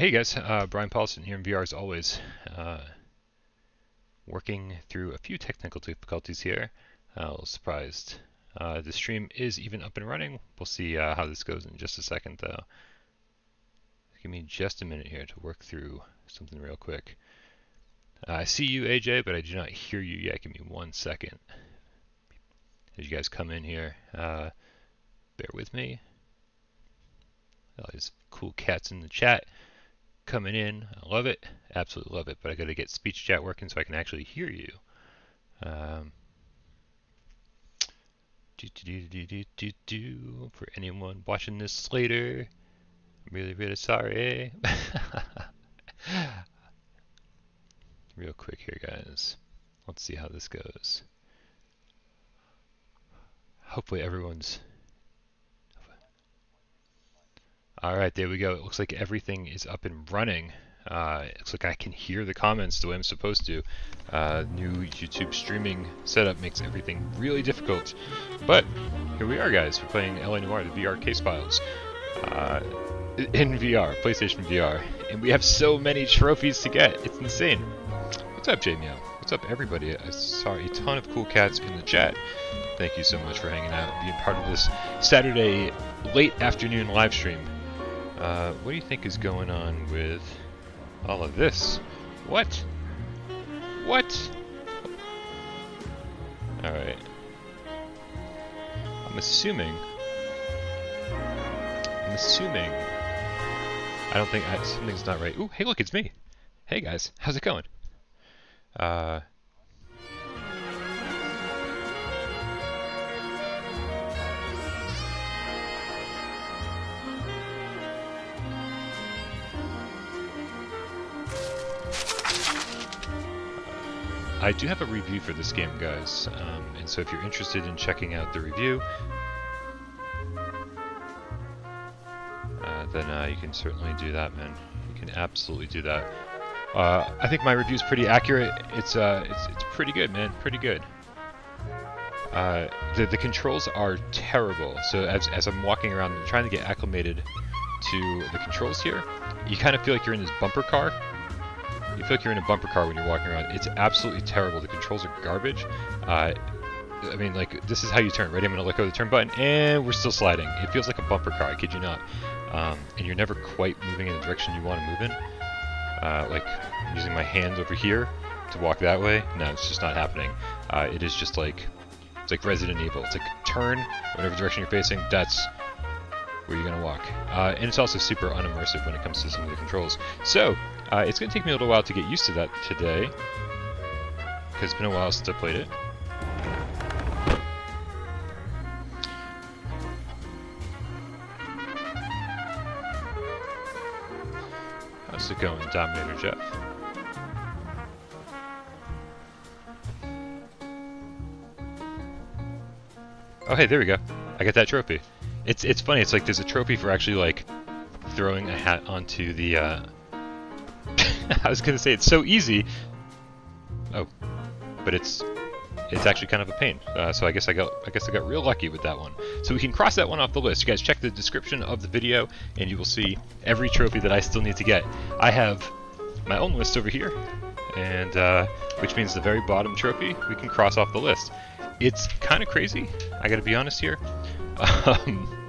Hey guys, uh, Brian Paulson here in VR as always. Uh, working through a few technical difficulties here. Uh, a little surprised. Uh, the stream is even up and running. We'll see uh, how this goes in just a second though. Give me just a minute here to work through something real quick. I see you AJ, but I do not hear you yet. Give me one second. As you guys come in here, uh, bear with me. All these cool cats in the chat coming in. I love it. Absolutely love it. But I got to get speech chat working so I can actually hear you. Um, do, do, do, For anyone watching this later, I'm really, really sorry. Real quick here, guys. Let's see how this goes. Hopefully everyone's all right, there we go. It looks like everything is up and running. Uh, it looks like I can hear the comments the way I'm supposed to. Uh, new YouTube streaming setup makes everything really difficult. But here we are, guys. We're playing LA Noire, the VR case files. Uh, in VR, PlayStation VR. And we have so many trophies to get. It's insane. What's up, Jamie? What's up, everybody? I saw a ton of cool cats in the chat. Thank you so much for hanging out and being part of this Saturday late afternoon live stream. Uh, what do you think is going on with all of this? What? What? Alright. I'm assuming... I'm assuming... I don't think... I, something's not right. Ooh, hey look, it's me! Hey guys, how's it going? Uh... I do have a review for this game, guys, um, and so if you're interested in checking out the review, uh, then uh, you can certainly do that, man. You can absolutely do that. Uh, I think my review is pretty accurate. It's uh, it's it's pretty good, man. Pretty good. Uh, the the controls are terrible. So as as I'm walking around, I'm trying to get acclimated to the controls here. You kind of feel like you're in this bumper car you feel like you're in a bumper car when you're walking around. It's absolutely terrible. The controls are garbage. Uh, I mean, like, this is how you turn. right? I'm going to let go of the turn button, and we're still sliding. It feels like a bumper car, I kid you not. Um, and you're never quite moving in the direction you want to move in. Uh, like, using my hands over here to walk that way. No, it's just not happening. Uh, it is just like, it's like Resident Evil. It's like, turn, whatever direction you're facing, that's where you're going to walk. Uh, and it's also super unimmersive when it comes to some of the controls. So, uh, it's going to take me a little while to get used to that today, because it's been a while since I played it. How's it going, Dominator Jeff? Oh hey, there we go. I got that trophy. It's it's funny. It's like there's a trophy for actually like throwing a hat onto the. Uh... I was gonna say it's so easy. Oh, but it's it's actually kind of a pain. Uh, so I guess I got I guess I got real lucky with that one. So we can cross that one off the list. You guys check the description of the video, and you will see every trophy that I still need to get. I have my own list over here, and uh, which means the very bottom trophy we can cross off the list. It's kind of crazy. I got to be honest here. Um,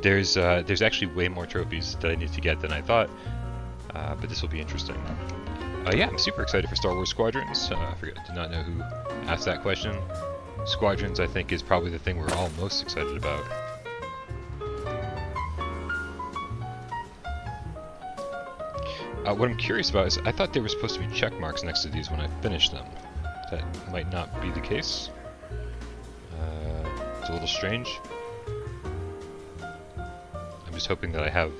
there's uh, there's actually way more trophies that I need to get than I thought, uh, but this will be interesting. Uh, yeah, I'm super excited for Star Wars Squadrons. Uh, I forget, did not know who asked that question. Squadrons, I think, is probably the thing we're all most excited about. Uh, what I'm curious about is, I thought there were supposed to be check marks next to these when I finished them. That might not be the case. Uh, it's a little strange. I'm just hoping that I have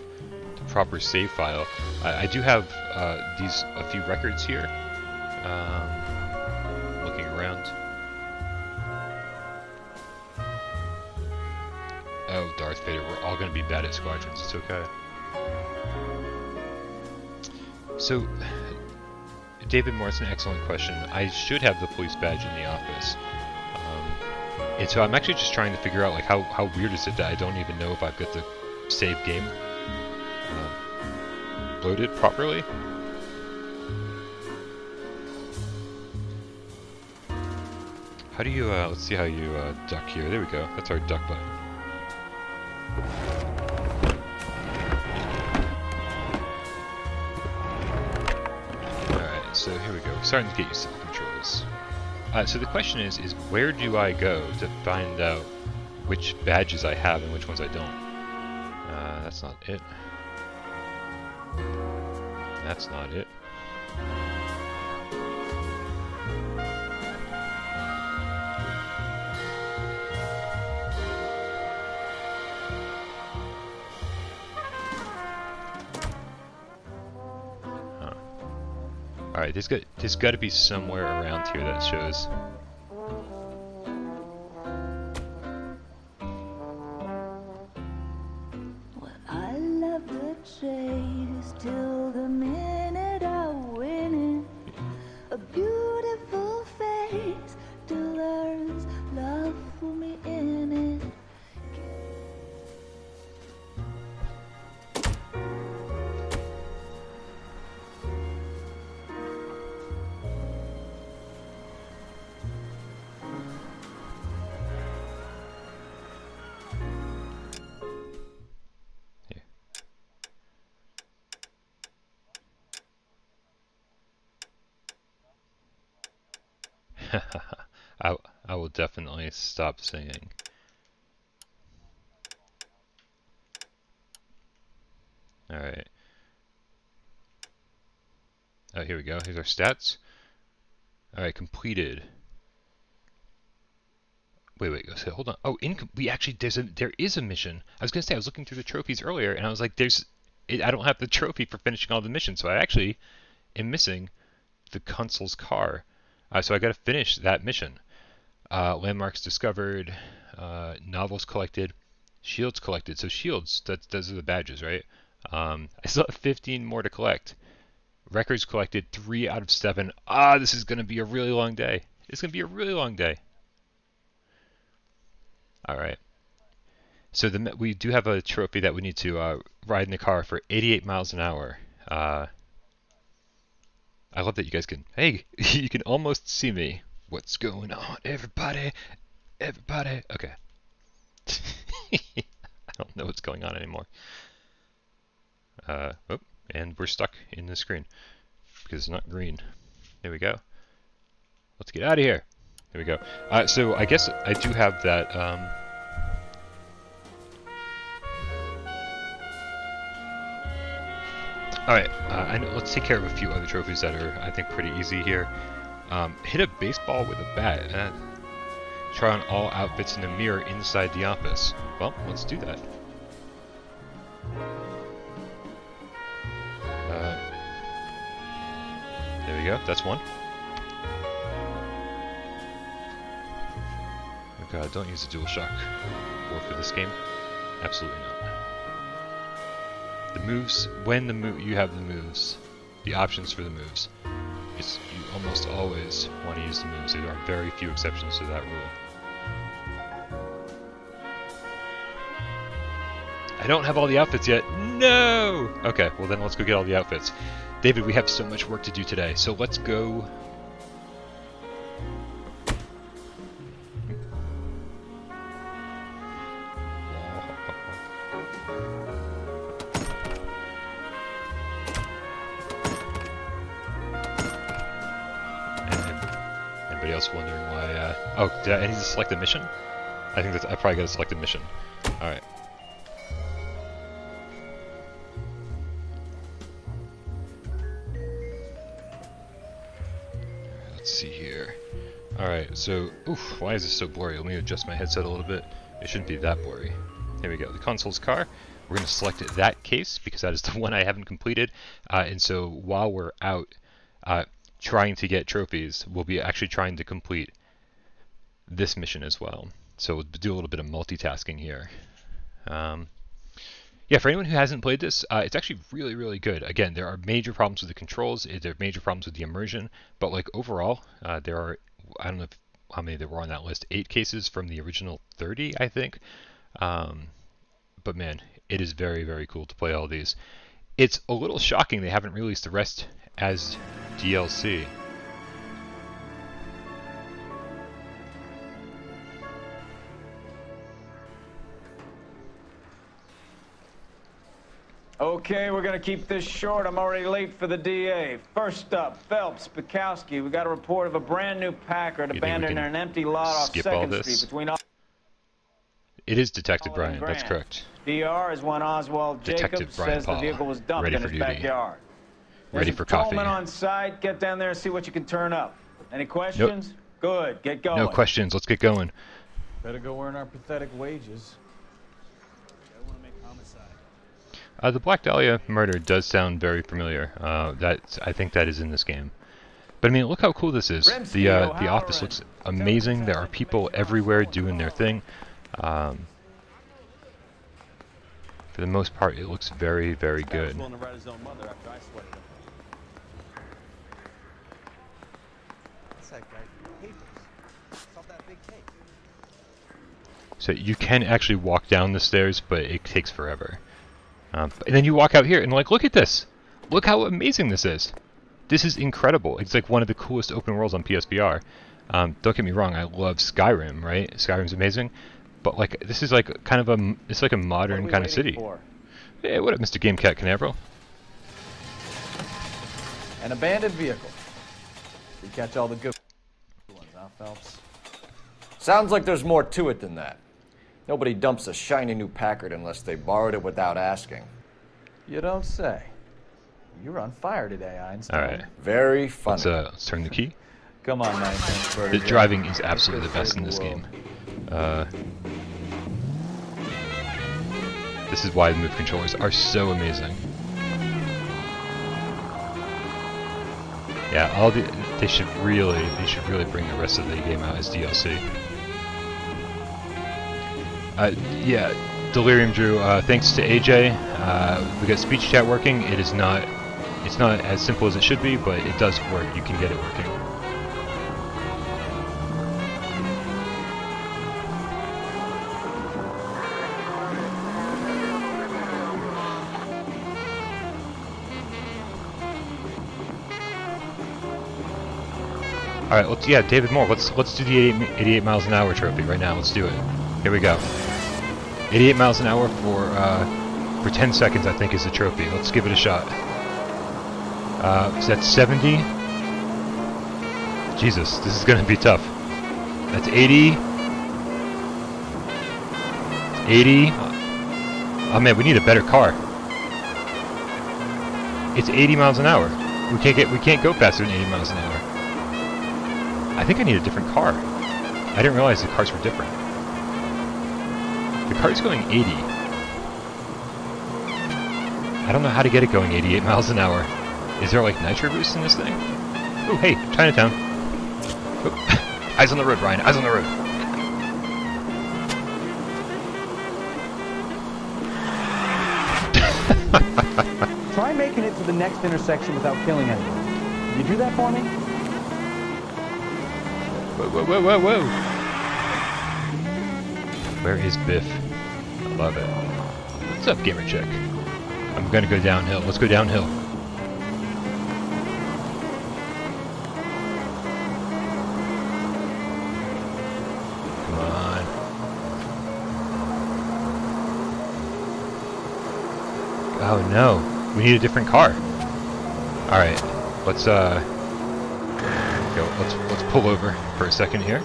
proper save file. I, I do have uh, these a few records here. Um, looking around. Oh, Darth Vader, we're all going to be bad at squadrons. It's okay. So, David Morrison, excellent question. I should have the police badge in the office. Um, and so I'm actually just trying to figure out, like, how, how weird is it that I don't even know if I've got the save game. Loaded properly. How do you, uh, let's see how you uh, duck here. There we go. That's our duck button. Alright, so here we go. We're starting to get used to the controls. Uh, so the question is, is where do I go to find out which badges I have and which ones I don't? Uh, that's not it. That's not it. Alright, there's got there's got to be somewhere around here that shows. The chase till the minute I win it. A beautiful face till there's love I, I will definitely stop singing. Alright. Oh, here we go. Here's our stats. Alright, completed. Wait, wait, so hold on. Oh, incom we actually there's a there is a mission. I was gonna say I was looking through the trophies earlier, and I was like, there's it, I don't have the trophy for finishing all the missions, so I actually am missing the Consul's car. Uh, so I got to finish that mission. Uh, landmarks discovered, uh, novels collected, shields collected. So shields, those are the badges, right? Um, I still have 15 more to collect. Records collected, three out of seven. Ah, this is gonna be a really long day. It's gonna be a really long day. All right. So the we do have a trophy that we need to uh, ride in the car for 88 miles an hour. I love that you guys can. Hey, you can almost see me. What's going on, everybody? Everybody. Okay. I don't know what's going on anymore. Uh, oh, and we're stuck in the screen because it's not green. There we go. Let's get out of here. There we go. Uh, so I guess I do have that. Um, all right. Uh, let's take care of a few other trophies that are, I think, pretty easy here. Um, hit a baseball with a bat. Try on all outfits in the mirror inside the office. Well, let's do that. Uh, there we go. That's one. Oh god, don't use the dual shock for this game. Absolutely not. The moves, when the move you have the moves, the options for the moves, it's you almost always want to use the moves. There are very few exceptions to that rule. I don't have all the outfits yet. No! Okay, well then let's go get all the outfits. David, we have so much work to do today, so let's go Did I need to select a mission? I think that's I probably got a mission. All right. Let's see here. All right, so oof, why is this so blurry? Let me adjust my headset a little bit. It shouldn't be that blurry. Here we go. The Consul's car. We're to select that case because that is the one I haven't completed. Uh, and so while we're out uh, trying to get trophies, we'll be actually trying to complete this mission as well. So we'll do a little bit of multitasking here. Um, yeah, for anyone who hasn't played this, uh, it's actually really, really good. Again, there are major problems with the controls. There are major problems with the immersion, but like overall, uh, there are I don't know if, how many there were on that list. Eight cases from the original 30, I think. Um, but man, it is very, very cool to play all these. it's a little shocking they haven't released the rest as DLC. Okay, we're gonna keep this short. I'm already late for the DA. First up, Phelps, Bekowsky. We got a report of a brand new Packard You think we abandoned in an empty lot off skip all Second this? Street between. It is Detective oh, Brian, that's correct. DR is when Oswald Detective Jacobs Brian says Paul, the vehicle was dumped ready in his duty. backyard. Ready There's for a coffee. patrolman on site. Get down there and see what you can turn up. Any questions? Good. Get going. No questions, let's get going. Better go earn our pathetic wages. Uh, the Black Dahlia murder does sound very familiar. Uh, that I think that is in this game. But I mean, look how cool this is. The uh, the office looks amazing. There are people everywhere doing their thing. Um, for the most part, it looks very, very good. So you can actually walk down the stairs, but it takes forever. Um, and then you walk out here and like, look at this! Look how amazing this is! This is incredible. It's like one of the coolest open worlds on PSVR. Um, don't get me wrong, I love Skyrim, right? Skyrim's amazing, but like this is like kind of a, it's like a modern kind of city. for? Hey, what up, Mr. Gamecat Canaveral? An abandoned vehicle. We catch all the good ones, huh, Phelps? Sounds like there's more to it than that. Nobody dumps a shiny new Packard unless they borrowed it without asking. You don't say. You're on fire today, Einstein. All right, Very funny. let's uh, let's turn the key. Come on, nine cents burger. The driving is absolutely the best in this game. Uh, this is why the move controllers are so amazing. Yeah, all the they should really they should really bring the rest of the game out as DLC. Uh, yeah, Delirium Drew. Uh, thanks to AJ, uh, we got speech chat working. It is not it's not as simple as it should be, but it does work. You can get it working. All right, let's yeah, David Moore. Let's let's do the 88, 88 miles an hour trophy right now. Let's do it. Here we go. 88 miles an hour for uh, for 10 seconds, I think, is the trophy. Let's give it a shot. Uh, that's 70. Jesus, this is gonna be tough. That's 80. 80. Oh man, we need a better car. It's 80 miles an hour. We can't get we can't go faster than 80 miles an hour. I think I need a different car. I didn't realize the cars were different. The car's going 80. I don't know how to get it going 88 miles an hour. Is there like nitro boost in this thing? Oh, hey, Chinatown. Oh. Eyes on the road, Ryan. Eyes on the road. Try making it to the next intersection without killing anyone. Can you do that for me? Whoa, whoa, whoa, whoa, whoa. Where is Biff? I love it. What's up, Gamer Chick? I'm gonna go downhill. Let's go downhill. Come on. Oh no, we need a different car. All right, let's uh, go. Let's let's pull over for a second here.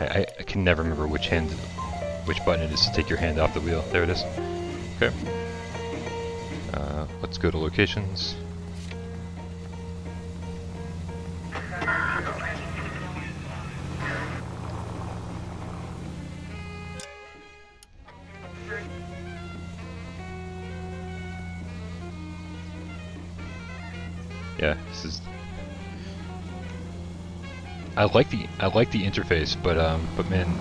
I, I, can never remember which hand, which button it is to take your hand off the wheel. There it is. Okay. Uh, let's go to locations. I like the I like the interface, but um, but man,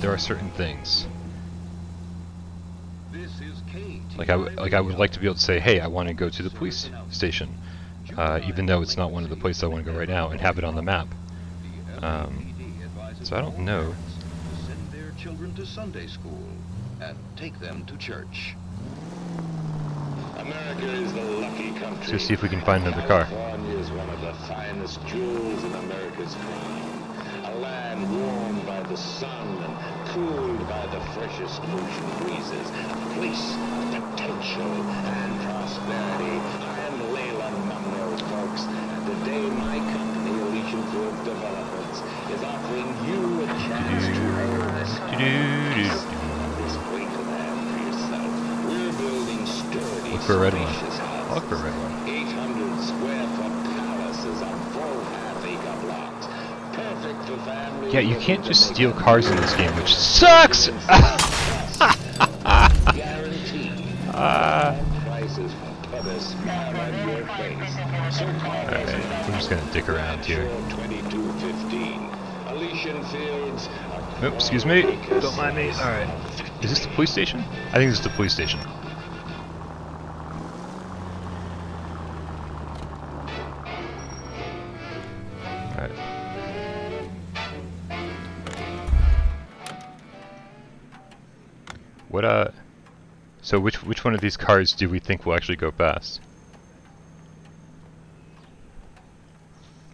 there are certain things. Like I w- like I would like to be able to say, hey, I want to go to the police station, uh, even though it's not one of the places I want to go right now, and have it on the map. Um, so I don't know. Send their children to Sunday school. and take them to church. America is the lucky country. Let's see if we can find another car. California is one of the finest jewels in America's crown. A land warmed by the sun and cooled by the freshest ocean breezes. A place of potential and prosperity. I am Leland Monroe, folks, and today my company, Elysian Field Developments, is offering you a chance to this great land for yourself. We're building sturdy, Look for a red one. look for a red one. 800 square foot palaces on full half-acre blocks. Perfect for families. Yeah, you can't just steal cars in this game, which sucks! Guaranteed. Ah. Prices put a smile your face. So call us Alright, we're just gonna dick around here. 2215. Elysian Fields. Oh, excuse me. Don't mind me. Alright. Is this the police station? I think this is the police station. What, uh... So which which one of these cars do we think will actually go fast?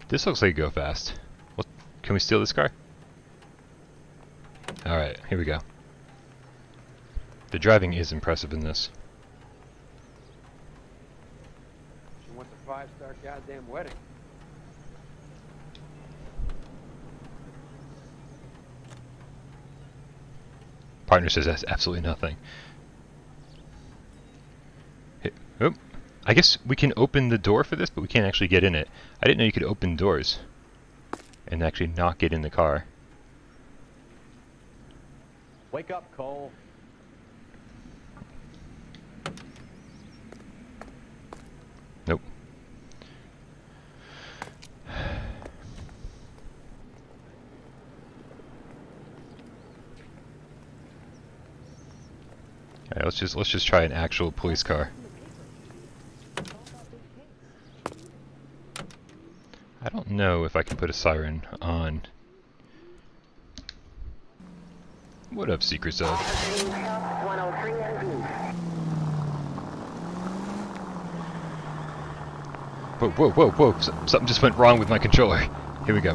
This looks like go fast. Well, can we steal this car? Alright, here we go. The driving is impressive in this. She wants a five-star goddamn wedding. Partner says that's absolutely nothing. Hey, oop. I guess we can open the door for this, but we can't actually get in it. I didn't know you could open doors and actually not get in the car. Wake up, Cole. Nope. Alright, let's just let's just try an actual police car. I don't know if I can put a siren on. What up, Secret Sub? Whoa, whoa, whoa, whoa! Something just went wrong with my controller. Here we go.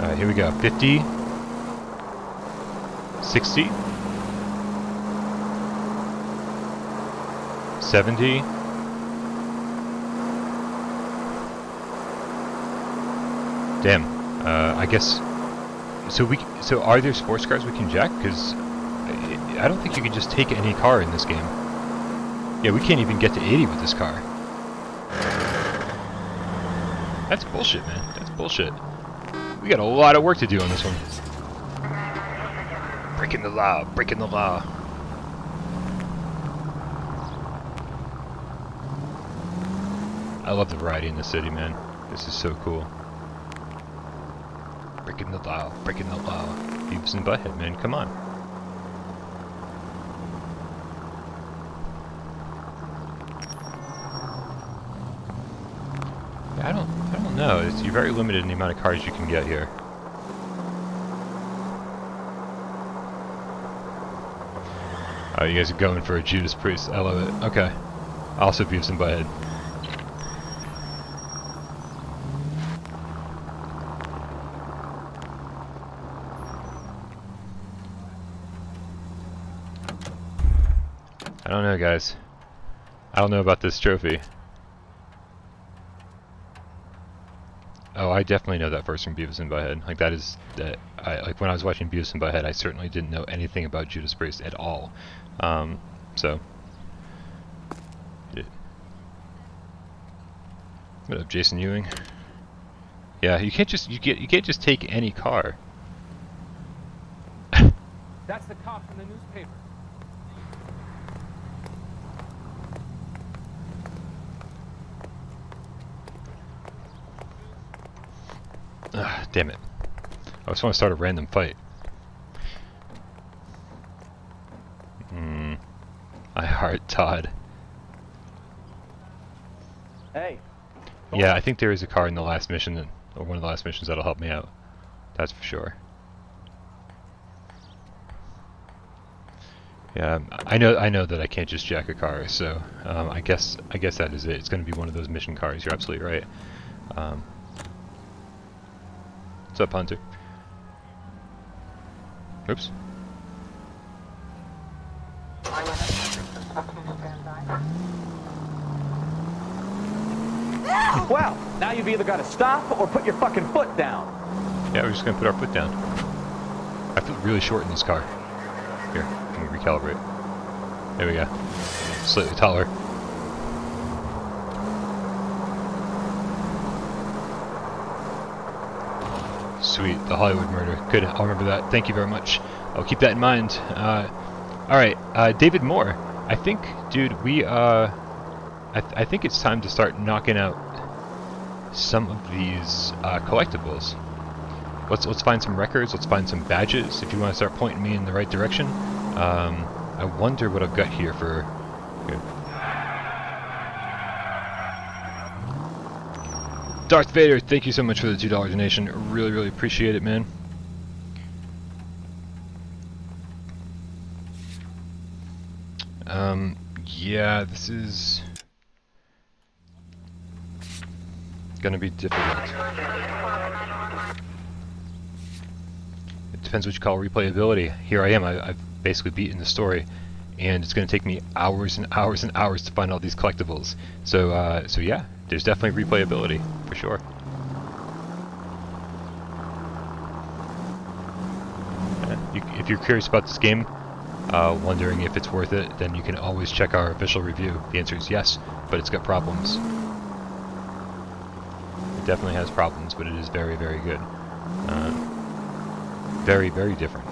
Alright, here we go. 50. 60. 70. Damn. Uh, I guess. So we. So are there sports cars we can jack? Because I, don't think you can just take any car in this game. Yeah, we can't even get to 80 with this car. That's bullshit, man. That's bullshit. We got a lot of work to do on this one. Breaking the law, breaking the law. I love the variety in the city, man. This is so cool. Breaking the law, breaking the law. Beavis and Butthead, man, come on. I don't, I don't know. It's, you're very limited in the amount of cars you can get here. Oh, you guys are going for a Judas Priest. I love it. Okay. Also Beavis and Butthead. Guys. I don't know about this trophy. Oh, I definitely know that first from Beavis and Butthead. Like that is that. I like when I was watching Beavis and Butthead, I certainly didn't know anything about Judas Priest at all. Um, so. What up, Jason Ewing? Yeah, you can't just you get you can't just take any car. That's the cop from the newspaper. Ugh, damn it. I just want to start a random fight. Hmm. I heart Todd. Hey. Yeah, I think there is a car in the last mission, or one of the last missions that'll help me out. That's for sure. Yeah, I know. I know that I can't just jack a car, so um, I guess I guess that is it. It's going to be one of those mission cars. You're absolutely right. Um, what's up, Hunter? Oops. Well, now you've either got to stop or put your fucking foot down. Yeah, we're just going to put our foot down. I feel really short in this car. Here, let me recalibrate. There we go. Slightly taller. Sweet, the Hollywood murder. Good, I'll remember that. Thank you very much. I'll keep that in mind. Uh, Alright, uh, David Moore. I think, dude, we, uh, I, th I think it's time to start knocking out some of these uh, collectibles. Let's let's find some records. Let's find some badges. If you want to start pointing me in the right direction. Um, I wonder what I've got here for. Here. Darth Vader, thank you so much for the two dollar donation. Really, really appreciate it, man. Um, yeah, this is gonna be difficult. It depends what you call replayability. Here I am, I, I've basically beaten the story, and it's gonna take me hours and hours and hours to find all these collectibles. So, uh, so yeah, there's definitely replayability, for sure. If you're curious about this game, uh, wondering if it's worth it, then you can always check our official review. The answer is yes, but it's got problems. It definitely has problems, but it is very, very good. Uh, very, very different.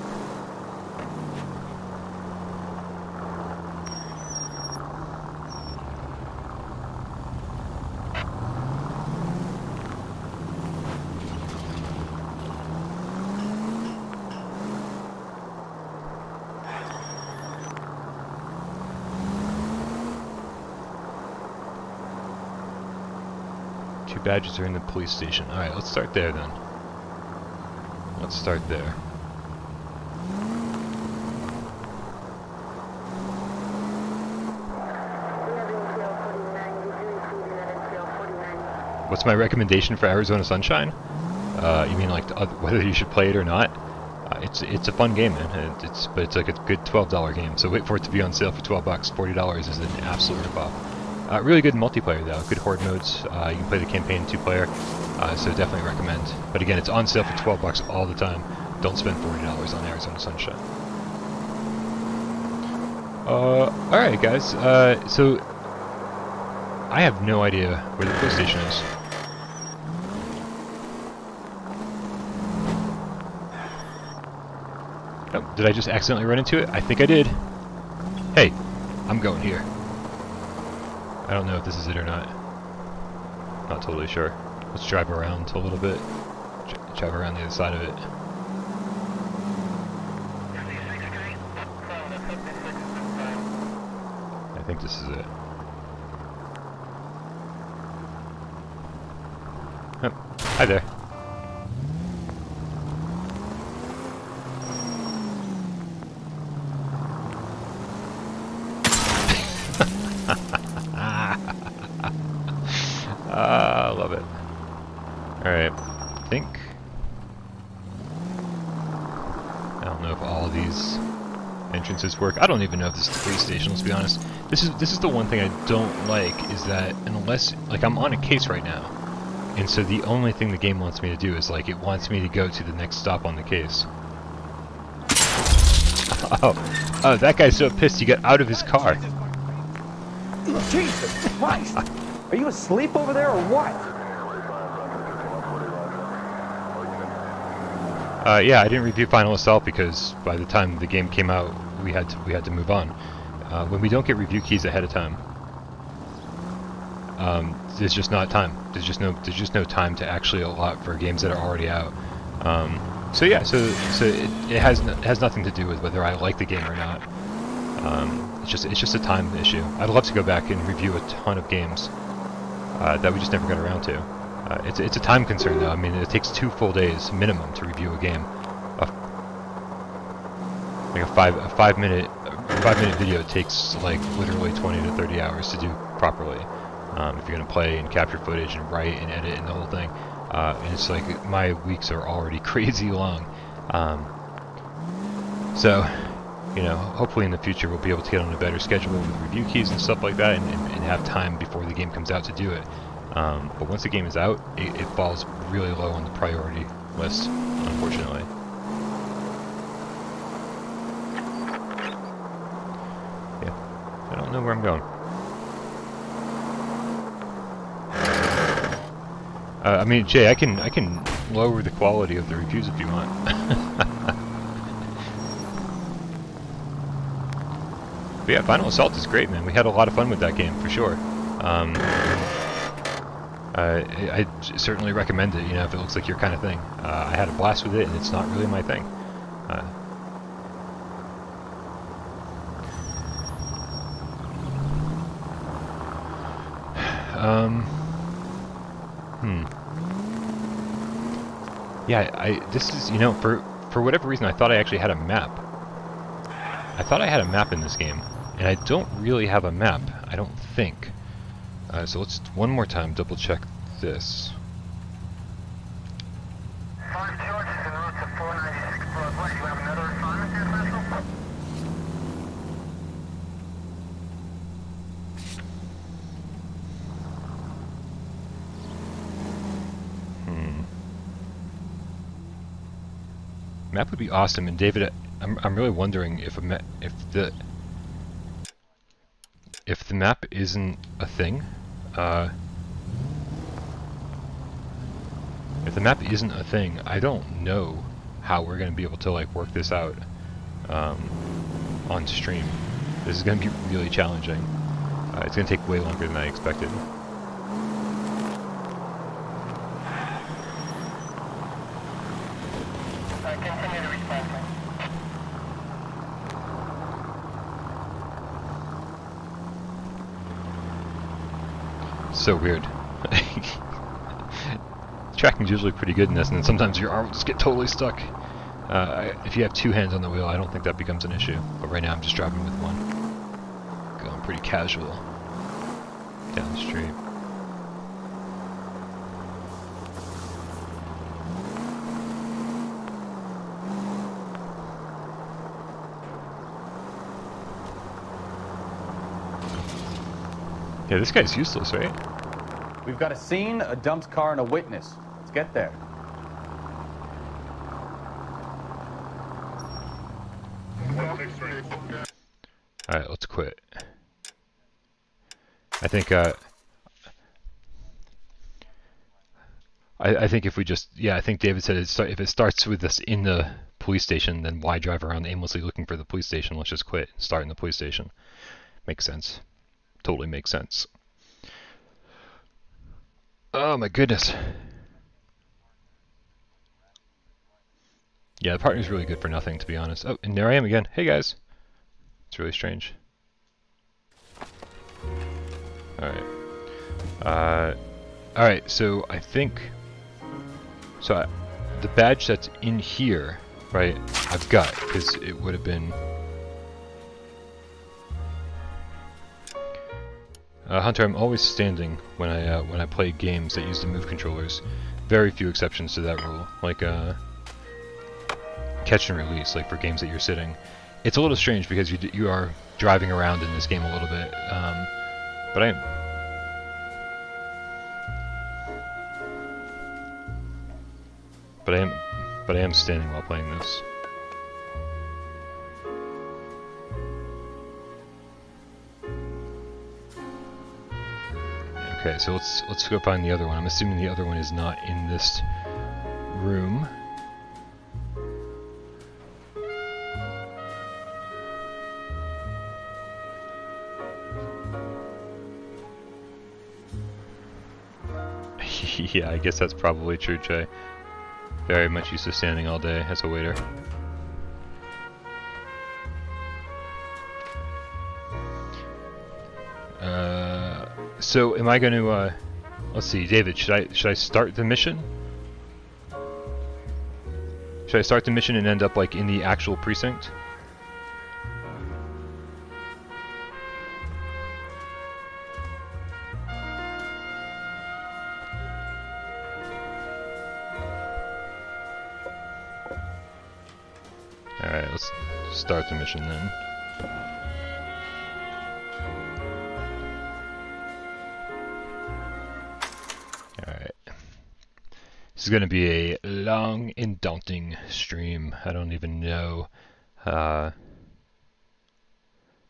Badges are in the police station. Alright, let's start there then. Let's start there. What's my recommendation for Arizona Sunshine? Uh, you mean like the, whether you should play it or not? Uh, it's it's a fun game, man. It, it's but it's like a good twelve dollar game. So wait for it to be on sale for twelve bucks. Forty dollars is an absolute ripoff. Uh, really good multiplayer though. Good horde modes. Uh, you can play the campaign two player. Uh, so definitely recommend. But again, it's on sale for twelve bucks all the time. Don't spend forty dollars on Arizona Sunshine. Uh, all right, guys. Uh, so I have no idea where the police station is. Oh, did I just accidentally run into it? I think I did. Hey, I'm going here. I don't know if this is it or not. Not totally sure. Let's drive around a little bit. Dri- drive around the other side of it. I think this is it. Oh, hi there. Ah, I love it. Alright, I think... I don't know if all these work. I don't even know if this is the police station, let's be honest. This is this is the one thing I don't like, is that unless... Like, I'm on a case right now. And so the only thing the game wants me to do is, like, it wants me to go to the next stop on the case. Oh, oh, that guy's so pissed he got out of his car. Jesus Christ! Are you asleep over there or what? Uh, yeah, I didn't review Final Assault because by the time the game came out, we had to we had to move on. Uh, when we don't get review keys ahead of time, um, there's just not time. There's just no there's just no time to actually allot for games that are already out. Um, so yeah, so so it, it has n- has nothing to do with whether I like the game or not. Um, it's just it's just a time issue. I'd love to go back and review a ton of games uh, that we just never got around to. Uh, it's it's a time concern though. I mean, it takes two full days minimum to review a game. A, like a five a five minute five minute video takes like literally 20 to 30 hours to do properly. Um, if you're gonna play and capture footage and write and edit and the whole thing, uh, and it's like my weeks are already crazy long. Um, so, you know, hopefully in the future we'll be able to get on a better schedule with review keys and stuff like that, and, and, and have time before the game comes out to do it. Um, but once the game is out, it, it falls really low on the priority list, unfortunately. Yeah, I don't know where I'm going. Uh, I mean, Jay, I can I can lower the quality of the reviews if you want. but yeah, Final Assault is great, man. We had a lot of fun with that game for sure. Um, uh, I, certainly recommend it. You know, if it looks like your kind of thing. Uh, I had a blast with it, and it's not really my thing. Uh, um. Hmm. Yeah, I this is you know for for whatever reason I thought I actually had a map. I thought I had a map in this game, and I don't really have a map. I don't think. Uh, so let's one more time double check this. Map would be awesome, and David, I'm I'm really wondering if a if the if the map isn't a thing, uh, if the map isn't a thing, I don't know how we're gonna be able to like work this out um, on stream. This is gonna be really challenging. Uh, it's gonna take way longer than I expected. So weird. Tracking's usually pretty good in this, and then sometimes your arm will just get totally stuck. Uh, if you have two hands on the wheel, I don't think that becomes an issue. But right now I'm just driving with one. Going pretty casual down the street. Yeah, this guy's useless, right? We've got a scene, a dumped car, and a witness. Let's get there. Alright, let's quit. I think, uh... I, I think if we just... Yeah, I think David said it start, if it starts with us in the police station, then why drive around aimlessly looking for the police station? Let's just quit start in the police station. Makes sense. Totally makes sense. Oh my goodness. Yeah, the partner's really good for nothing, to be honest. Oh, and there I am again. Hey guys. It's really strange. Alright. Uh, Alright, so I think... So I, the badge that's in here, right, I've got, because it would have been... Uh, Hunter, I'm always standing when I uh, when I play games that use the move controllers. Very few exceptions to that rule, like uh, catch and release, like for games that you're sitting. It's a little strange because you you are driving around in this game a little bit, um, but I. But I am, but I am standing while playing this. Okay, so let's let's go find the other one. I'm assuming the other one is not in this room. yeah, I guess that's probably true, Jay. Very much used to standing all day as a waiter. So am I going to, uh, let's see, David, should I, should I start the mission? Should I start the mission and end up like in the actual precinct? Alright, let's start the mission then. Is going to be a long and daunting stream. I don't even know uh,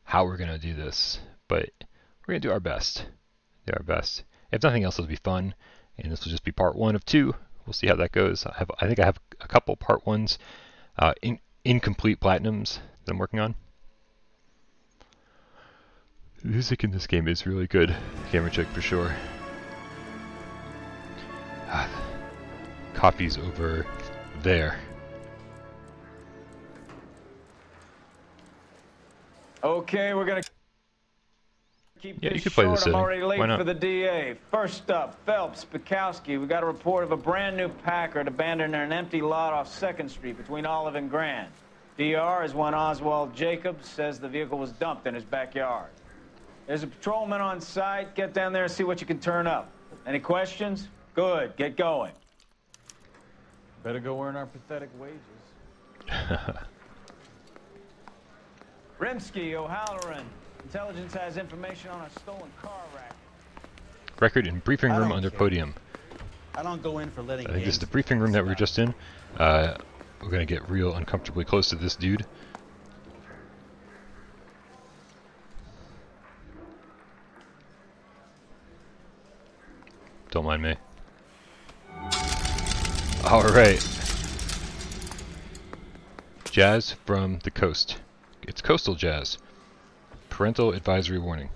how we're going to do this, but we're going to do our best. Do our best. If nothing else, it'll be fun, and this will just be part one of two. We'll see how that goes. I have, I think I have a couple part ones, uh, in, incomplete platinums that I'm working on. Music in this game is really good. Camera check for sure. Copies over there. Okay, we're gonna keep Yeah, this you could play short. this I'm setting. already late Why not? for the DA. First up, Phelps, Bekowsky. We got a report of a brand new Packard abandoned in an empty lot off Second Street between Olive and Grand. DR is one Oswald Jacobs says the vehicle was dumped in his backyard. There's a patrolman on site. Get down there and see what you can turn up. Any questions? Good. Get going. Better go earn our pathetic wages. Rimsky, O'Halloran. Intelligence has information on a stolen car rack. Record in briefing room under care. podium. I don't go in for letting I think this is the briefing room that we were stop. just in. Uh, we're gonna get real uncomfortably close to this dude. Don't mind me. Alright. Jazz from the coast. It's coastal jazz. Parental advisory warning.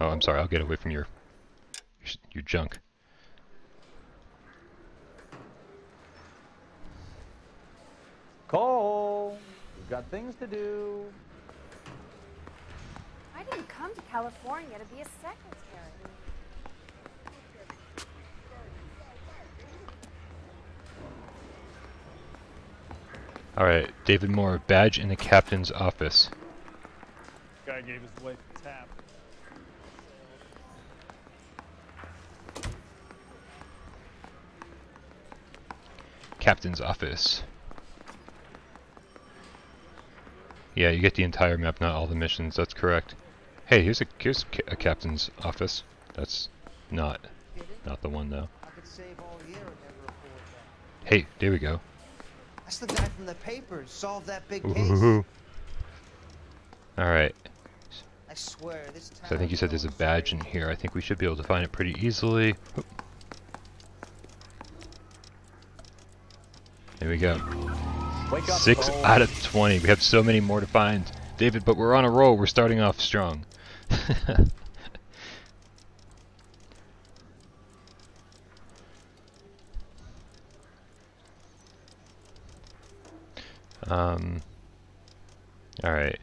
Oh, I'm sorry. I'll get away from your your, your junk. Cole, we've got things to do. I didn't come to California to be a secretary. All right, David Moore, badge in the captain's office. Guy gave his wife a tap. Captain's office. Yeah, you get the entire map, not all the missions. That's correct. Hey, here's a here's a, captain's office. That's not not the one though. I could save all year and never afford that. Hey, there we go. That's the guy from the papers. Solved that big case. Ooh. All right. I swear, this town. So I think you said there's a badge in here. I think we should be able to find it pretty easily. Oop. There we go. Up, Six Cole. out of 20. We have so many more to find. David, but we're on a roll. We're starting off strong. um, alright.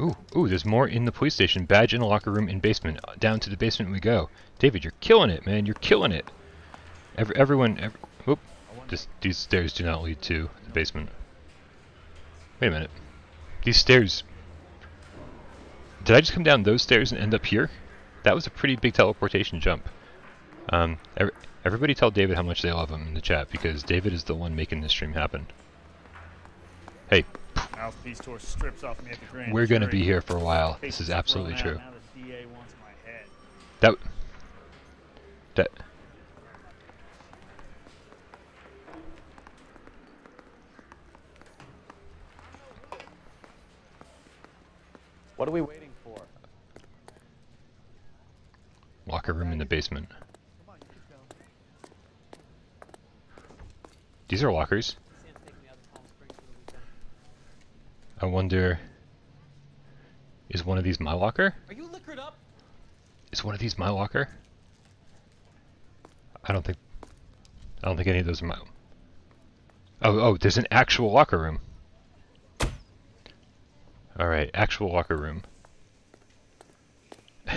Ooh, ooh, there's more in the police station. Badge in the locker room in basement. Down to the basement we go. David, you're killing it, man. You're killing it. Every, everyone, ev whoop. This, these stairs do not lead to the basement. Wait a minute. These stairs... Did I just come down those stairs and end up here? That was a pretty big teleportation jump. Um, ev everybody tell David how much they love him in the chat, because David is the one making this stream happen. Hey, Mouthpiece tore strips off me at the grand we're gonna be here for a while. This is absolutely thrown true. out. Now the DA wants my head. That... That... What are we waiting for? Locker room in the basement. These are lockers. I wonder... Is one of these my locker? Are you liquored up? Is one of these my locker? I don't think... I don't think any of those are my... Oh, oh, there's an actual locker room. Alright, actual locker room.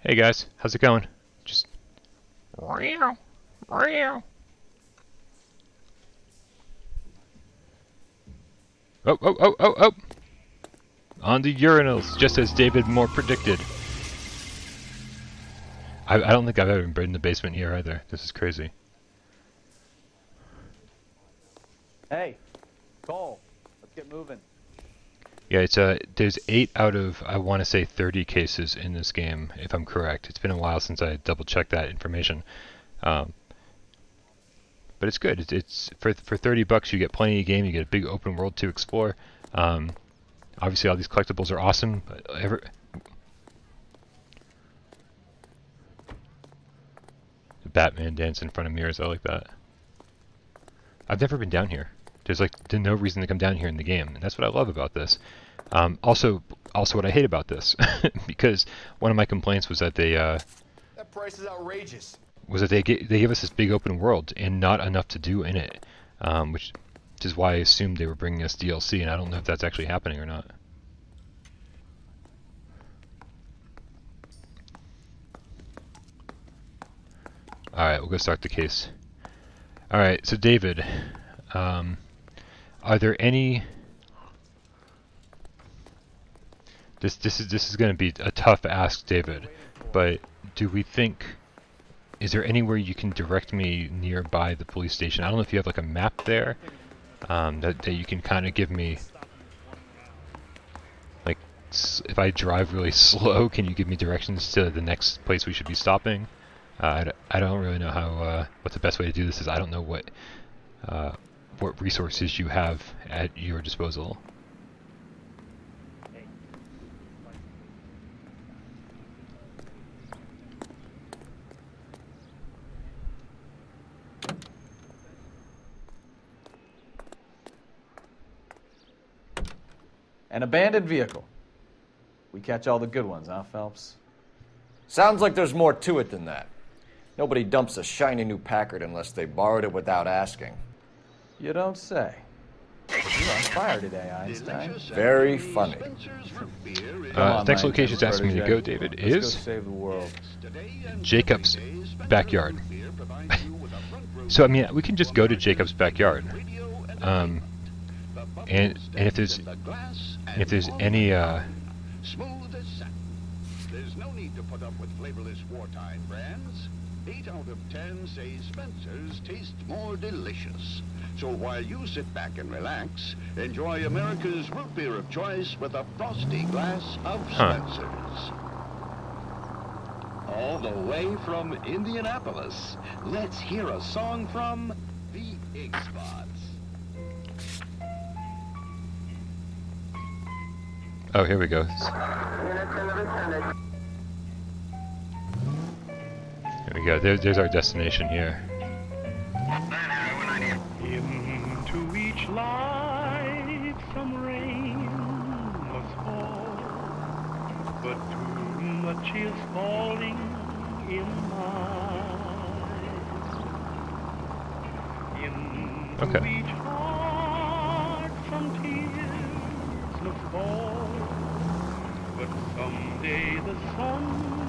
hey guys, how's it going? Just... Meow, meow. Oh, oh, oh, oh, oh! On the urinals, just as David Moore predicted. I, I don't think I've ever been in the basement here either. This is crazy. Hey, Cole, let's get moving. Yeah, it's uh, there's eight out of I want to say 30 cases in this game, if I'm correct. It's been a while since I double checked that information, um, but it's good. It's, it's for for 30 bucks you get plenty of game. You get a big open world to explore. Um, obviously, all these collectibles are awesome. Batman dance in front of mirrors, I like that. I've never been down here. There's like no reason to come down here in the game, and that's what I love about this. Um, also, also what I hate about this, because one of my complaints was that they uh, That price is outrageous. was that they they give us this big open world and not enough to do in it, um, which is why I assumed they were bringing us DLC, and I don't know if that's actually happening or not. All right, we'll go start the case. All right, so David, um, are there any? This this is this is going to be a tough ask, David, but do we think? Is there anywhere you can direct me nearby the police station? I don't know if you have like a map there, um, that that you can kind of give me. Like, if I drive really slow, can you give me directions to the next place we should be stopping? Uh, I, I don't really know how uh, what the best way to do this is. I don't know what uh, what resources you have at your disposal. An abandoned vehicle. We catch all the good ones, huh, Phelps? Sounds like there's more to it than that. Nobody dumps a shiny new Packard unless they borrowed it without asking. You don't say. You're on fire today, Einstein. Very funny. Come Uh, on, next my location it's asking me to go, David, Let's go is save the world. Jacob's backyard. so I mean, we can just go to Jacob's backyard, um, and and if there's if there's any uh, Smooth as satin. There's no need to put up with flavorless wartime brands. Eight out of ten say Spencer's tastes more delicious. So while you sit back and relax, enjoy America's root beer of choice with a frosty glass of Huh. Spencer's. All the way from Indianapolis, let's hear a song from the Ink Spots. oh here we go. Here we go. There, there's our destination here. Into each life some rain must fall, but too much is falling in mine. Into Okay. each heart some tears must fall, but someday the sun.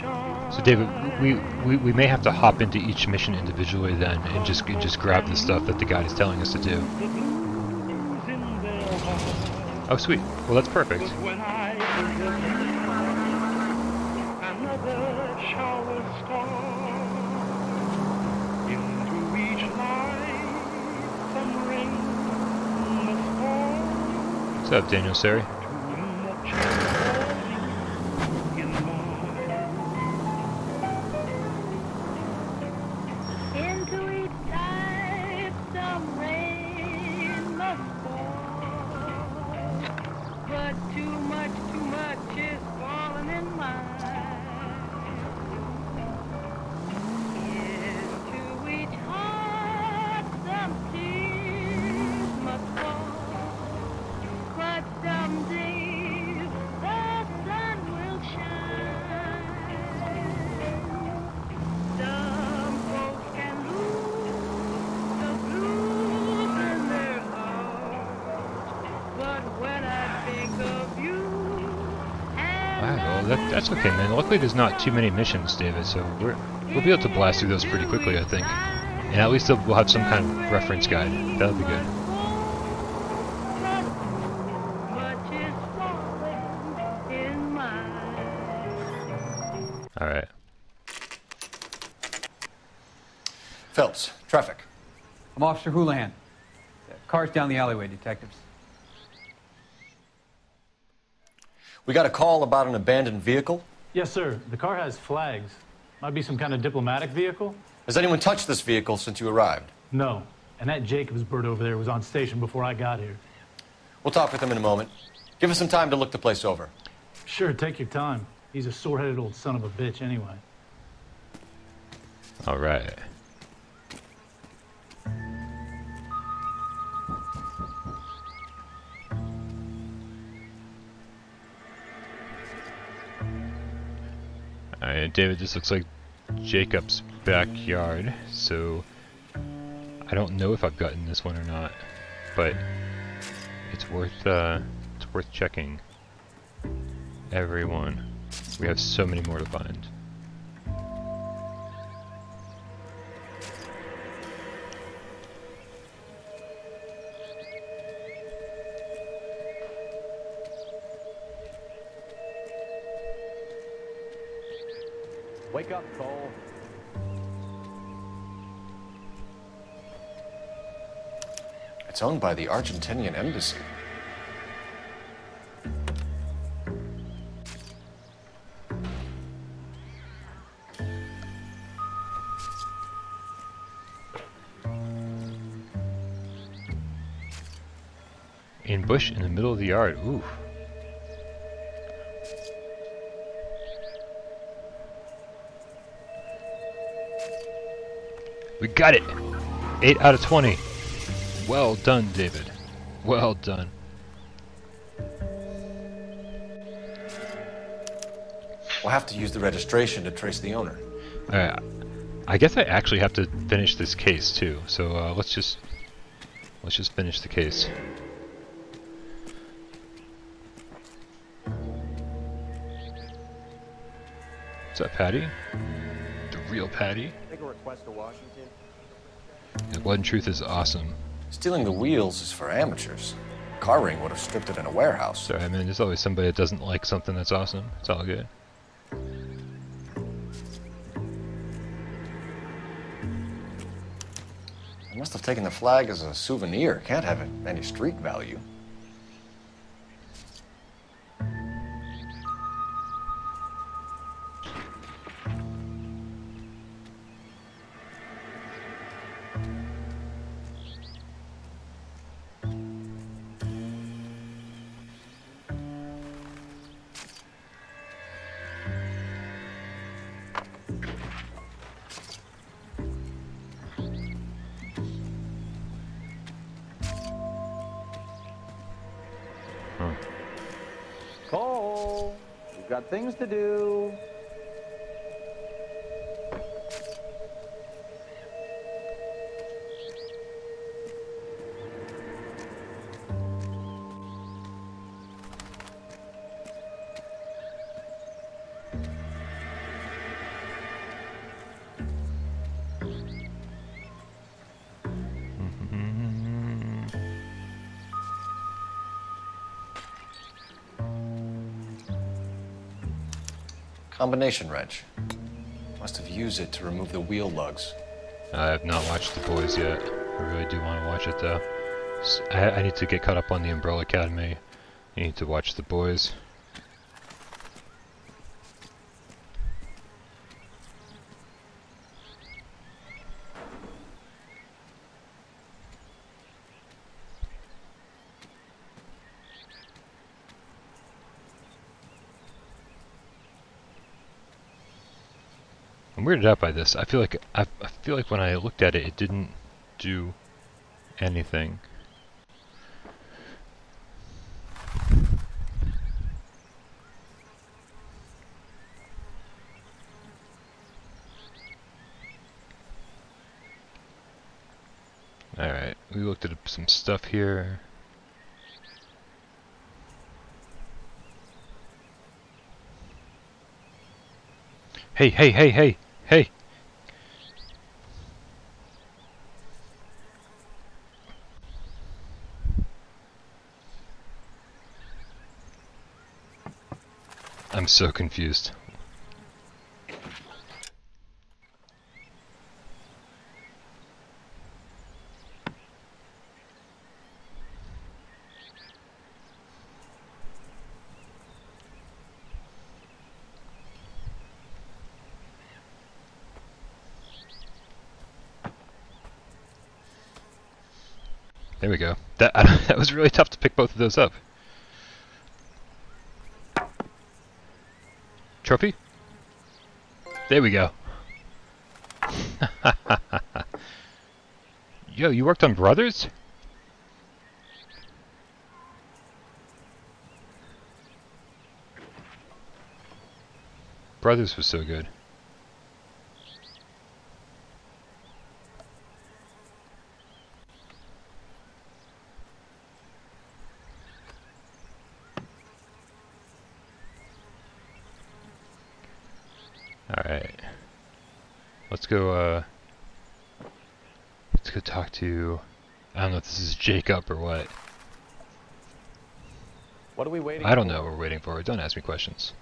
So David, we, we we may have to hop into each mission individually then, and just and just grab the stuff that the guide is telling us to do. Oh sweet. Well that's perfect. What's up, Daniel Sari? Luckily there's not too many missions, David, so we will be able to blast through those pretty quickly, I think. And at least we'll have some kind of reference guide. That'll be good. Alright. Phelps, traffic. I'm Officer Houlihan. Car's down the alleyway, detectives. We got a call about an abandoned vehicle. Yes, sir. The car has flags. Might be some kind of diplomatic vehicle? Has anyone touched this vehicle since you arrived? No. And that Jacobs bird over there was on station before I got here. We'll talk with him in a moment. Give us some time to look the place over. Sure, take your time. He's a sore-headed old son of a bitch anyway. All right. Alright, David, this looks like Jacob's backyard, so I don't know if I've gotten this one or not, but it's worth uh, it's worth checking. Everyone, we have so many more to find. Wake up, Cole. It's owned by the Argentinian embassy. In bush in the middle of the yard. Ooh. We got it! 8 out of 20. Well done, David. Well done. We'll have to use the registration to trace the owner. Alright. I guess I actually have to finish this case too. So uh, let's just let's just finish the case. What's up, Patty? The real Patty. Make a request to Washington. The Blood and Truth is awesome. Stealing the wheels is for amateurs. Car ring would have stripped it in a warehouse. Sorry, I mean, there's always somebody that doesn't like something that's awesome. It's all good. I must have taken the flag as a souvenir. Can't have any street value. Cole, we've got things to do. Combination wrench. Must have used it to remove the wheel lugs. I have not watched The Boys yet. I really do want to watch it though. I need to get caught up on the Umbrella Academy. I need to watch The Boys. Weirded out by this. I feel like I, I feel like when I looked at it, it didn't do anything. Alright, we looked at some stuff here. Hey, hey, hey, hey, hey! I'm so confused. There we go. That that was really tough to pick both of those up. Trophy? There we go. Yo, you worked on Brothers? Brothers was so good. Alright. Let's go, uh... Let's go talk to... I don't know if this is Jacob or what. What are we waiting I don't for? know what we're waiting for. Don't ask me questions.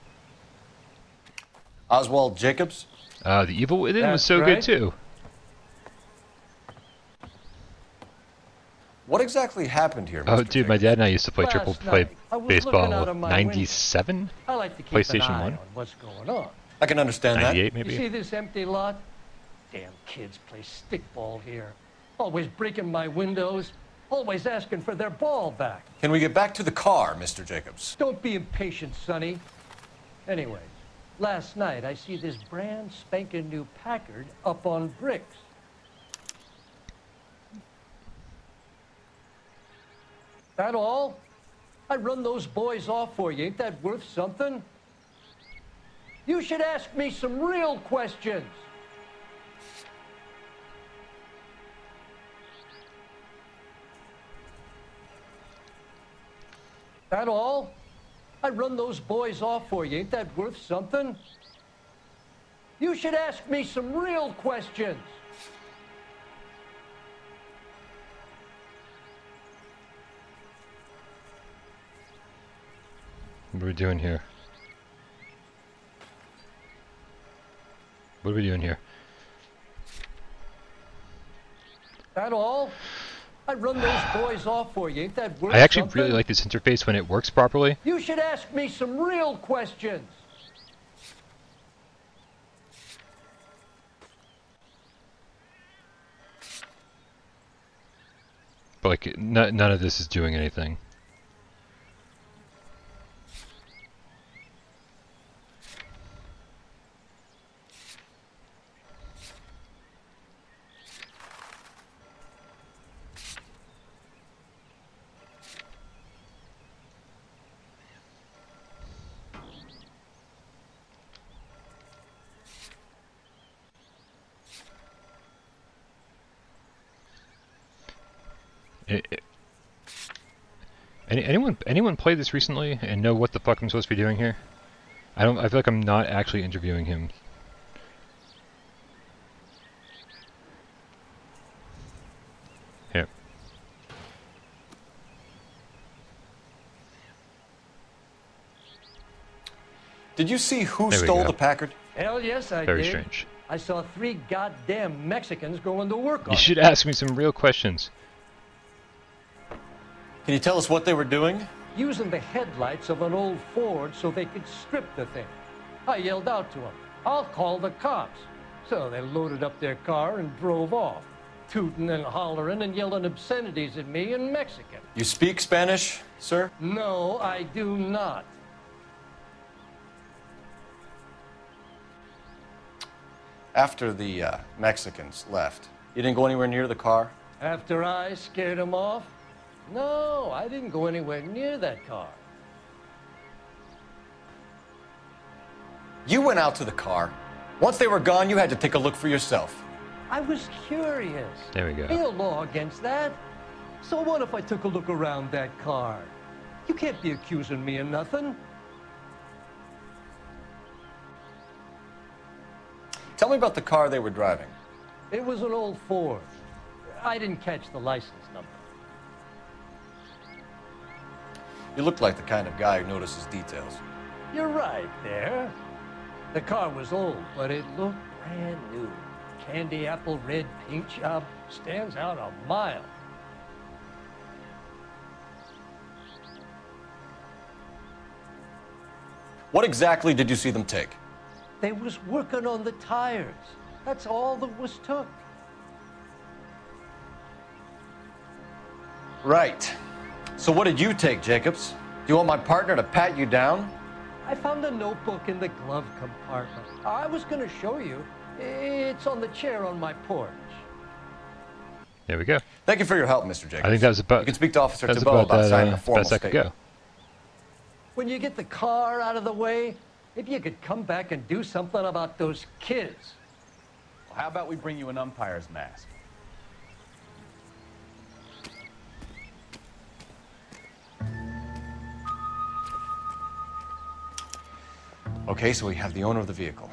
Oswald Jacobs? Uh, the Evil Within was so right. good too. What exactly happened here, Oh, Mr. dude, my dad and I used to play Last triple play night, I was looking baseball. out of my window. 97? I like to keep an PlayStation eye 1? on what's going on. I can understand 98 You maybe? see this empty lot? Damn kids play stickball here. Always breaking my windows. Always asking for their ball back. Can we get back to the car, Mr. Jacobs? Don't be impatient, Sonny. Anyways, last night I see this brand spanking new Packard up on bricks. That all? I run those boys off for you. Ain't that worth something? You should ask me some real questions. That all? I run those boys off for you. Ain't that worth something? You should ask me some real questions. What are we doing here? What are we doing here? That all? I run those boys off for you. Ain't that worth I actually something? really like this interface when it works properly. You should ask me some real questions. But like, none of this is doing anything. I- I- Any, anyone anyone play this recently and know what the fuck I'm supposed to be doing here? I don't. I feel like I'm not actually interviewing him. Here. Did you see who There stole the Packard? Hell yes, I Very did. strange. I saw three goddamn Mexicans going to work on You should ask me some real questions. Can you tell us what they were doing? Using the headlights of an old Ford so they could strip the thing. I yelled out to them, I'll call the cops. So they loaded up their car and drove off, tooting and hollering and yelling obscenities at me in Mexican. You speak Spanish, sir? No, I do not. After the uh, Mexicans left, you didn't go anywhere near the car? After I scared them off? No, I didn't go anywhere near that car. You went out to the car. Once they were gone, you had to take a look for yourself. I was curious. There we go. Ain't no law against that. So what if I took a look around that car? You can't be accusing me of nothing. Tell me about the car they were driving. It was an old Ford. I didn't catch the license number. You look like the kind of guy who notices details. You're right there. The car was old, but it looked brand new. Candy apple red paint job stands out a mile. What exactly did you see them take? They was working on the tires. That's all that was took. Right. So what did you take, Jacobs? Do you want my partner to pat you down? I found a notebook in the glove compartment. I was going to show you. It's on the chair on my porch. There we go. Thank you for your help, Mr. Jacobs. I think that was about. You can speak to Officer that was Thibault about, that, signing uh, a formal best I could statement. go. When you get the car out of the way, maybe you could come back and do something about those kids. Well, how about we bring you an umpire's mask? Okay, so we have the owner of the vehicle.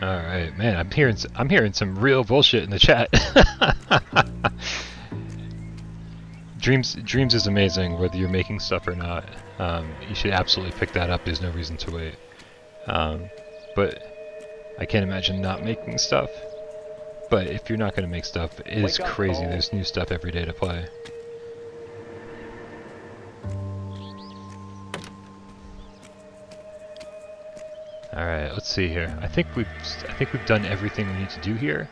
All right, man. I'm hearing I'm hearing some real bullshit in the chat. Dreams Dreams is amazing, whether you're making stuff or not. Um, you should absolutely pick that up. There's no reason to wait. Um, but I can't imagine not making stuff. But if you're not going to make stuff, it is Wake up, crazy. There's new stuff every day to play. All right, let's see here. I think we've I think we've done everything we need to do here.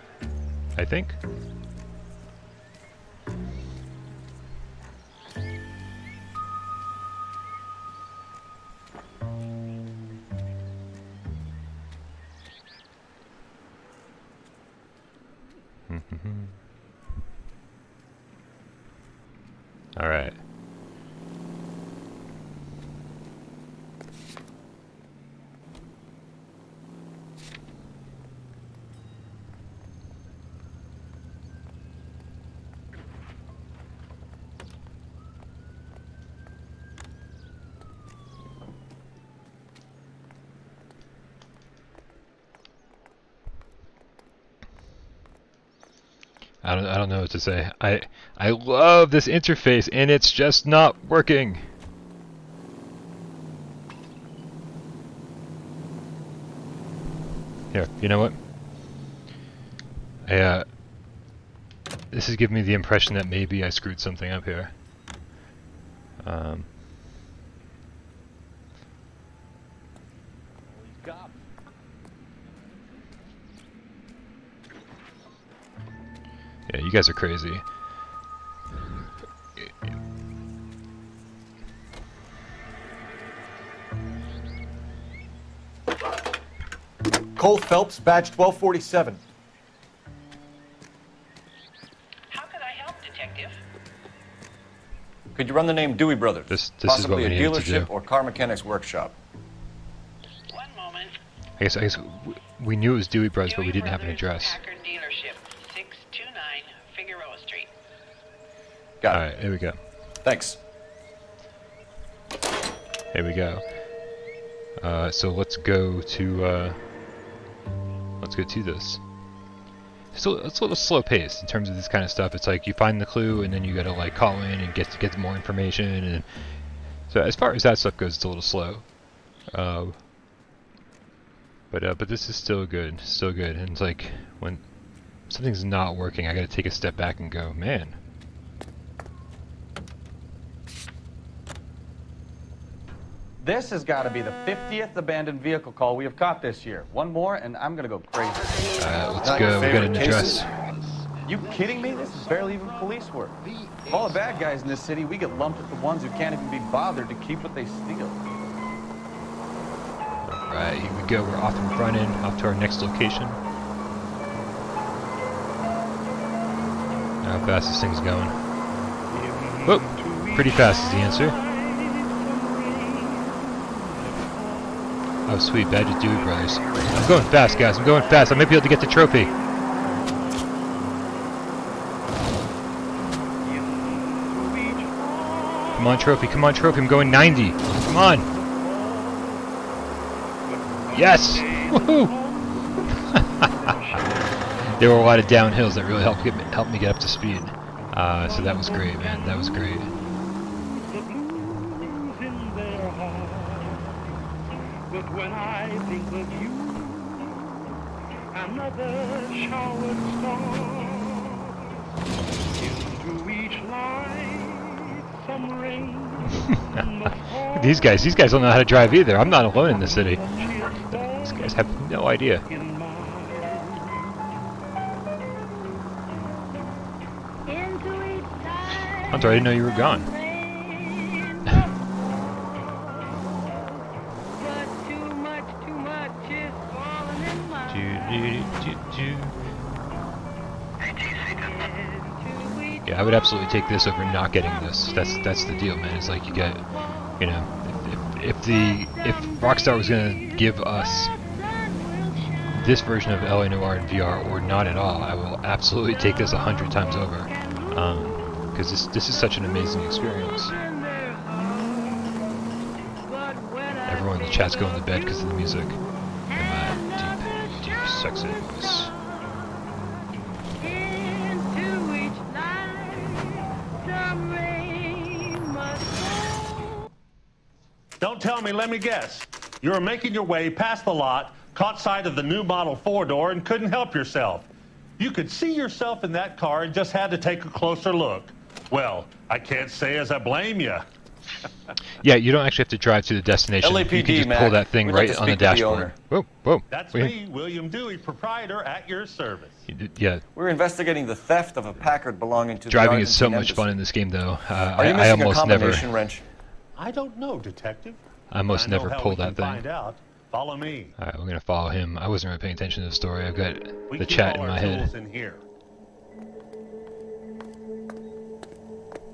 I think. I don't I don't know what to say. I I love this interface and it's just not working. Here, you know what? I, uh, this is giving me the impression that maybe I screwed something up here. Um, you guys are crazy. Cole Phelps, badge 1247. How can I help, Detective? Could you run the name Dewey Brothers? This- this is what Possibly we a needed to dealership do. or car mechanics workshop. One moment. I guess I guess w- we knew it was Dewey Brothers, but we didn't have an address. Packard dealership, 629 Figueroa Street. Got All right, here we go. Thanks. Here we go. Uh, so let's go to uh, let's go to this. So it's a little slow pace in terms of this kind of stuff. It's like you find the clue and then you gotta like call in and get get more information and so as far as that stuff goes, it's a little slow. Uh, but uh, but this is still good, still good. And it's like when something's not working, I gotta take a step back and go, man. This has got to be the 50th abandoned vehicle call we have caught this year. One more, and I'm going to go crazy. Uh, let's go. We got an address. You kidding me? This is barely even police work. Of all the bad guys in this city, we get lumped with the ones who can't even be bothered to keep what they steal. Right, here we go. We're off in front end, off to our next location. How fast this thing's going? Whoop! Pretty fast is the answer. Oh, sweet. Badge Dewey Brothers. I'm going fast, guys. I'm going fast. I might be able to get the trophy. Come on, trophy. Come on, trophy. I'm going 90. Come on. Yes! Woohoo! there were a lot of downhills that really helped get me, helped me get up to speed. Uh, so that was great, man. That was great. But when You, another shower starts into each light. these guys, these guys don't know how to drive either. I'm not alone in the city. These guys have no idea. Hunter, I didn't know you were gone. Yeah, I would absolutely take this over not getting this. That's that's the deal, man. It's like you get, you know, if, if, if the if Rockstar was gonna give us this version of LA Noire in VR or not at all, I will absolutely take this a hundred times over. Um, because this this is such an amazing experience. Everyone in the chat's going to bed because of the music me, let me guess. You were making your way past the lot, caught sight of the new model four door, and couldn't help yourself. You could see yourself in that car and just had to take a closer look. Well, I can't say as I blame you. Yeah, you don't actually have to drive to the destination. you LAPD, can just Mac. pull that thing We'd like right to on the speak to the dashboard. Whoa, whoa. That's Wait. me, William Dewey, proprietor at your service. Yeah, We're investigating the theft of a Packard belonging to driving the is so much embassy. fun in this game, though. Uh, Are you I, I missing almost a never, wrench? I don't know, detective. I almost I never pull that thing. Out. Follow me. All right, we're gonna follow him. I wasn't really paying attention to the story. I've got We the chat in my head. in here.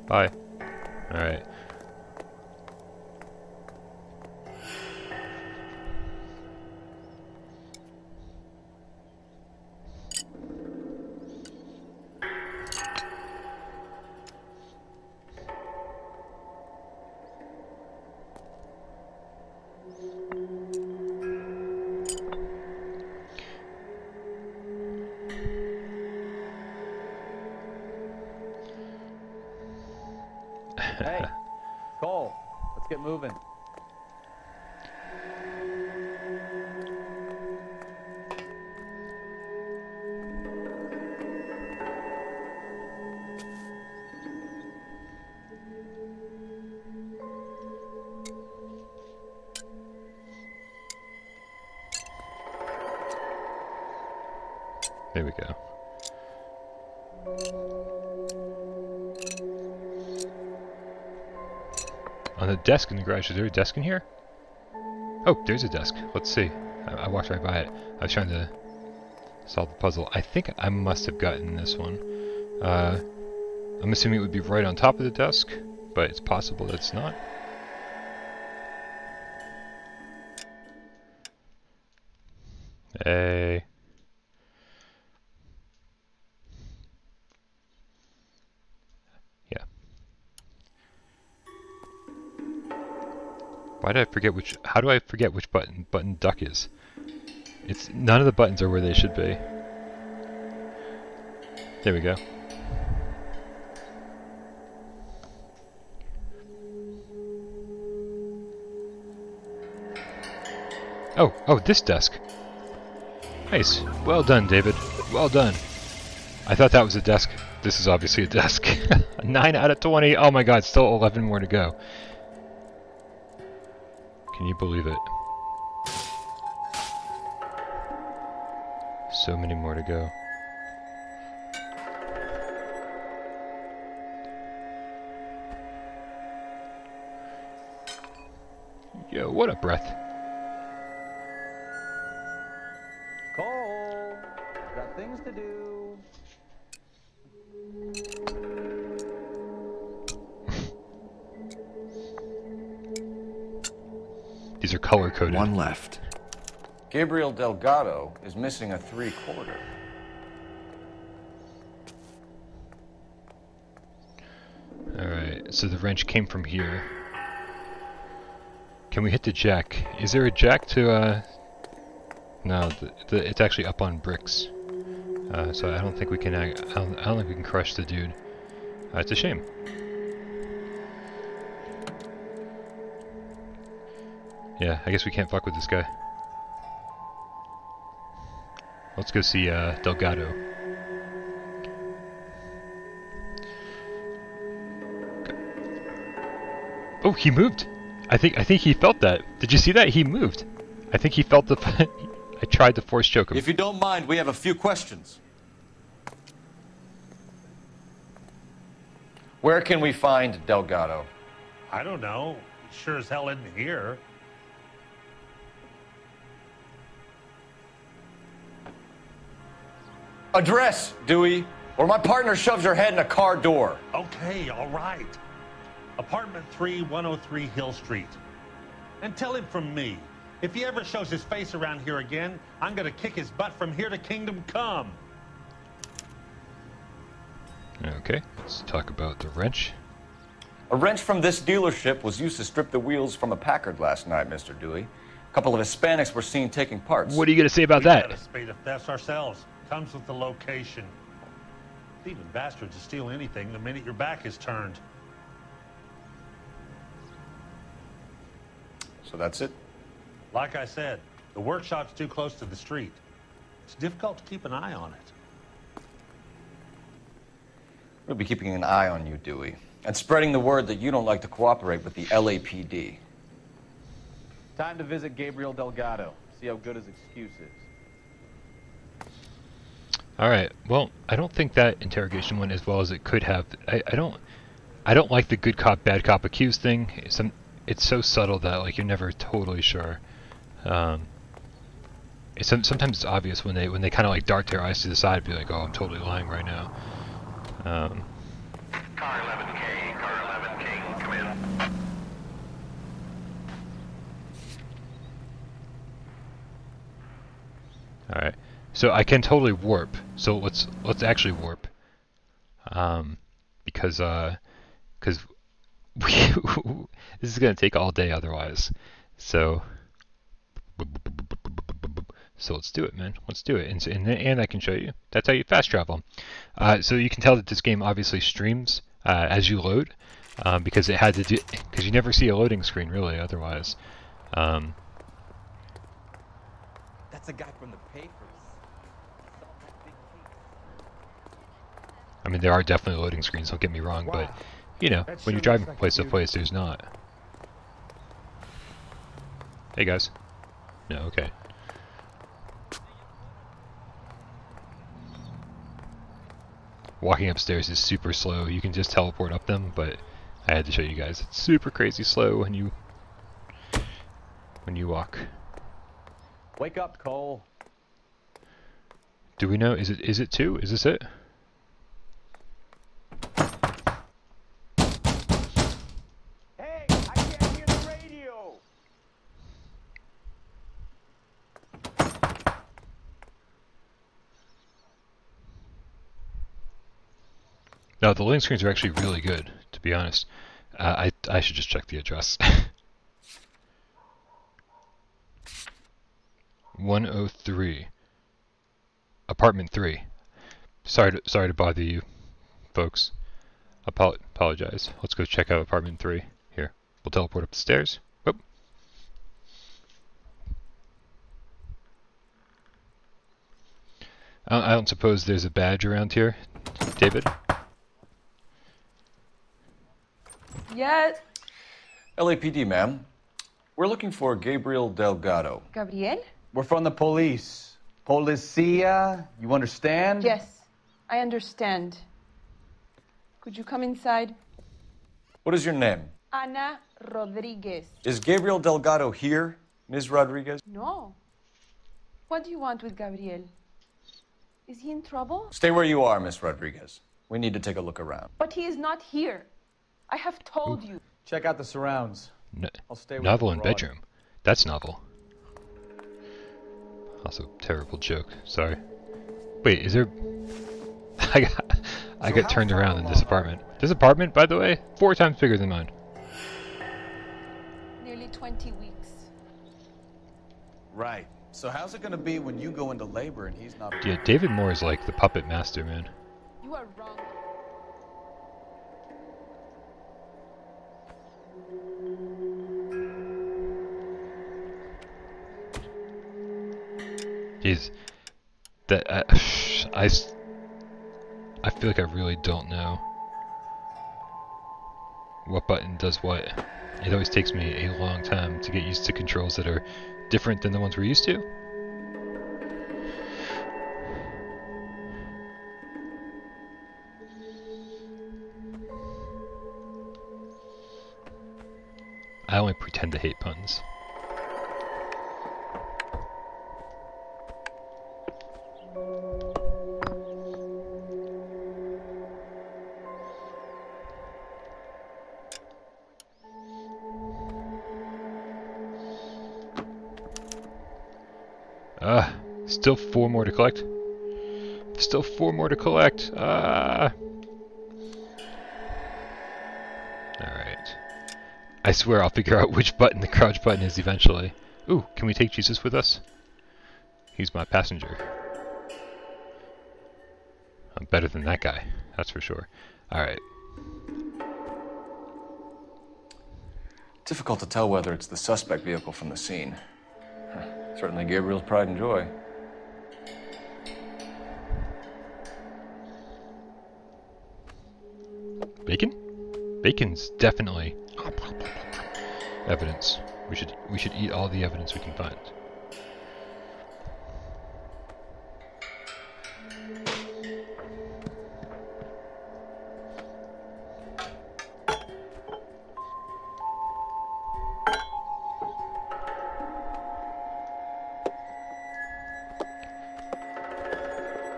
Bye. All right. Desk in the garage, is there a desk in here? Oh, there's a desk. Let's see. I, I walked right by it. I was trying to solve the puzzle. I think I must have gotten this one. Uh, I'm assuming it would be right on top of the desk, but it's possible that it's not. Hey. Why did I forget which? How do I forget which button button duck is? It's none of the buttons are where they should be. There we go. Oh, oh, this desk. Nice. Well done, David. Well done. I thought that was a desk. This is obviously a desk. 9 out of 20. Oh my god, still 11 more to go. Can you believe it? So many more to go. Yo, what a breath. Color coded. One left. Gabriel Delgado is missing a three quarter. Alright, so the wrench came from here. Can we hit the jack? Is there a jack to, uh... No, the, the, it's actually up on bricks. Uh, so I don't think we can, I don't, I don't think we can crush the dude. Uh, it's a shame. Yeah, I guess we can't fuck with this guy. Let's go see, uh, Delgado. Oh, he moved. I think I think he felt that. Did you see that? He moved. I think he felt the. I tried to force choke him. If you don't mind, we have a few questions. Where can we find Delgado? I don't know. He Sure as hell isn't here. Address, Dewey, or my partner shoves her head in a car door. Okay, all right. Apartment 3, 103 Hill Street. And tell him from me, if he ever shows his face around here again, I'm gonna kick his butt from here to Kingdom Come. Okay, let's talk about the wrench. A wrench from this dealership was used to strip the wheels from a Packard last night, Mr. Dewey. A couple of Hispanics were seen taking parts. What are you gonna say about we that? got a spade of thefts ourselves. Comes with the location. Thieving bastards will steal anything the minute your back is turned. So that's it? Like I said, the workshop's too close to the street. It's difficult to keep an eye on it. We'll be keeping an eye on you, Dewey, and spreading the word that you don't like to cooperate with the LAPD. Time to visit Gabriel Delgado. See how good his excuse is. All right. Well, I don't think that interrogation went as well as it could have. I, I don't. I don't like the good cop, bad cop accused thing. It's, some, it's so subtle that like you're never totally sure. Um, it's sometimes it's obvious when they when they kind of like dart their eyes to the side, and be like, "Oh, I'm totally lying right now." Um, Car 11K, car 11K, come in. all right. So I can totally warp. So let's let's actually warp. Um, because uh, because we this is gonna take all day otherwise. So so let's do it, man. Let's do it. And so, and, and I can show you. That's how you fast travel. Uh, so you can tell that this game obviously streams uh, as you load, um, because it had to do because you never see a loading screen really otherwise. Um, That's a guy from the papers. I mean, there are definitely loading screens. Don't get me wrong, but you know, That when you're driving from place to place, there's not. Hey guys. No, okay. Walking upstairs is super slow. You can just teleport up them, but I had to show you guys. It's super crazy slow when you when you walk. Wake up, Cole. Do we know? Is it is it two? Is this it? Hey, I can't hear the radio. No, the loading screens are actually really good, to be honest. Uh, I I should just check the address. 103. Apartment 3. Sorry to, sorry to bother you, folks. Apol apologize. Let's go check out apartment 3. Here. We'll teleport up the stairs. Whoop. I I don't suppose there's a badge around here, David? Yes. LAPD, ma'am. We're looking for Gabriel Delgado. Gabriel? We're from the police. Policia, you understand? Yes, I understand. Could you come inside? What is your name? Ana Rodriguez. Is Gabriel Delgado here, Ms. Rodriguez? No. What do you want with Gabriel? Is he in trouble? Stay where you are, Miss Rodriguez. We need to take a look around. But he is not here. I have told you. Check out the surrounds. No, I'll stay with novel in bedroom. That's novel. Also, terrible joke. Sorry. Wait, is there? I got, I got turned around in this apartment. This apartment, by the way, four times bigger than mine. Nearly 20 weeks. Right. So how's it gonna be when you go into labor and he's not? Yeah, David Moore is like the puppet master, man. You are wrong. Jeez, that uh, I, s- I feel like I really don't know what button does what. It always takes me a long time to get used to controls that are different than the ones we're used to. I only pretend to hate puns. Still four more to collect. Still four more to collect. Ah. Alright. I swear I'll figure out which button the crouch button is eventually. Ooh, can we take Jesus with us? He's my passenger. I'm better than that guy, that's for sure. Alright. Difficult to tell whether it's the suspect vehicle from the scene. Certainly Gabriel's pride and joy. Bacon's definitely evidence. We should we should eat all the evidence we can find.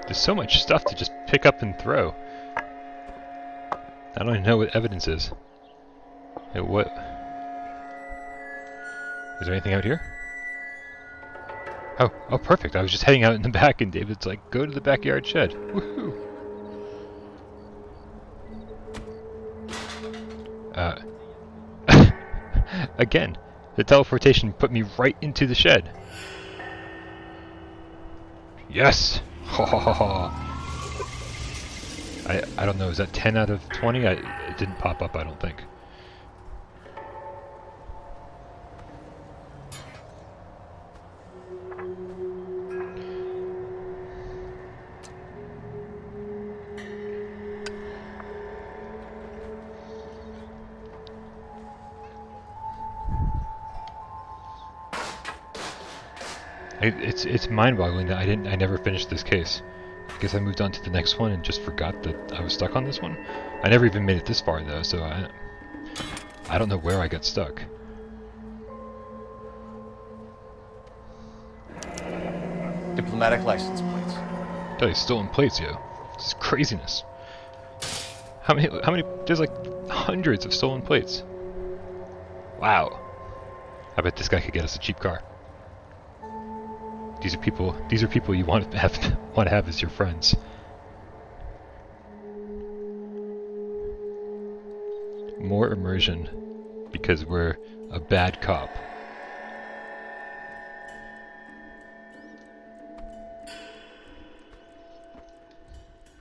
There's so much stuff to just pick up and throw. I don't even know what evidence is. What? Is there anything out here? Oh, oh, perfect. I was just heading out in the back, and David's like, "Go to the backyard shed." Woohoo! Uh, again, the teleportation put me right into the shed. Yes! Ha ha ha ha! I I don't know. Is that 10 out of 20? I it didn't pop up. I don't think. It's it's mind-boggling that I didn't I never finished this case. I guess I moved on to the next one and just forgot that I was stuck on this one. I never even made it this far though, so I I don't know where I got stuck. Diplomatic license plates. Tell you, stolen plates, yo. This is craziness. How many? How many? There's like hundreds of stolen plates. Wow. I bet this guy could get us a cheap car. These are people. These are people you want to have want to have as your friends. More immersion, because we're a bad cop.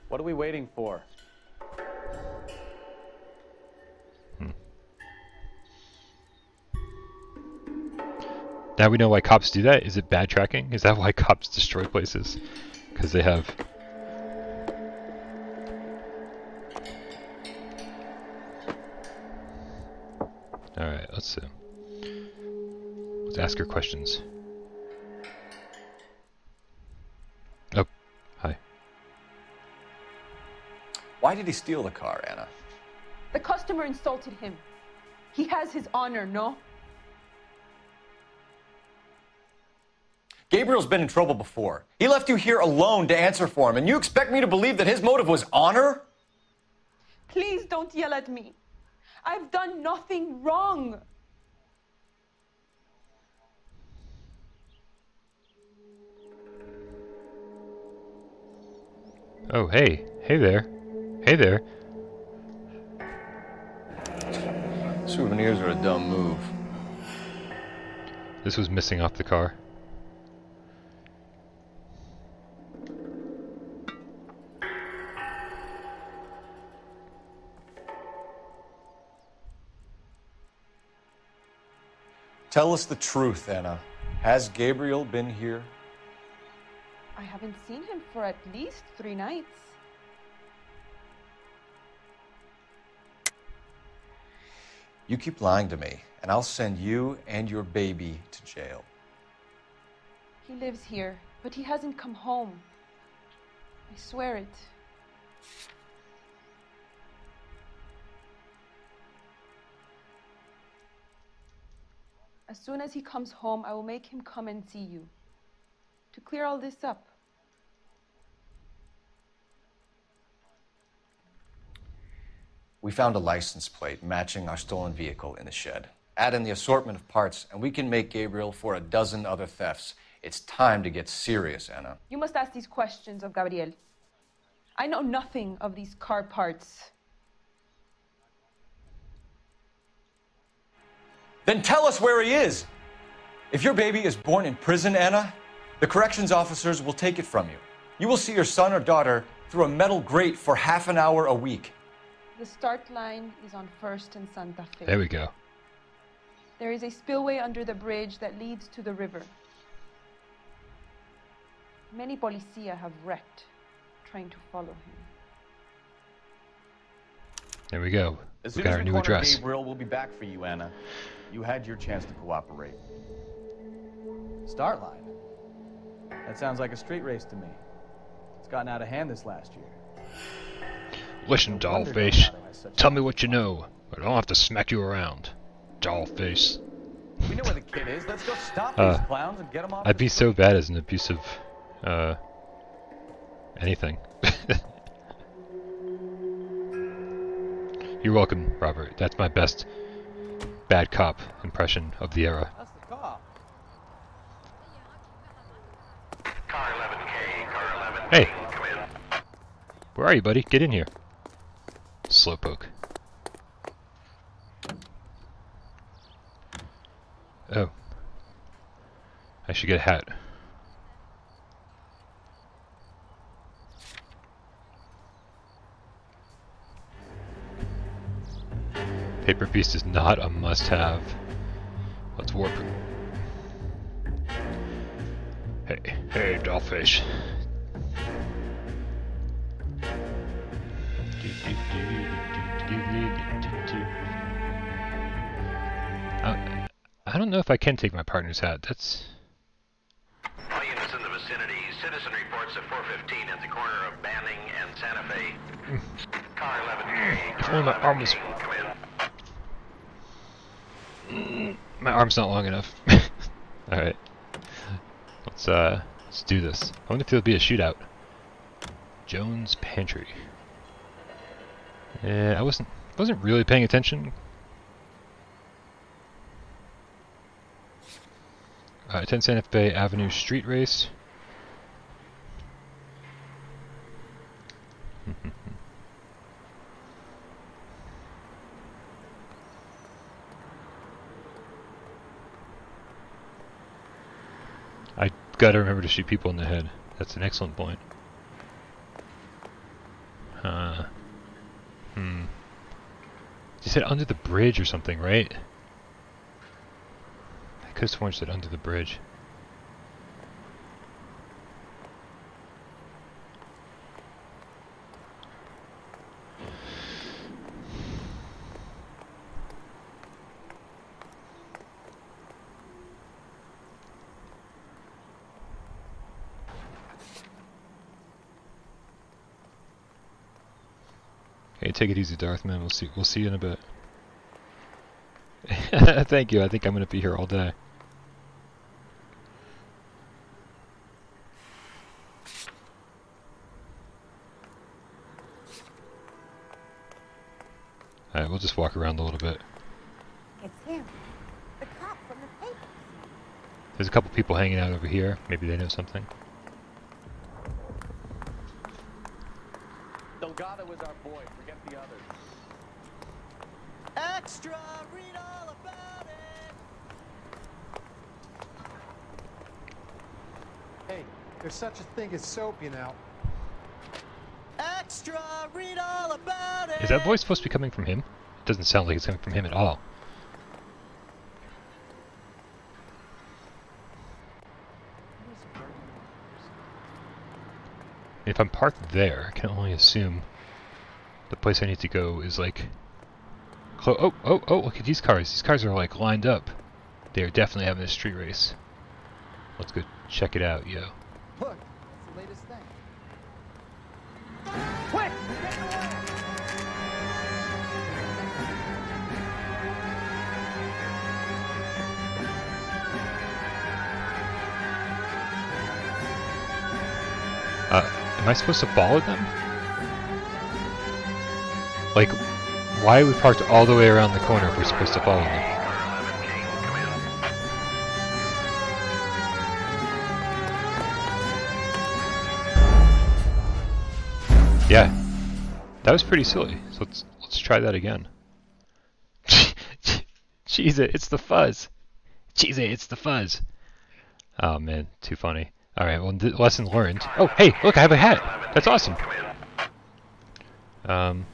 What are we waiting for? Now we know why cops do that. Is it bad tracking? Is that why cops destroy places? Because they have... Alright, let's see. Let's ask her questions. Oh, hi. Why did he steal the car, Anna? The customer insulted him. He has his honor, no? Gabriel's been in trouble before. He left you here alone to answer for him, and you expect me to believe that his motive was honor? Please don't yell at me. I've done nothing wrong. Oh, hey. Hey there. Hey there. Souvenirs are a dumb move. This was missing off the car. Tell us the truth, Anna. Has Gabriel been here? I haven't seen him for at least three nights. You keep lying to me, and I'll send you and your baby to jail. He lives here, but he hasn't come home. I swear it. As soon as he comes home, I will make him come and see you. To clear all this up. We found a license plate matching our stolen vehicle in the shed. Add in the assortment of parts, and we can make Gabriel for a dozen other thefts. It's time to get serious, Anna. You must ask these questions of Gabriel. I know nothing of these car parts. Then tell us where he is. If your baby is born in prison, Anna, the corrections officers will take it from you. You will see your son or daughter through a metal grate for half an hour a week. The start line is on First and Santa Fe. There we go. There is a spillway under the bridge that leads to the river. Many policia have wrecked trying to follow him. There we go. As we soon got our new address. Gabriel, we'll be back for you, Anna. You had your chance to cooperate. Start line. That sounds like a street race to me. It's gotten out of hand this last year. Listen, dollface. Tell me what you know. or I don't have to smack you around. Dollface. We know where the kid is. Let's go stop Uh, these clowns and get them off. I'd be so bad as an abusive, uh, anything. You're welcome, Robert. That's my best bad cop impression of the era. That's the cop. Hey! Where are you, buddy? Get in here. Slowpoke. Oh. I should get a hat. Paper Beast is not a must-have. Let's warp. Hey, hey, dollfish. Uh, I don't know if I can take my partner's hat. That's All units in the vicinity. Citizen reports at 415 at the corner of Banning and Santa Fe. Car 11K. If only my arm was. My arm's not long enough. All right. Let's uh, let's do this. I wonder if there'll be a shootout. Jones Pantry. Yeah, I wasn't wasn't really paying attention. Uh, 10 Santa Fe Avenue Street Race. I gotta remember to shoot people in the head. That's an excellent point. Uh, hmm. You said under the bridge or something, right? I could have sworn said under the bridge. Take it easy, Darthman. We'll see. We'll see you in a bit. Thank you. I think I'm gonna be here all day. Alright, we'll just walk around a little bit. It's him. The cop from the paper. There's a couple people hanging out over here. Maybe they know something. Delgado is our boy. Forget the others. Extra! Read all about it! Hey, there's such a thing as soap, you know. Extra! Read all about it! Is that voice supposed to be coming from him? It doesn't sound like it's coming from him at all. If I'm parked there, I can only assume the place I need to go is like oh, oh, oh, look at these cars. These cars are like lined up. They're definitely having a street race. Let's go check it out, yo. Look, that's the latest thing. Quick! Uh, am I supposed to follow them? Like, why are we parked all the way around the corner if we're supposed to follow them? Yeah, that was pretty silly. So let's let's try that again. Cheese it, it's the fuzz. Cheese it, it's the fuzz. Oh man, too funny. All right, well, lesson learned. Oh, hey, look, I have a hat. That's awesome. Um,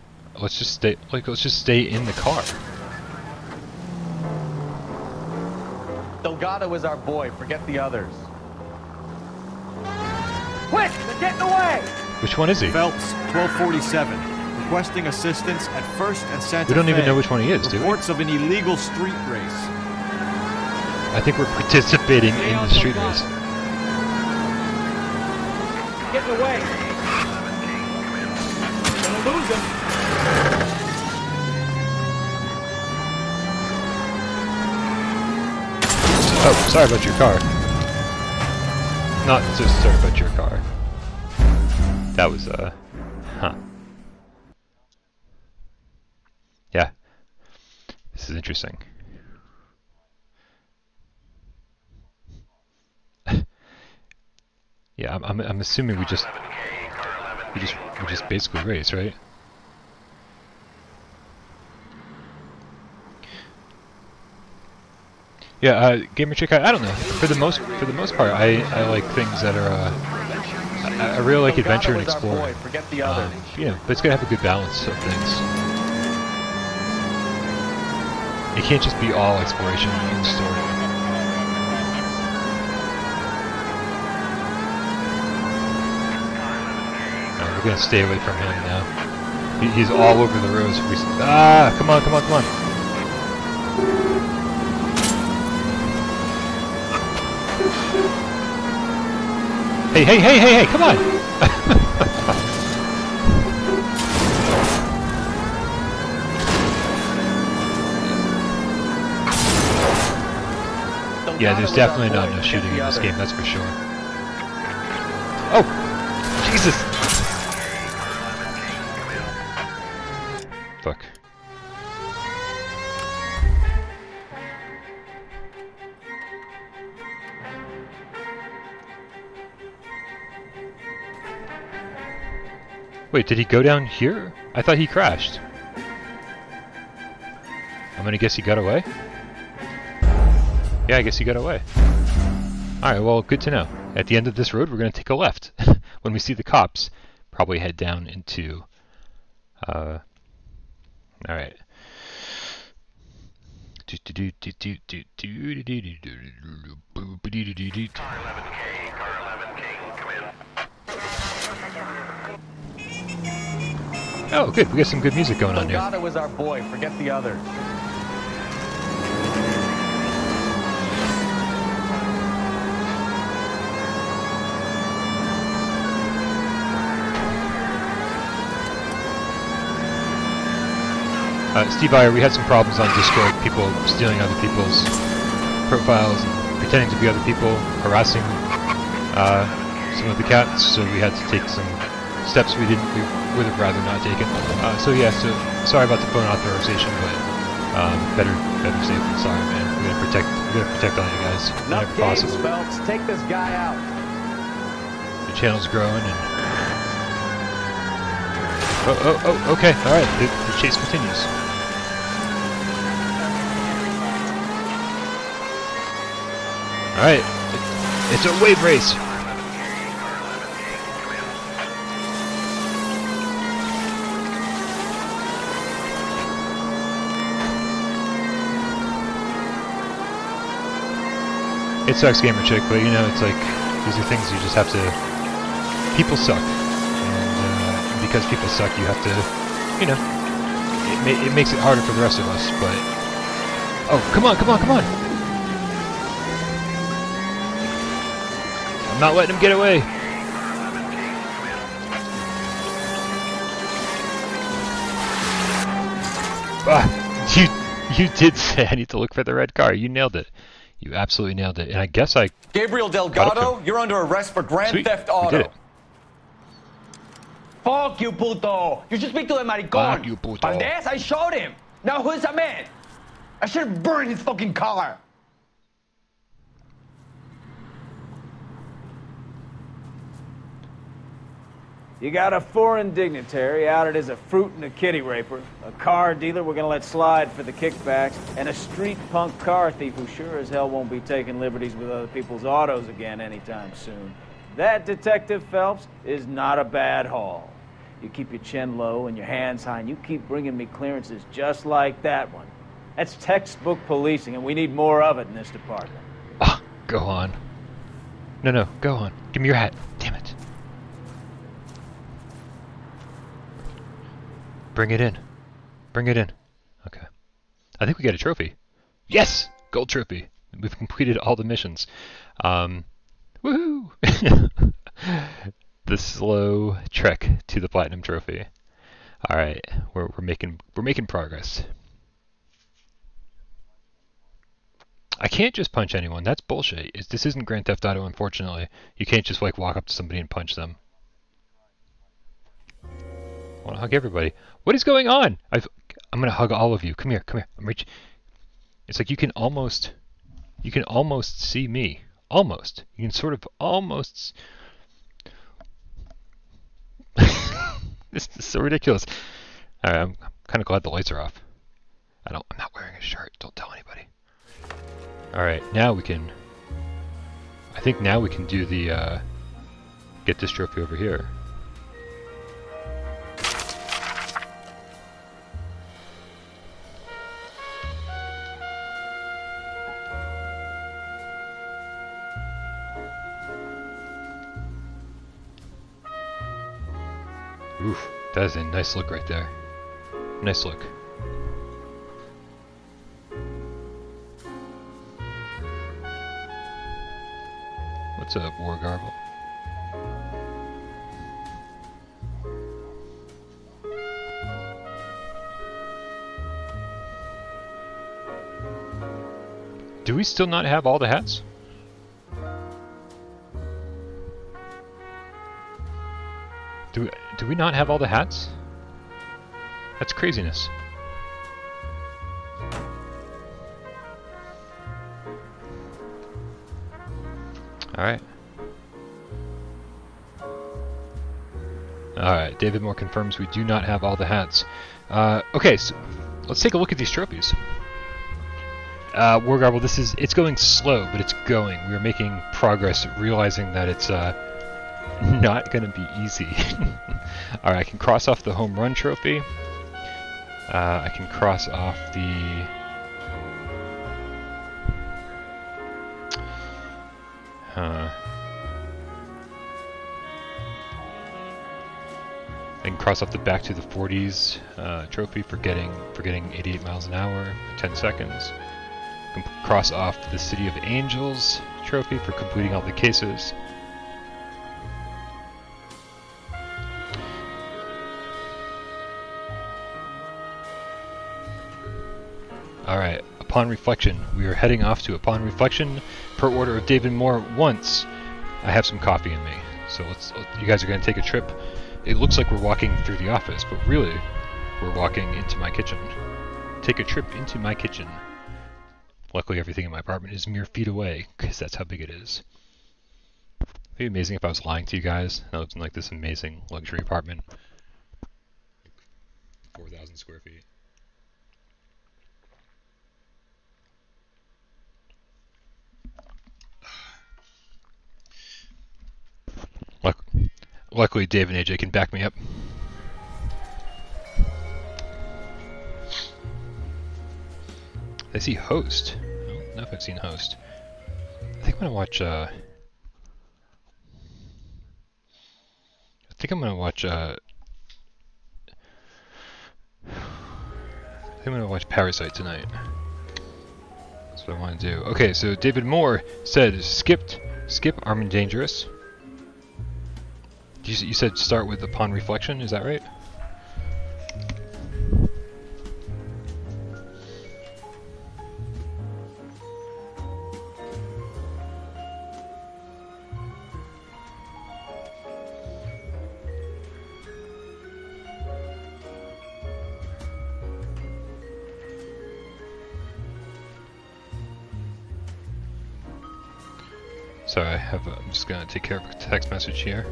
let's just stay. Like, let's just stay in the car. Delgado is our boy. Forget the others. Quick! They're getting away! Which one is he? Phelps, 1247. Requesting assistance at First and Santa We don't even know which one he is, do we? Reports of an illegal street race. I think we're participating in the street race. Getting away! Gonna lose him. Oh, sorry about your car. Not so sorry about your car. That was, uh, huh. Yeah. This is interesting. yeah, I'm, I'm, I'm assuming we just, we just, we just basically race, right? Yeah, uh, gamer chick. I, I don't know. For the most, for the most part, I, I like things that are. Uh, I, I really like adventure and. Forget the Um, you know, but it's gonna have a good balance of things. It can't just be all exploration and story. We're gonna stay away from him now. He, he's all over the roads. Ah, come on, come on, come on. Hey, hey, hey, hey, hey, come on! yeah, there's definitely not enough shooting in this game, that's for sure. Wait, did he go down here? I thought he crashed. I'm gonna guess he got away? Yeah, I guess he got away. Alright, well, good to know. At the end of this road, we're gonna take a left. when we see the cops, probably head down into... Uh... Alright. Oh, good. We got some good music going on here. Delgado was our boy. Forget the others. Uh, Steve Iyer, we had some problems on Discord, people stealing other people's profiles and pretending to be other people, harassing uh, some of the cats, so we had to take some steps we didn't, we would have rather not taken. Uh, so yeah, so sorry about the phone authorization, but um, better, better safe than sorry, man. We're gonna protect, we're gonna protect all you guys Enough whenever games, possible. Phelps. Take this guy out. The channel's growing and. Oh, oh, oh, okay, alright, the, the chase continues. Alright, it's a wave race. It sucks, Gamer Chick, but you know, it's like, these are things you just have to... People suck. And uh, because people suck, you have to, you know, it, ma it makes it harder for the rest of us, but... Oh, come on, come on, come on! I'm not letting him get away! Ah, you, you did say I need to look for the red car. You nailed it. You absolutely nailed it. And I guess I... Gabriel Delgado, you're under arrest for grand Sweet. theft auto. Fuck you, puto! You should speak to the maricon. Fuck you, puto. Valdez, I showed him. Now who's a man? I should have burned his fucking car. You got a foreign dignitary outed as a fruit and a kitty raper, a car dealer we're gonna let slide for the kickbacks, and a street punk car thief who sure as hell won't be taking liberties with other people's autos again anytime soon. That, Detective Phelps, is not a bad haul. You keep your chin low and your hands high, and you keep bringing me clearances just like that one. That's textbook policing, and we need more of it in this department. Ah, Go on. No, no, go on. Give me your hat. Damn it. Bring it in. Bring it in. Okay. I think we get a trophy. Yes! Gold trophy. We've completed all the missions. Um, woohoo! the slow trek to the platinum trophy. All right, we're we're making we're making progress. I can't just punch anyone. That's bullshit. It's, this isn't Grand Theft Auto, unfortunately. You can't just like walk up to somebody and punch them. I want to hug everybody. What is going on? I've, I'm gonna hug all of you. Come here, come here. I'm reach. It's like you can almost, you can almost see me. Almost. You can sort of almost. this is so ridiculous. I'm, I'm kind of glad the lights are off. I don't. I'm not wearing a shirt. Don't tell anybody. All right, now we can. I think now we can do the. Uh, get this trophy over here. Oof, that is a nice look right there. Nice look. What's up, War Garble? Do we still not have all the hats? Do do we not have all the hats? That's craziness. All right. All right. David Moore confirms we do not have all the hats. Uh, okay, so let's take a look at these trophies. Uh, Wargarble, this is it's going slow, but it's going. We are making progress, realizing that it's uh, not going to be easy. All right, I can cross off the home run trophy. Uh, I can cross off the. Huh. I can cross off the back to the 40s uh, trophy for getting for getting 88 miles an hour for 10 seconds. I can cross off the City of Angels trophy for completing all the cases. Alright, upon reflection, we are heading off to upon reflection per order of David Moore once. I have some coffee in me, so let's. You guys are going to take a trip. It looks like we're walking through the office, but really, we're walking into my kitchen. Take a trip into my kitchen. Luckily, everything in my apartment is mere feet away, because that's how big it is. It'd be amazing if I was lying to you guys. I lived in like this amazing luxury apartment. 4,000 square feet. Luck luckily, Dave and AJ can back me up. I see Host. I don't know if I've seen Host. I think I'm gonna watch. Uh, I think I'm gonna watch. Uh, think I'm gonna watch Parasite tonight. That's what I want to do. Okay, so David Moore said skipped skip Armed and Dangerous. You, you said start with Upon Reflection, is that right? Sorry, I have. I'm just gonna take care of a text message here.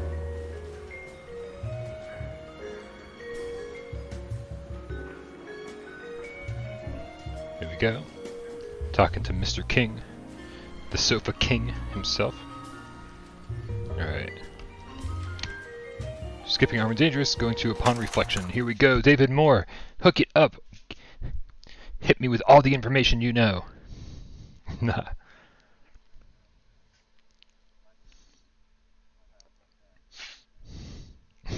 Here we go. Talking to Mr. King, the Sofa King himself. Alright. Skipping Armed and Dangerous, going to Upon Reflection. Here we go. David Moore, hook it up. Hit me with all the information you know. nah.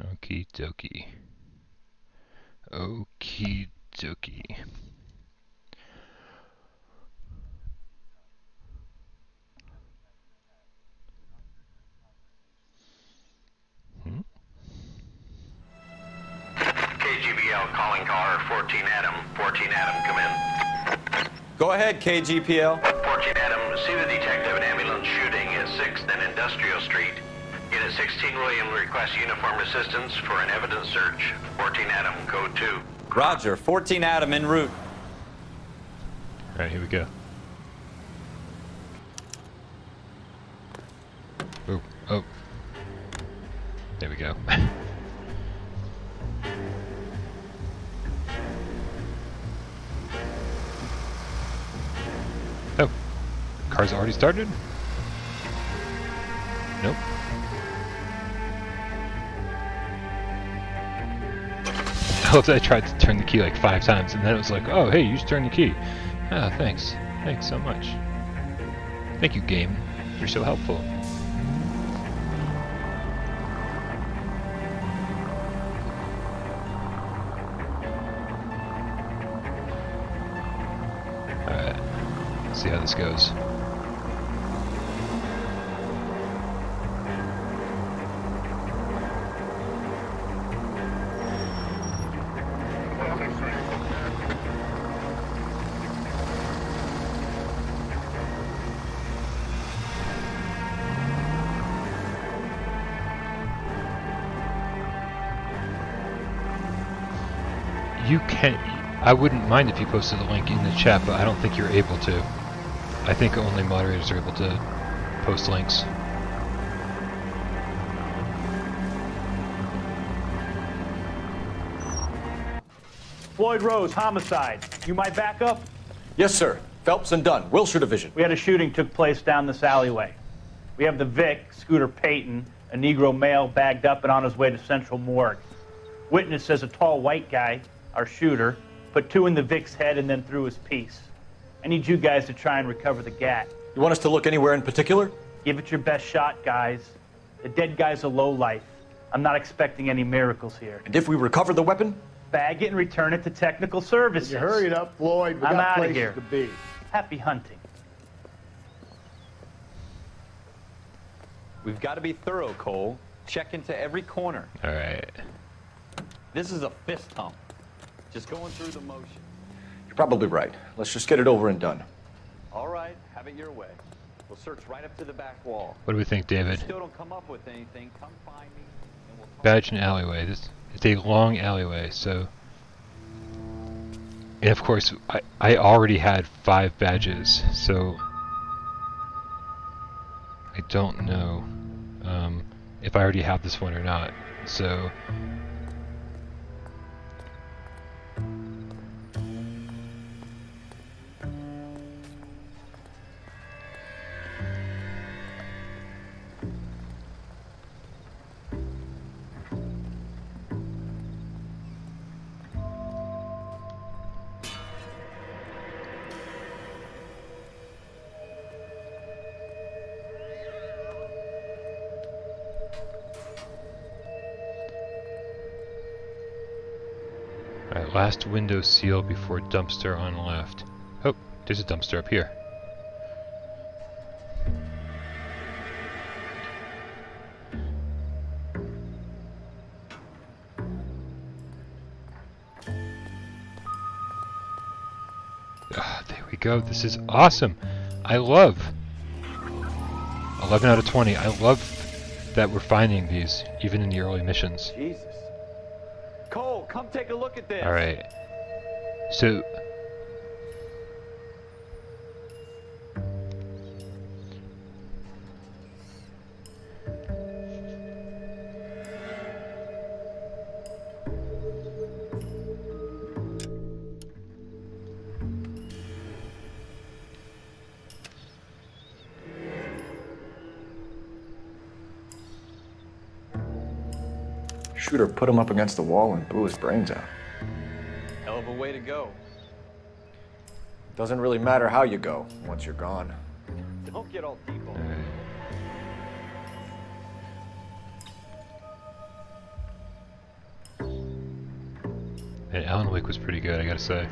Okie dokie. Okie dokie. KGPL calling caller 14 Adam. 14 Adam, come in. Go ahead, KGPL. 14 Adam, see the detective an ambulance shooting at 6th and Industrial Street. Unit 16 William requests uniform assistance for an evidence search. 14 Adam, code 2. Roger. 14 Adam en route. Alright, here we go. Oh, oh. There we go. oh. Car's already started? Nope. I I tried to turn the key like five times and then it was like, oh hey, you just turned the key. Ah, thanks. Thanks so much. Thank you, game. You're so helpful. Alright. See how this goes. I wouldn't mind if you posted a link in the chat, but I don't think you're able to. I think only moderators are able to post links. Floyd Rose, homicide. You my backup? Yes, sir. Phelps and Dunn, Wilshire Division. We had a shooting took place down this alleyway. We have the Vic, Scooter Payton, a Negro male bagged up and on his way to Central Morgue. Witness says a tall white guy, our shooter, put two in the Vic's head and then threw his piece. I need you guys to try and recover the gat. You want us to look anywhere in particular? Give it your best shot, guys. The dead guy's a low life. I'm not expecting any miracles here. And if we recover the weapon? Bag it and return it to technical services. You hurry it up, Floyd. We I'm got out of places here. to be. Happy hunting. We've got to be thorough, Cole. Check into every corner. Alright. This is a fist hump. Just going through the motion. You're probably right. Let's just get it over and done. All right, have it your way. We'll search right up to the back wall. What do we think, If you David? still don't come up with anything, come find me. and we'll. Badge and alleyway. This it's a long alleyway, so. And of course, I I already had five badges, so I don't know um, if I already have this one or not. So. Last window seal before dumpster on left. Oh, there's a dumpster up here. Ah, there we go. This is awesome. I love 11 out of 20. I love that we're finding these, even in the early missions. Jesus. Come take a look at this. Alright. So... put him up against the wall and blew his brains out. Hell of a way to go. Doesn't really matter how you go once you're gone. Don't get all deep on Alright. And Alan Wake was pretty good, I gotta say.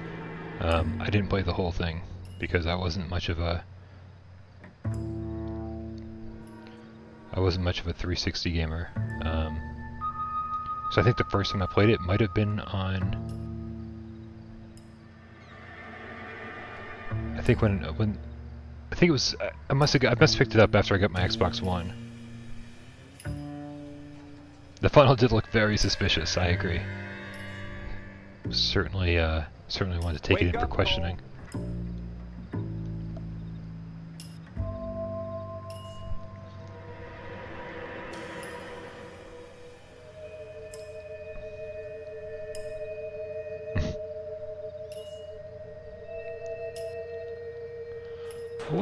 Um, I didn't play the whole thing because I wasn't much of a I wasn't much of a 360 gamer. Um, so I think the first time I played it might have been on. I think when when I think it was I- must have I must have picked it up after I got my Xbox One. The funnel did look very suspicious. I agree. Certainly, uh, certainly wanted to take it in for questioning.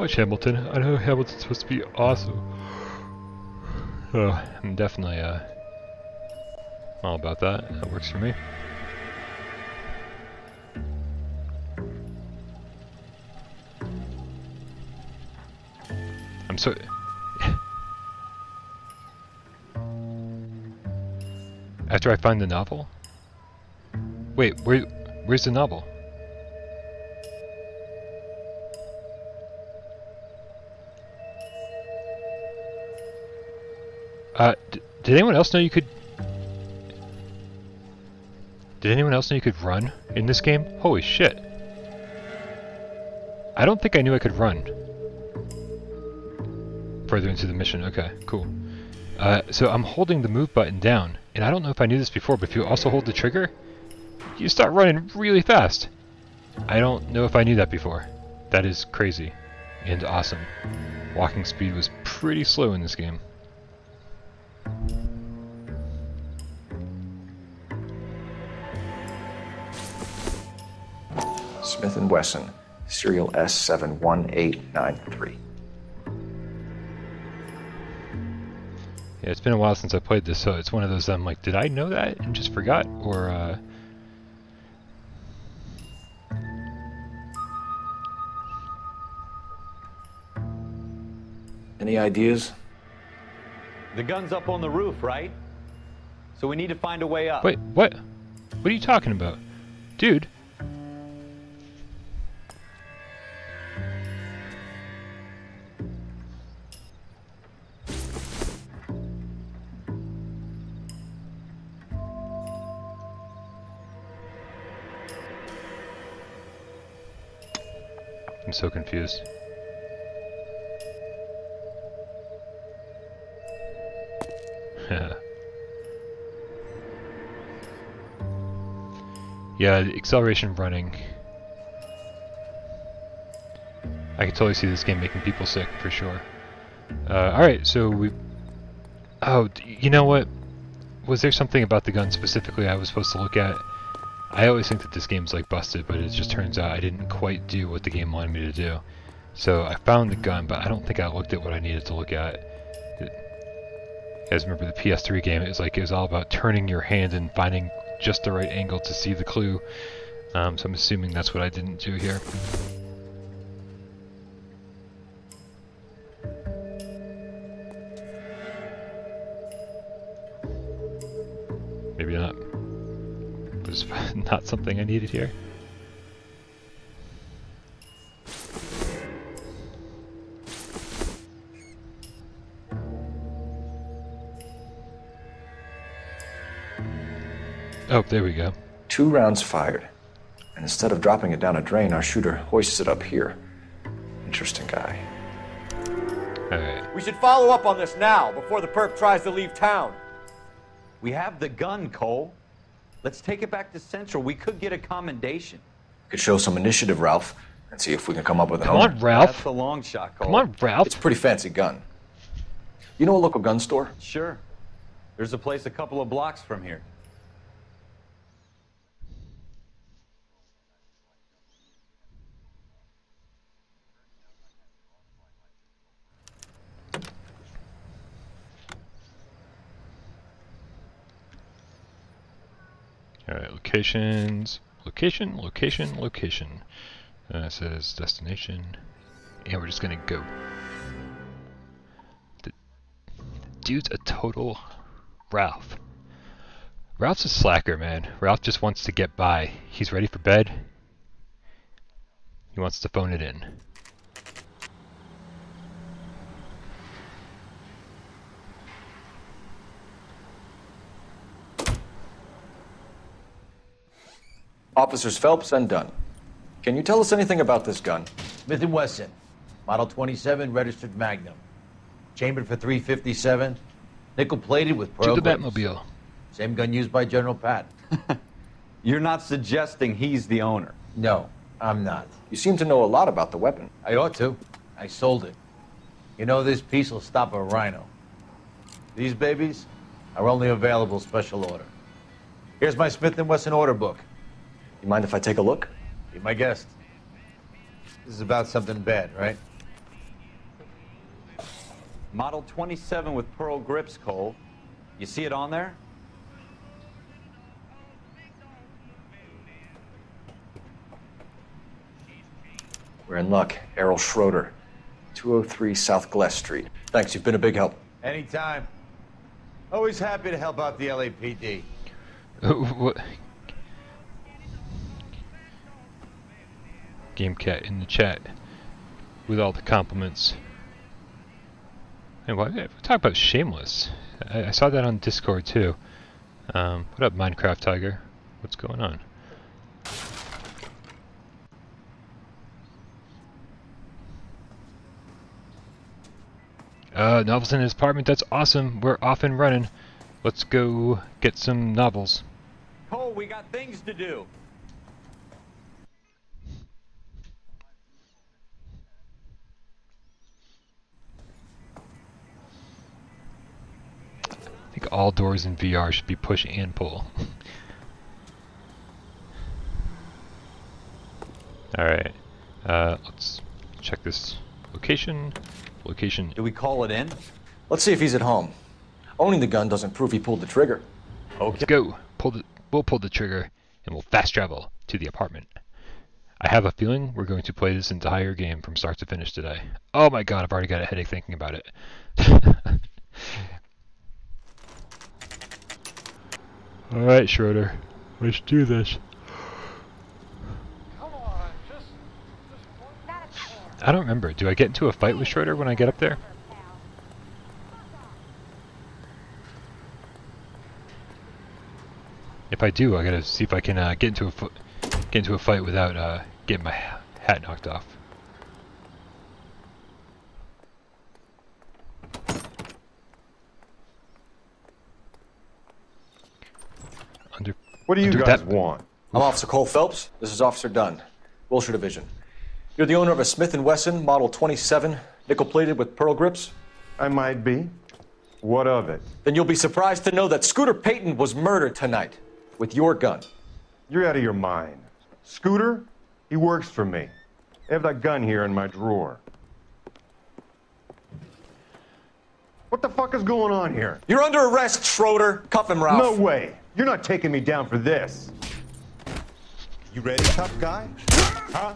Watch Hamilton. I know Hamilton's supposed to be awesome. Oh, I'm definitely uh, all about that. That works for me. I'm so. After I find the novel? Wait, where, where's the novel? Uh, did anyone else know you could... Did anyone else know you could run in this game? Holy shit. I don't think I knew I could run. Further into the mission, okay, cool. Uh, so I'm holding the move button down, and I don't know if I knew this before, but if you also hold the trigger, you start running really fast. I don't know if I knew that before. That is crazy and awesome. Walking speed was pretty slow in this game. Smith & Wesson, serial S71893. Yeah, it's been a while since I played this, so it's one of those I'm like, did I know that and just forgot? Or, uh... Any ideas? The gun's up on the roof, right? So we need to find a way up. Wait, what? What are you talking about? Dude. I'm so confused. yeah, acceleration running. I can totally see this game making people sick for sure. Uh, Alright, so we... Oh, you know what? Was there something about the gun specifically I was supposed to look at? I always think that this game's like busted, but it just turns out I didn't quite do what the game wanted me to do. So I found the gun, but I don't think I looked at what I needed to look at. Guys remember the PS3 game? It was like it was all about turning your hand and finding just the right angle to see the clue. Um, so I'm assuming that's what I didn't do here. Maybe not. It was not something I needed here. Oh, there we go. Two rounds fired. And instead of dropping it down a drain, our shooter hoists it up here. Interesting guy. Alright. We should follow up on this now, before the perp tries to leave town. We have the gun, Cole. Let's take it back to Central. We could get a commendation. Could show some initiative, Ralph, and see if we can come up with an Come owner. on, Ralph. That's a long shot, Cole. Come on, Ralph. It's a pretty fancy gun. You know a local gun store? Sure. There's a place a couple of blocks from here. Alright, locations, location, location, location. Uh, it says destination, and we're just gonna go. The dude's a total Ralph. Ralph's a slacker, man. Ralph just wants to get by. He's ready for bed. He wants to phone it in. Officers Phelps and Dunn. Can you tell us anything about this gun? Smith & Wesson, Model 27, registered Magnum. Chambered for 357, nickel-plated with pearl To the grips. Batmobile. Same gun used by General Patton. You're not suggesting he's the owner. No, I'm not. You seem to know a lot about the weapon. I ought to. I sold it. You know this piece will stop a rhino. These babies are only available special order. Here's my Smith & Wesson order book. You mind if I take a look? Be my guest. This is about something bad, right? Model 27 with pearl grips, Cole. You see it on there? We're in luck. Errol Schroeder, 203 South Glass Street. Thanks, you've been a big help. Anytime. Always happy to help out the LAPD. what? Game Cat in the chat with all the compliments. And why talk about Shameless? I, I saw that on Discord too. Um, what up, Minecraft Tiger? What's going on? Uh, novels in his apartment. That's awesome. We're off and running. Let's go get some novels. Cole, we got things to do. Think all doors in VR should be push and pull. Alright, uh, let's check this location. Location. Do we call it in? Let's see if he's at home. Owning the gun doesn't prove he pulled the trigger. Okay. Let's go. Pull the, we'll pull the trigger and we'll fast travel to the apartment. I have a feeling we're going to play this entire game from start to finish today. Oh my god, I've already got a headache thinking about it. Alright, Schroeder. Let's do this. I don't remember. Do I get into a fight with Schroeder when I get up there? If I do, I gotta see if I can uh, get into a get into a fight without uh, getting my hat knocked off. Under. What do you under guys that- want? I'm Officer Cole Phelps. This is Officer Dunn, Wilshire Division. You're the owner of a Smith & Wesson Model 27, nickel-plated with pearl grips? I might be. What of it? Then you'll be surprised to know that Scooter Payton was murdered tonight with your gun. You're out of your mind. Scooter, he works for me. I have that gun here in my drawer. What the fuck is going on here? You're under arrest, Schroeder. Cuff him, Ralph. No way. You're not taking me down for this. You ready, tough guy? Huh?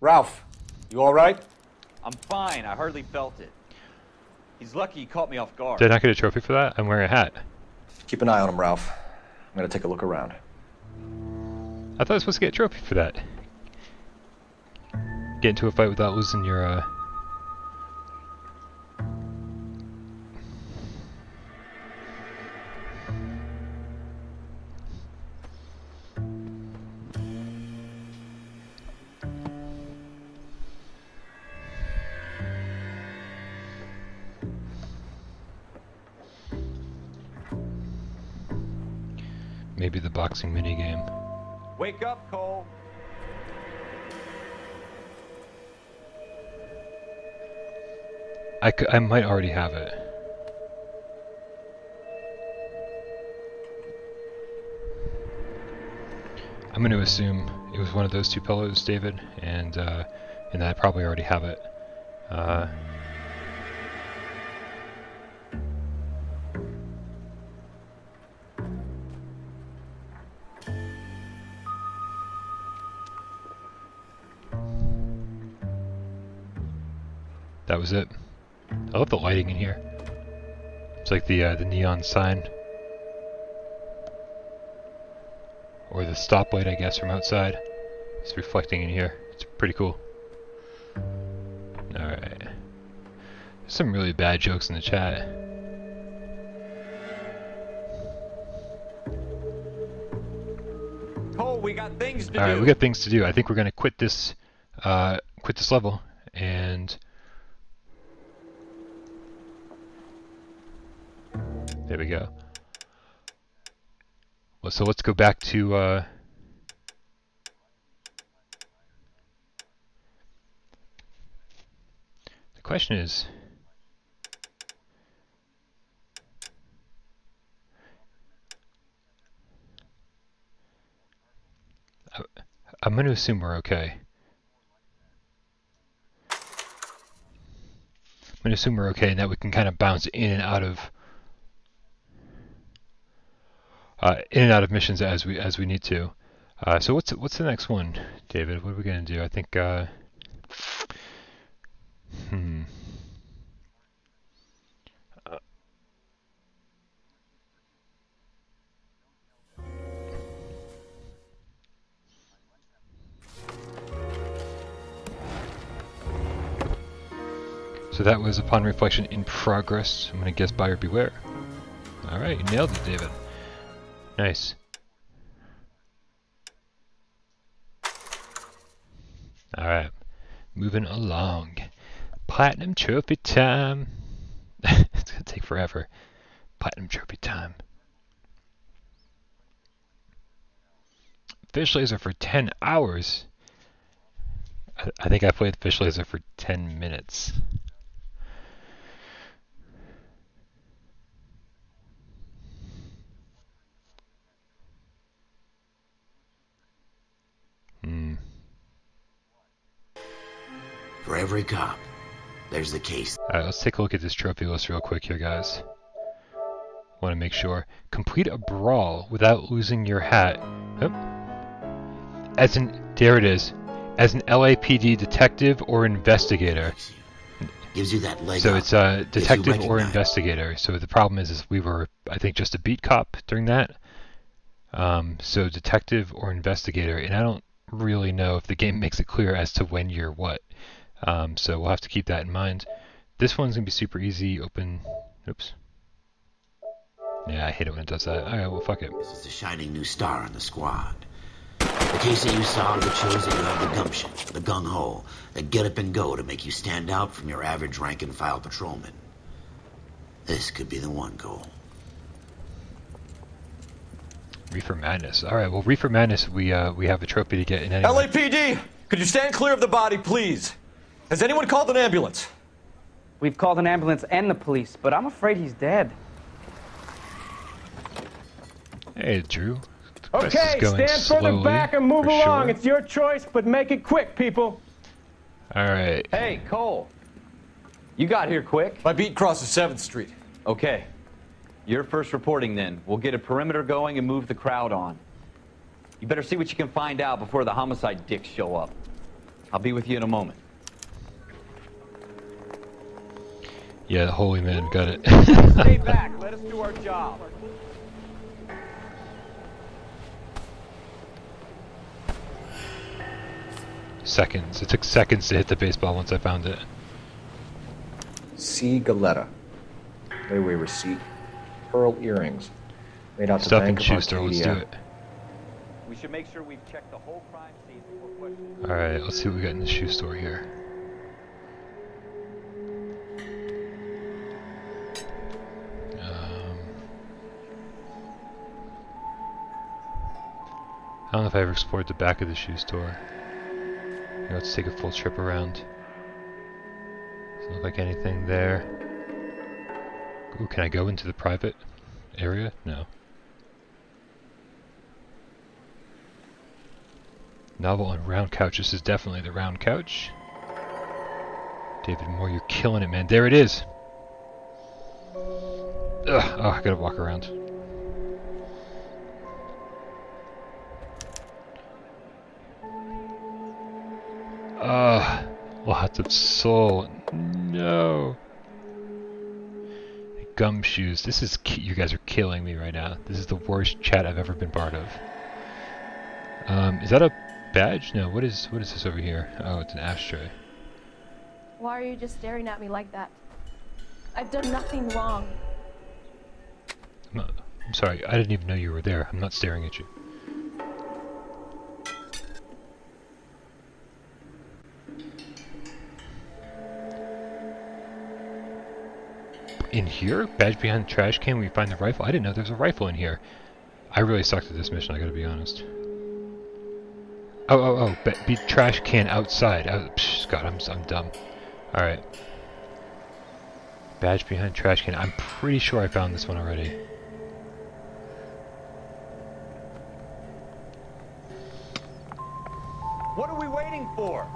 Ralph, you all right? I'm fine. I hardly felt it. He's lucky he caught me off guard. Did I not get a trophy for that? I'm wearing a hat. Keep an eye on him, Ralph. I'm gonna take a look around. I thought I was supposed to get a trophy for that. Get into a fight without losing your, uh... Maybe the boxing minigame. Wake up, Cole. I I might already have it. I'm going to assume it was one of those two pillows, David, and uh, and I probably already have it. Uh, that was it. I love the lighting in here. It's like the uh, the neon sign. Or the stoplight, I guess, from outside. It's reflecting in here. It's pretty cool. Alright. There's some really bad jokes in the chat. Oh, we got things to Alright, do. we got things to do. I think we're gonna quit this uh, quit this level and There we go. So let's go back to uh, the question is I'm going to assume we're okay. I'm going to assume we're okay and that we can kind of bounce in and out of uh, in and out of missions as we as we need to. Uh, so what's what's the next one, David? What are we gonna do? I think. Uh, hmm. So that was upon reflection in progress. I'm gonna guess buyer beware. All right, you nailed it, David. Nice. Alright, moving along. Platinum trophy time. it's gonna take forever. Platinum trophy time. Fish laser for 10 hours. I, I think I played fish laser for 10 minutes. For every cop, there's the case. Alright, let's take a look at this trophy list real quick here, guys. Want to make sure. Complete a brawl without losing your hat. Oop. As an, there it is. As an LAPD detective or investigator. Gives you that leg So up. it's uh, you detective or investigator. So the problem is, is we were, I think, just a beat cop during that. Um, so detective or investigator, and I don't really know if the game makes it clear as to when you're what. Um, so we'll have to keep that in mind. This one's gonna be super easy. Open. Oops. Yeah, I hate it when it does that. Alright, well, fuck it. This is the shining new star in the squad. The case that you solved that shows that you have the gumption, the gung ho, the get up and go to make you stand out from your average rank and file patrolman. This could be the one goal. Reefer Madness. Alright, well, Reefer Madness, we uh, we have a trophy to get in any. LAPD, could you stand clear of the body, please? Has anyone called an ambulance? We've called an ambulance and the police, but I'm afraid he's dead. Hey, Drew. Okay, stand further back and move along. sure. It's your choice, but make it quick, people. Alright. Hey, Cole. You got here quick. My beat crosses 7th Street. Okay. You're first reporting then. We'll get a perimeter going and move the crowd on. You better see what you can find out before the homicide dicks show up. I'll be with you in a moment. Yeah, holy man, got it. Stay back. Let us do our job. seconds. It took seconds to hit the baseball once I found it. C. Galletta. Layaway receipt. Pearl earrings. Made out to Stuff Bank and of Schuster, let's do it. We should make sure we've checked the whole crime scene before questioning. Alright, let's see what we got in the shoe store here. I don't know if I ever explored the back of the shoe store. Here, let's take a full trip around. Doesn't look like anything there. Ooh, can I go into the private area? No. Novel on round couch. This is definitely the round couch. David Moore, you're killing it, man. There it is. Ugh, oh, I gotta walk around. Ugh, lots of soul. No. Gumshoes. This is you guys are killing me right now. This is the worst chat I've ever been part of. Um, is that a badge? No. What is what is this over here? Oh, it's an ashtray. Why are you just staring at me like that? I've done nothing wrong. I'm, not, I'm sorry. I didn't even know you were there. I'm not staring at you. In here? Badge behind the trash can, we find the rifle? I didn't know there was a rifle in here. I really sucked at this mission, I gotta be honest. Oh, oh, oh, be trash can outside. Oh, psh, God, I'm, I'm dumb. Alright. Badge behind trash can. I'm pretty sure I found this one already. What are we waiting for?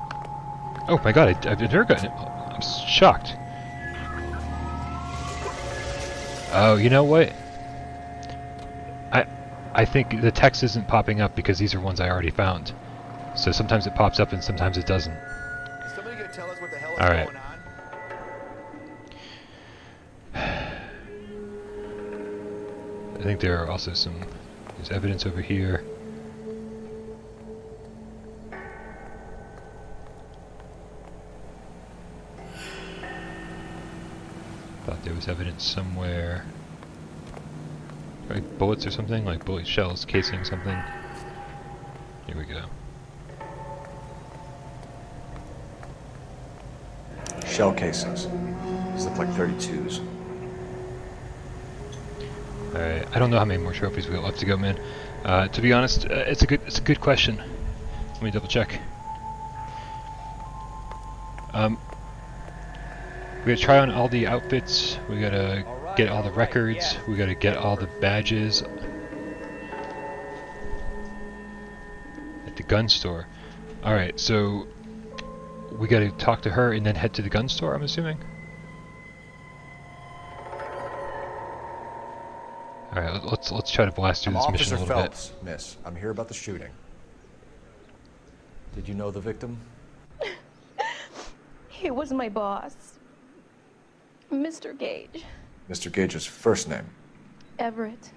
Oh my god, I, I've never gotten it. I'm shocked. Oh, you know what? I I think the text isn't popping up because these are ones I already found. So sometimes it pops up and sometimes it doesn't. Alright. I think there are also some there's evidence over here. I thought there was evidence somewhere. Like bullets or something? Like bullet shells casing something. Here we go. Shell casings. These look like 32s. Alright, I don't know how many more trophies we got left to go, man. Uh, to be honest, uh, it's a good it's a good question. Let me double check. Um, we gotta try on all the outfits. We gotta get all the records. We gotta get all the badges at the gun store. All right, so we gotta talk to her and then head to the gun store. I'm assuming. All right, let's let's try to blast through I'm this mission Officer a little Phelps, miss. I'm here about the shooting. Did you know the victim? He was my boss. Mr. Gage. Mr. Gage's first name. Everett.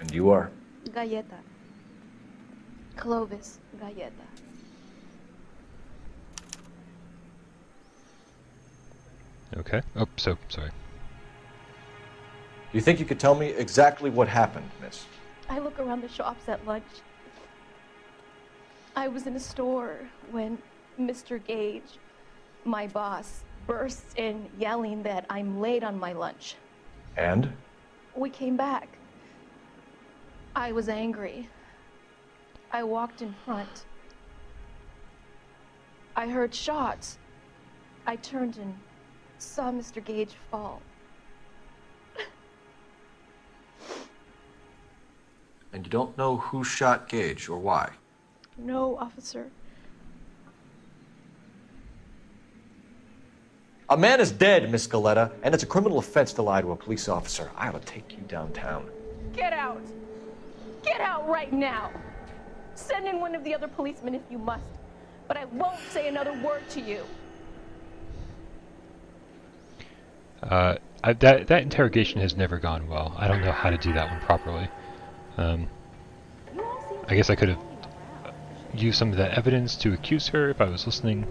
And you are? Galletta. Clovis Galletta. Okay. Oh, so sorry. Do you think you could tell me exactly what happened, miss? I look around the shops at lunch. I was in a store when Mr. Gage, my boss, bursts in yelling that I'm late on my lunch. And? We came back. I was angry. I walked in front. I heard shots. I turned and saw Mr. Gage fall. And you don't know who shot Gage or why? No, officer. A man is dead, Miss Galletta, and it's a criminal offense to lie to a police officer. I will take you downtown. Get out! Get out right now! Send in one of the other policemen if you must. but I won't say another word to you. Uh, I, that that interrogation has never gone well. I don't know how to do that one properly. Um, I guess I could have used some of that evidence to accuse her if I was listening,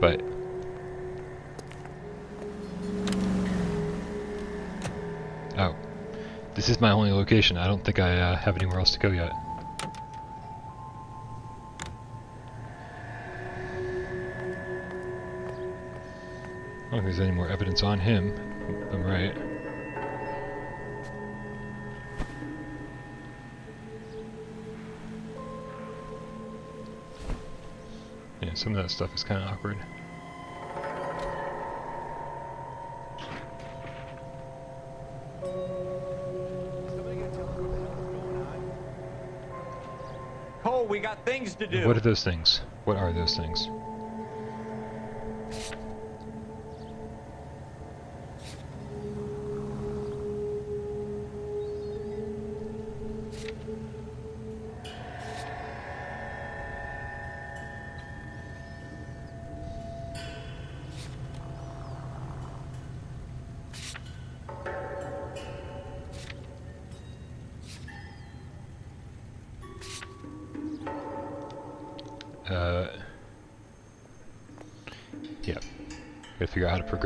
but oh, this is my only location. I don't think I uh, have anywhere else to go yet. I don't think there's any more evidence on him. I'm right. Yeah, some of that stuff is kind of awkward. We got things to do. What are those things? What are those things?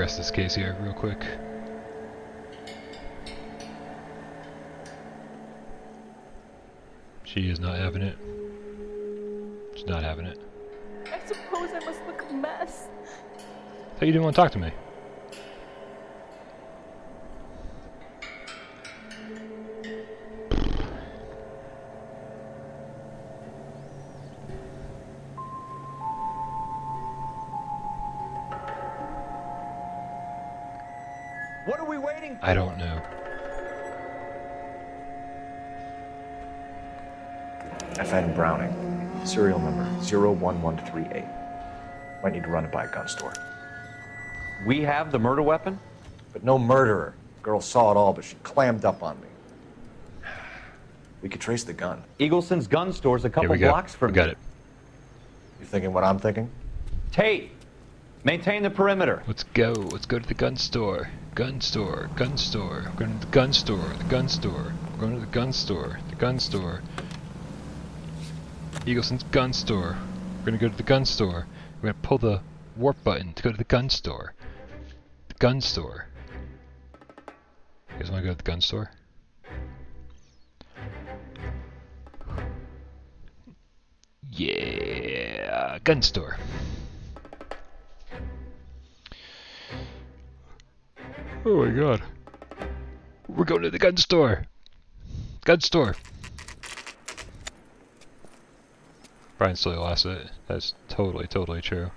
Figure out how to progress this case here real quick. She is not having it. She's not having it. I suppose I must look a mess. Thought you didn't want to talk to me. I don't know. FN Browning, serial number 01138. Might need to run it by a gun store. We have the murder weapon? But no murderer. Girl saw it all, but she clammed up on me. We could trace the gun. Eagleson's gun store's a couple blocks from we got it. You thinking what I'm thinking? Tate, maintain the perimeter. Let's go. Let's go to the gun store. Gun store. Gun store. We're going to the gun store. The gun store. We're going to the gun store. The gun store. Eagleson's gun store. We're going to go to the gun store. We're going to pull the warp button to go to the gun store. The gun store. You guys want to go to the gun store? Yeah, gun store. Oh my god. We're going to the gun store. Gun store. Brian still lost it. That's totally, totally true.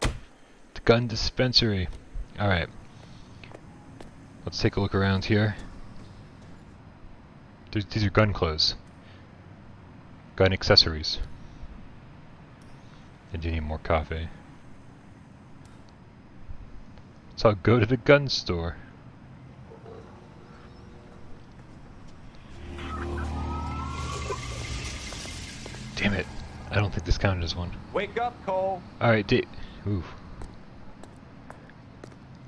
The gun dispensary. Alright. Let's take a look around here. These are gun clothes. Gun accessories. And you need more coffee. So I'll go to the gun store. Damn it. I don't think this counted as one. Wake up, Cole. Alright, Dave. Ooh.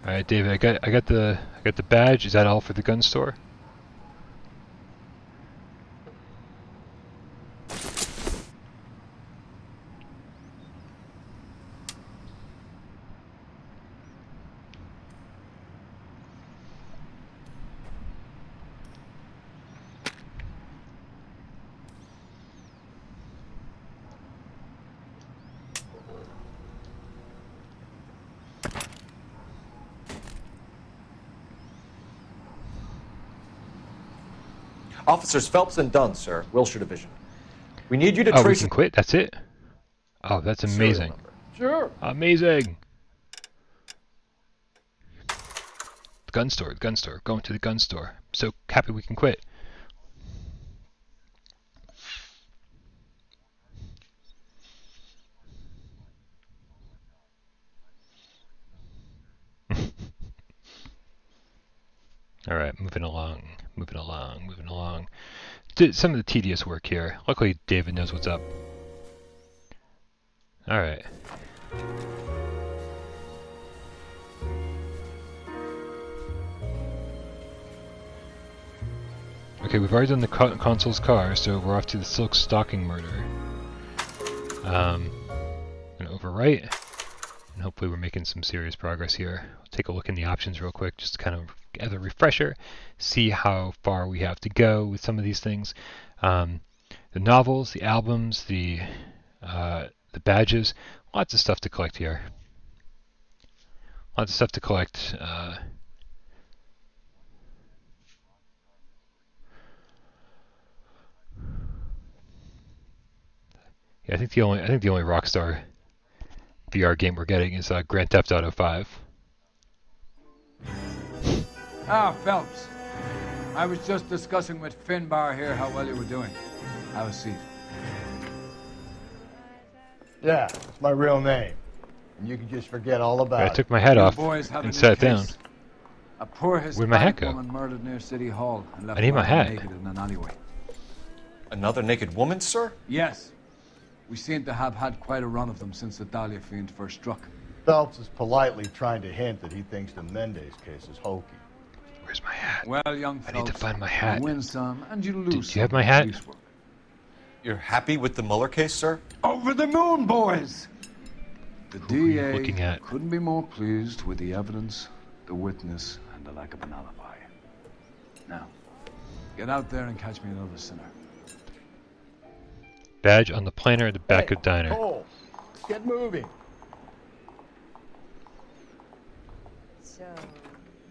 Alright, David, I got I got the I got the badge. Is that all for the gun store? Officers Phelps and Dunn, sir, Wilshire Division. We need you to Oh, we trace. can quit? That's it? Oh, that's amazing. Sure. Amazing. The gun store, the gun store. Going to the gun store. So happy we can quit. Alright, moving along, moving along, moving along. Did some of the tedious work here. Luckily, David knows what's up. All right. Okay, we've already done the co consul's car, so we're off to the silk stocking murder. Um, gonna overwrite, and hopefully we're making some serious progress here. I'll take a look in the options real quick, just to kind of as a refresher, see how far we have to go with some of these things. Um, the novels, the albums, the uh, the badges, lots of stuff to collect here. Lots of stuff to collect. Uh, yeah, I think the only I think the only Rockstar VR game we're getting is uh, Grand Theft Auto 5. Ah, Phelps. I was just discussing with Finbar here how well you were doing. Have a seat. Yeah, it's my real name. And you can just forget all about I it. I took my hat off boys and sat down. A poor Where'd my hat go? woman murdered near City Hall and left I need my hat. naked in an alleyway. Another naked woman, sir? Yes. We seem to have had quite a run of them since the Dahlia fiend first struck. Phelps is politely trying to hint that he thinks the Mendez case is hokey. Where's my hat? Well, young I Phelps, need to find my hat. You win some and you lose do you have my hat? You're happy with the Mueller case, sir? Over the moon, boys! The Who are you DA looking at? couldn't be more pleased with the evidence, the witness, and the lack of an alibi. Now, get out there and catch me another sinner. Badge on the planner at the back of diner. Cole, get moving. So,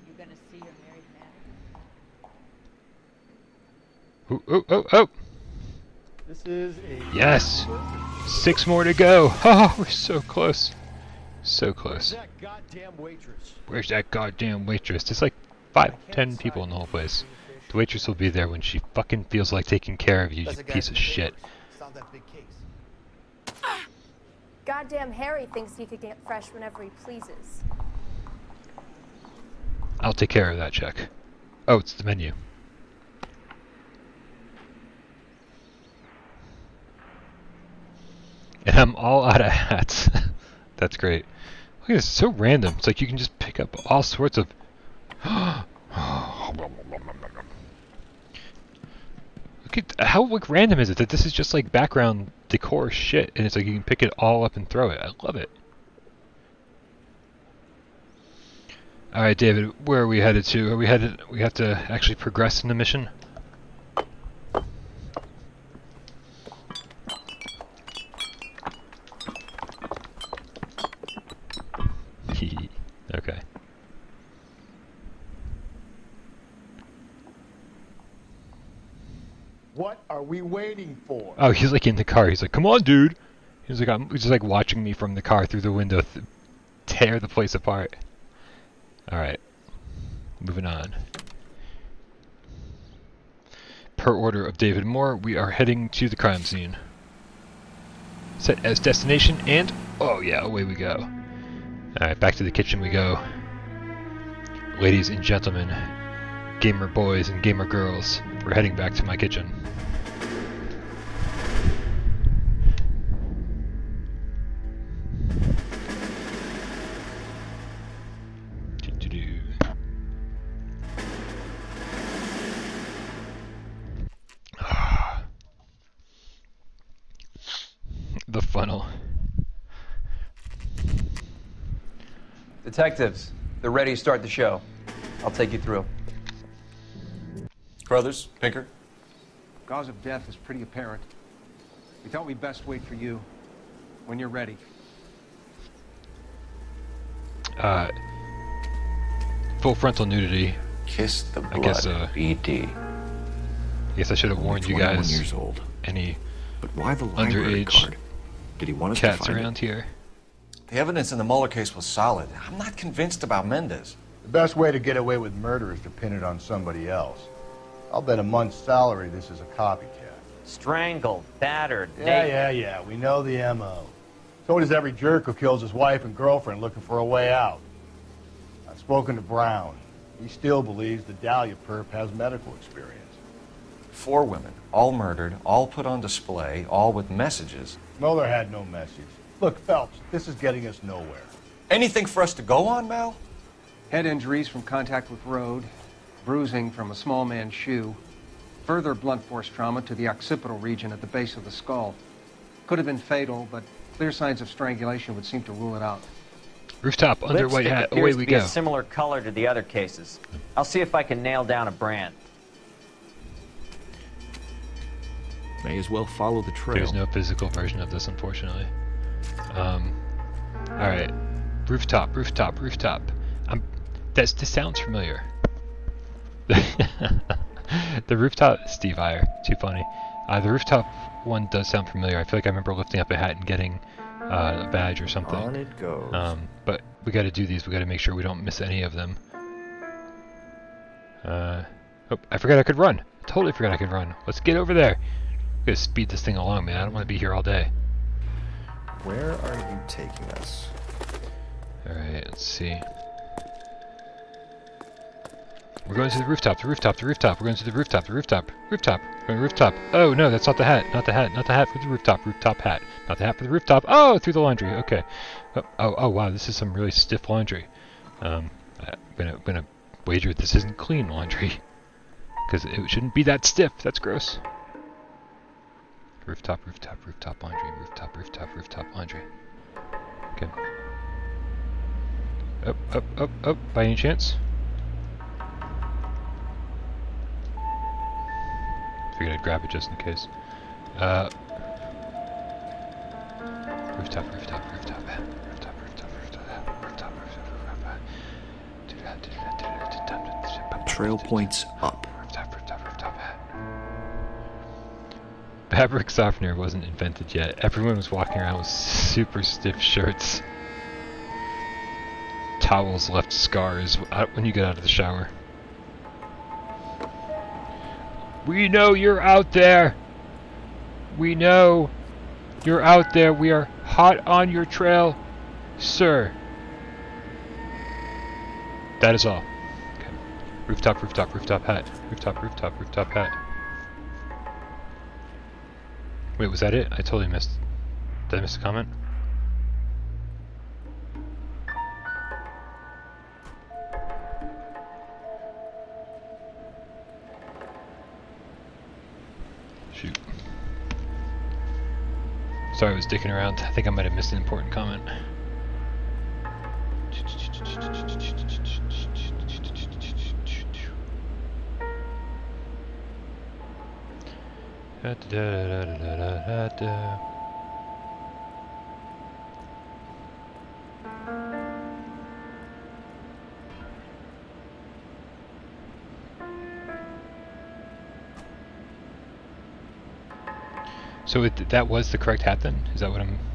you're gonna see your married man? Oh, oh, oh, oh! This is a Yes! Six more to go! Oh, we're so close. So close. Where's that goddamn waitress. Where's that goddamn waitress? There's like five, ten people in the whole place. The waitress will be there when she fucking feels like taking care of you, you piece of shit. Solve that big case. Ah! Goddamn Harry thinks he could get fresh whenever he pleases. I'll take care of that check. Oh, it's the menu. And I'm all out of hats. That's great. Look at this, it's so random. It's like you can just pick up all sorts of. Look at how like random is it that this is just like background decor shit, and it's like you can pick it all up and throw it. I love it. All right, David, where are we headed to? Are we headed? We have to actually progress in the mission. okay. What are we waiting for? Oh, he's like in the car. He's like, "Come on, dude." He's like, "I'm he's just like watching me from the car through the window, th- tear the place apart." All right, moving on. Per order of David Moore, we are heading to the crime scene. Set as destination, and oh yeah, away we go. All right, back to the kitchen we go. Ladies and gentlemen, gamer boys and gamer girls, we're heading back to my kitchen. Detectives, they're ready to start the show. I'll take you through. Brothers, Pinker. Cause of death is pretty apparent. We thought we'd best wait for you. When you're ready. Uh, full frontal nudity. Kiss the I guess, blood, uh, BD. I guess I should have warned you 21 guys. years old. Any But why the library underage card? Did he want us to cats find it? around here? The evidence in the Mueller case was solid. I'm not convinced about Mendez. The best way to get away with murder is to pin it on somebody else. I'll bet a month's salary this is a copycat. Strangled, battered, Yeah, naked. yeah, yeah. We know the M.O. So does every jerk who kills his wife and girlfriend looking for a way out. I've spoken to Brown. He still believes the Dahlia perp has medical experience. Four women, all murdered, all put on display, all with messages. Mueller had no message. Look, Phelps, this is getting us nowhere. Anything for us to go on, Mal? Head injuries from contact with road, bruising from a small man's shoe, further blunt force trauma to the occipital region at the base of the skull. Could have been fatal, but clear signs of strangulation would seem to rule it out. Rooftop under white Lipstick hat. appears Away to be go. a similar color to the other cases. I'll see if I can nail down a brand. May as well follow the trail. There's no physical version of this, unfortunately. Um, all right, rooftop, rooftop, rooftop. I'm. That's this sounds familiar. the rooftop, Steve Iyer, too funny. Uh, the rooftop one does sound familiar. I feel like I remember lifting up a hat and getting uh, a badge or something. On it goes. Um, but we got to do these. We got to make sure we don't miss any of them. Uh, oh, I forgot I could run. Totally forgot I could run. Let's get over there. Gotta speed this thing along, man. I don't want to be here all day. Where are you taking us? Alright, let's see. We're going to the rooftop, the rooftop, the rooftop. We're going to the rooftop, the rooftop, rooftop. We're going to rooftop. Oh, no, that's not the hat. Not the hat. Not the hat for the rooftop. Rooftop hat. Not the hat for the rooftop. Oh, through the laundry. Okay. Oh, oh, oh wow, this is some really stiff laundry. Um, I'm gonna, gonna wager this isn't clean laundry. Because it shouldn't be that stiff. That's gross. Rooftop, rooftop, rooftop laundry, rooftop, rooftop, rooftop laundry. Okay. Up, up, up, up, by any chance? Figured I'd grab it just in case. Uh, rooftop, rooftop, rooftop, rooftop, rooftop, rooftop, rooftop, rooftop, rooftop. Trail points up. Fabric softener wasn't invented yet. Everyone was walking around with super stiff shirts. Towels left scars uh, when you get out of the shower. We know you're out there! We know you're out there. We are hot on your trail, sir. That is all. Okay. Rooftop, rooftop, rooftop hat. Rooftop, rooftop, rooftop hat. Wait, was that it? I totally missed. Did I miss a comment? Shoot. Sorry, I was dicking around. I think I might have missed an important comment. So it, that was the correct hat then? Is that what I'm...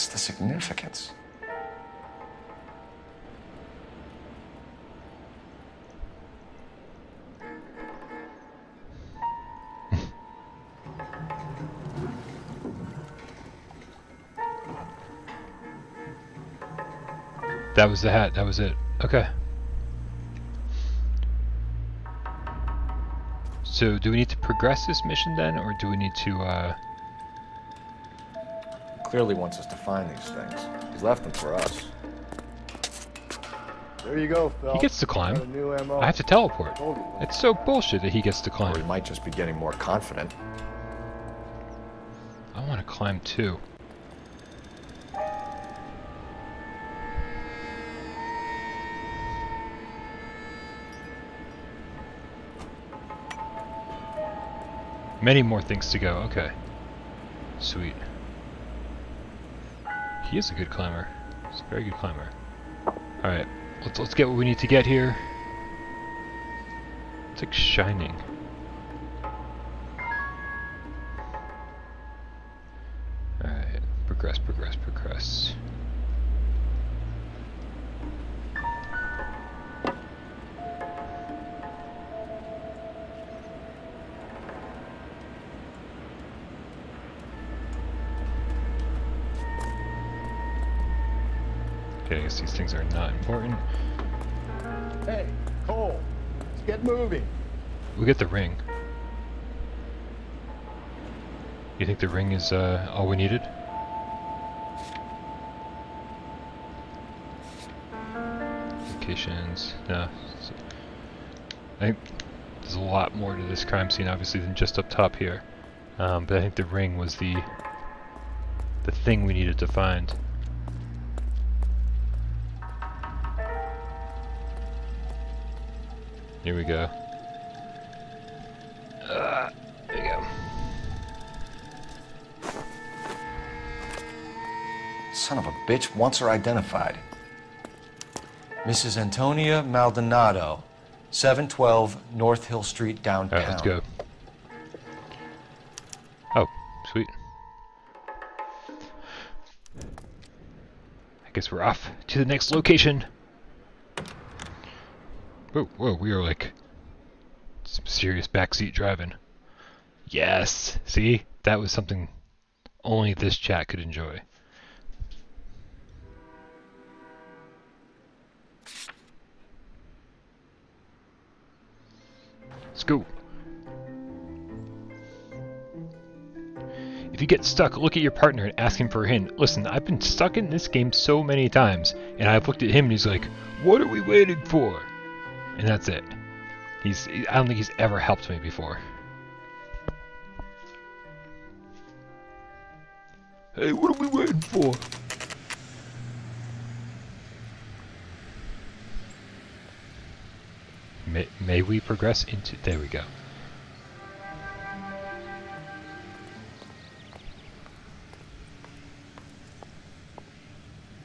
What's the significance? That was the hat, that was it. Okay. So do we need to progress this mission then, or do we need to, uh... Clearly wants us to find these things. He's left them for us. There you go, Phil. He gets to climb. New I have to teleport. It's so bullshit that he gets to Or climb. he might just be getting more confident. I want to climb too. Many more things to go. Okay. Sweet. He is a good climber. He's a very good climber. Alright. Let's let's get what we need to get here. It's like shining. The ring is uh, all we needed? Locations, no. I think there's a lot more to this crime scene, obviously, than just up top here. Um, but I think the ring was the the thing we needed to find. Here we go. Bitch wants her identified. Mrs. Antonia Maldonado, 712 North Hill Street, downtown. Alright, let's go. Oh, sweet. I guess we're off to the next location. Whoa, whoa, we are like some serious backseat driving. Yes, see? That was something only this chat could enjoy. Go. If you get stuck, look at your partner and ask him for a hint. Listen, I've been stuck in this game so many times, and I've looked at him and he's like, What are we waiting for? And that's it. He's I don't think he's ever helped me before. Hey, what are we waiting for? May, may we progress into... There we go.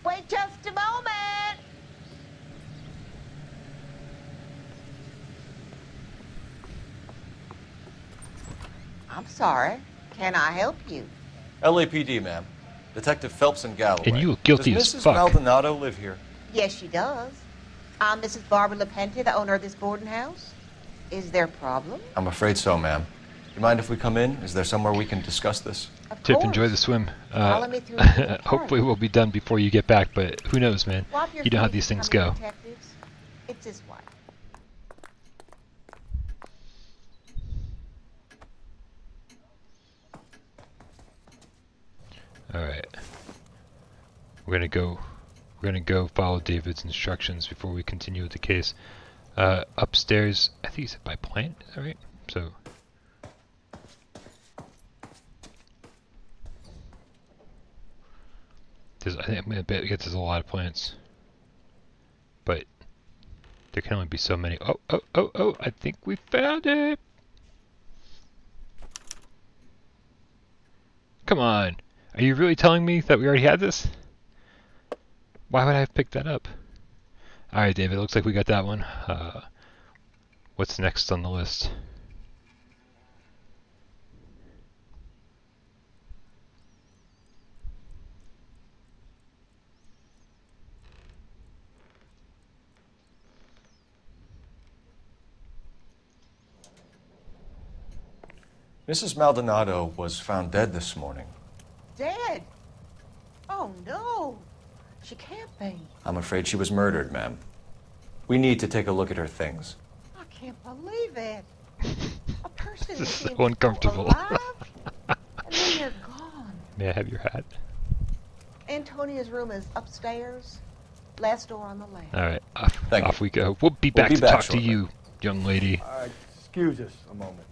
Wait just a moment. I'm sorry. Can I help you? LAPD, ma'am. Detective Phelps and Galloway. And you look guilty Does as Mrs. fuck. Maldonado live here? Yes, she does. I'm Mrs. Barbara LaPenta, the owner of this boarding house. Is there a problem? I'm afraid so, ma'am. Do you mind if we come in? Is there somewhere we can discuss this? Tip, enjoy the swim. Follow Uh, me through the hopefully we'll be done before you get back, but who knows, man? You know how these things go. detectives. It's his wife. Alright. We're gonna go we're gonna go follow David's instructions before we continue with the case. Uh, upstairs, I think he said by plant, is that right? So I think I'm gonna bet there's a lot of plants. But there can only be so many. Oh, oh, oh, oh, I think we found it! Come on. Are you really telling me that we already had this? Why would I have picked that up? Alright, David, looks like we got that one. Uh, what's next on the list? Mrs. Maldonado was found dead this morning. Dead? Oh, no. She can't be. I'm afraid she was murdered, ma'am. We need to take a look at her things. I can't believe it. A person This is so uncomfortable. alive, and then they're gone. May I have your hat? Antonia's room is upstairs, last door on the left. Alright, off, Thank off we go. We'll be We'll back be to back talk shortly. to you, young lady. Uh, excuse us a moment,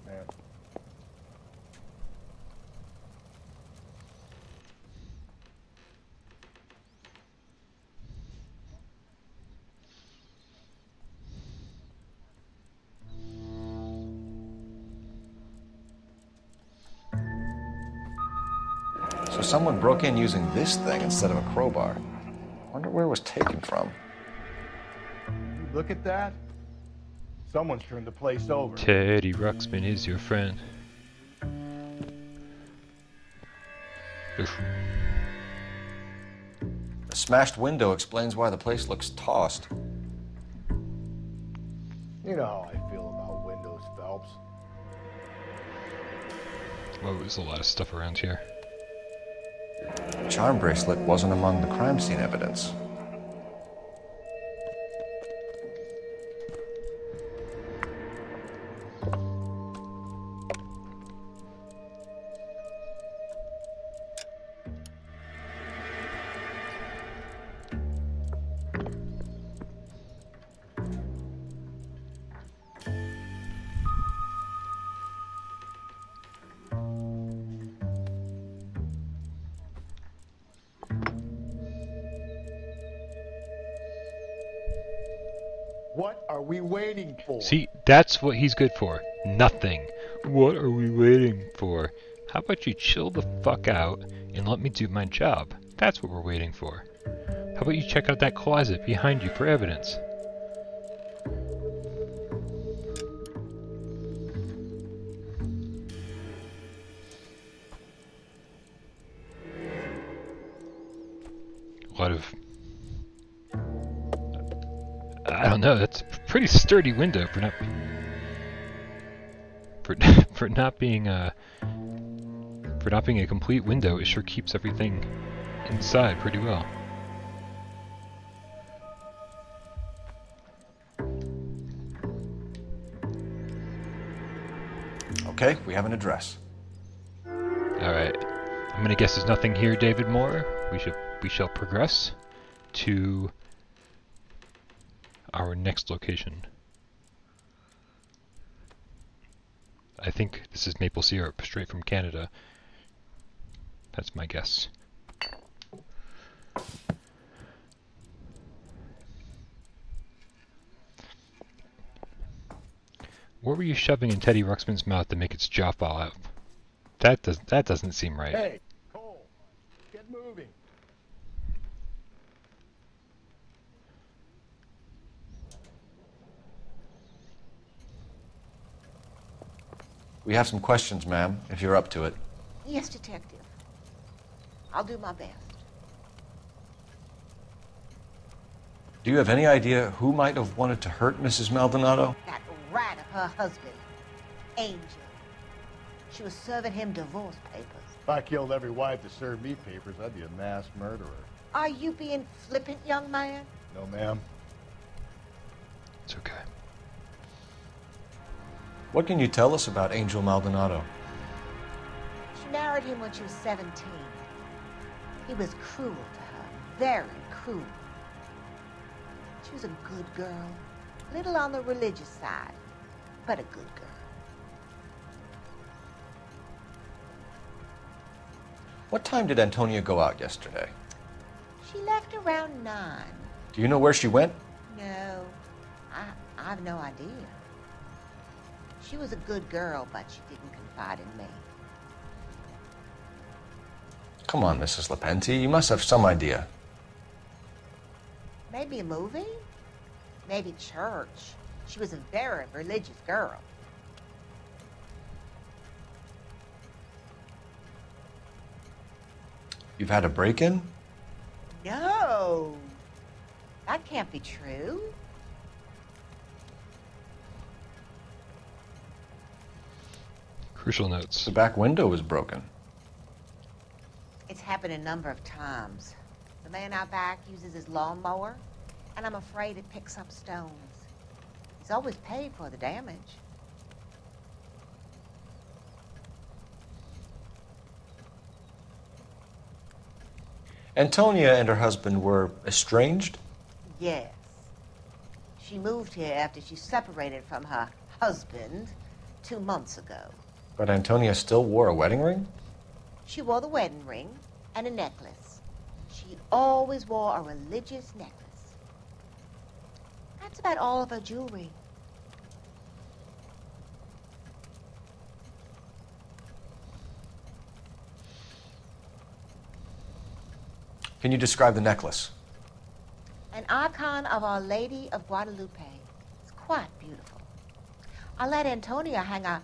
So someone broke in using this thing instead of a crowbar. Wonder where it was taken from. Look at that. Someone's turned the place over. Teddy Ruxpin is your friend. Oof. The smashed window explains why the place looks tossed. You know how I feel about windows, Phelps. Whoa, there's a lot of stuff around here. Charm bracelet wasn't among the crime scene evidence. For? See, that's what he's good for. Nothing. What are we waiting for? How about you chill the fuck out and let me do my job? That's what we're waiting for. How about you check out that closet behind you for evidence? Pretty sturdy window for not... For, for not being a... For not being a complete window, it sure keeps everything inside pretty well. Okay, we have an address. Alright. I'm gonna guess there's nothing here, David Moore. We should we shall progress to our next location. I think this is maple syrup straight from Canada. That's my guess. What were you shoving in Teddy Ruxpin's mouth to make its jaw fall out? That does that doesn't seem right. Hey, Cole, get moving. We have some questions, ma'am, if you're up to it. Yes, Detective. I'll do my best. Do you have any idea who might have wanted to hurt Mrs. Maldonado? That rat of her husband, Angel. She was serving him divorce papers. If I killed every wife to serve me papers, I'd be a mass murderer. Are you being flippant, young man? No, ma'am. It's okay. What can you tell us about Angel Maldonado? She married him when she was 17. He was cruel to her, very cruel. She was a good girl, little on the religious side, but a good girl. What time did Antonia go out yesterday? She left around nine. Do you know where she went? No, I, I have no idea. She was a good girl, but she didn't confide in me. Come on, Mrs. LaPenta, you must have some idea. Maybe a movie? Maybe church. She was a very religious girl. You've had a break-in? No. That can't be true. Crucial notes. The back window was broken. It's happened a number of times. The man out back uses his lawnmower, and I'm afraid it picks up stones. He's always paid for the damage. Antonia and her husband were estranged? Yes. She moved here after she separated from her husband two months ago. But Antonia still wore a wedding ring? She wore the wedding ring and a necklace. She always wore a religious necklace. That's about all of her jewelry. Can you describe the necklace? An icon of Our Lady of Guadalupe. It's quite beautiful. I let Antonia hang a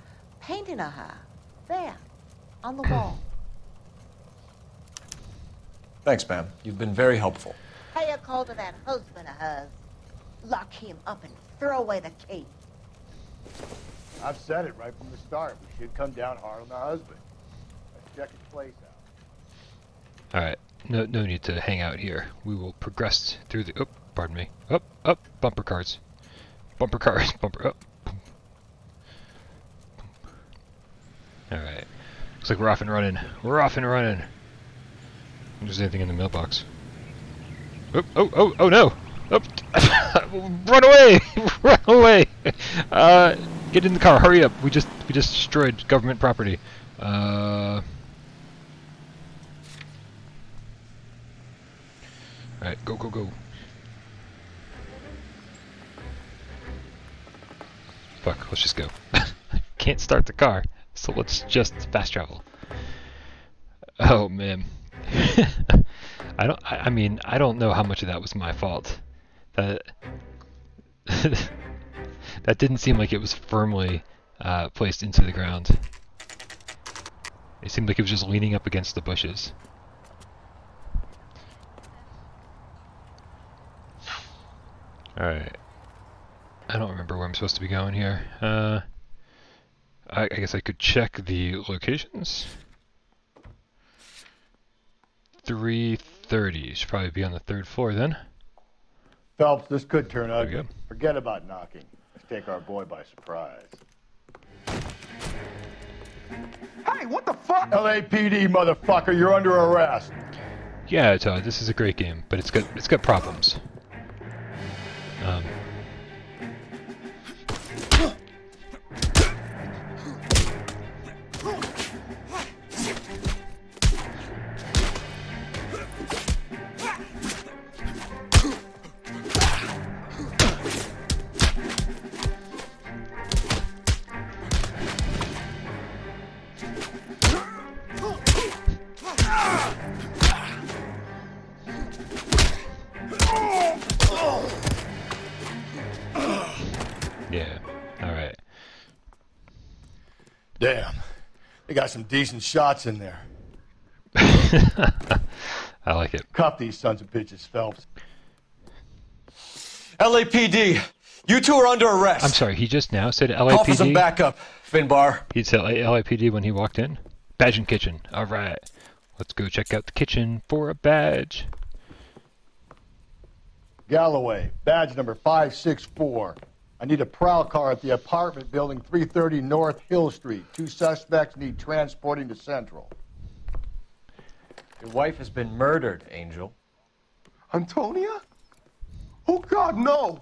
painting of her there on the wall. Thanks, ma'am. You've been very helpful. Pay a call to that husband of hers. Lock him up and throw away the key. I've said it right from the start. We should come down hard on the husband. Let's check his place out. Alright, no, no need to hang out here. We will progress through the... Oh, pardon me. Up, up, bumper cars. Bumper cars, bumper, up. Alright. Looks like we're off and running. We're off and running. If there's anything in the mailbox. Oh, oh, oh, oh no! Oh, run away! run away! Uh, get in the car, hurry up! We just, we just destroyed government property. Uh... Alright, go, go, go. fuck, let's just go. Can't start the car, so let's just fast travel. Oh man. I don't. I, mean, I don't know how much of that was my fault. That that didn't seem like it was firmly uh, placed into the ground. It seemed like it was just leaning up against the bushes. Alright. I don't remember where I'm supposed to be going here. Uh, I, I guess I could check the locations. 330. Should probably be on the third floor then. Phelps, this could turn ugly. Forget about knocking. Let's take our boy by surprise. Hey, what the fuck? LAPD, motherfucker, you're under arrest. Yeah, Todd, this is a great game, but it's got it's got problems. Um, got some decent shots in there. I like it. Cuff these sons of bitches, Phelps. LAPD, you two are under arrest. I'm sorry. He just now said LAPD. Call for some backup, Finbar. He said LAPD when he walked in. Badge and kitchen. All right. Let's go check out the kitchen for a badge. Galloway, badge number 564. I need a prowl car at the apartment building 330 North Hill Street. Two suspects need transporting to Central. Your wife has been murdered, Angel. Antonia? Oh, God, no!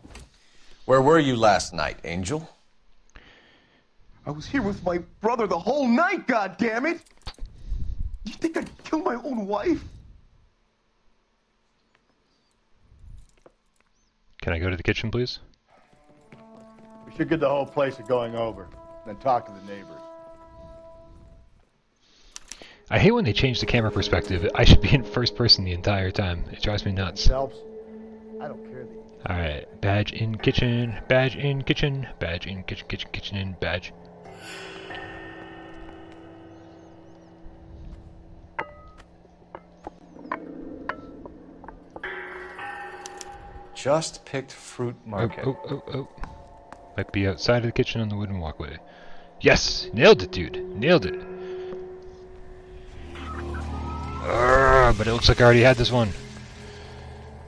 Where were you last night, Angel? I was here with my brother the whole night, God damn it! You think I'd kill my own wife? Can I go to the kitchen, please? We should get the whole place a going over, then talk to the neighbors. I hate when they change the camera perspective. I should be in first person the entire time. It drives me nuts. Phelps, I don't care that you Alright, badge in kitchen, badge in kitchen, badge in kitchen, kitchen, kitchen in, badge. Just picked fruit oh, oh, market. Oh, oh, oh, oh. Might be outside of the kitchen on the wooden walkway. Yes! Nailed it, dude! Nailed it! Arrgh, but it looks like I already had this one.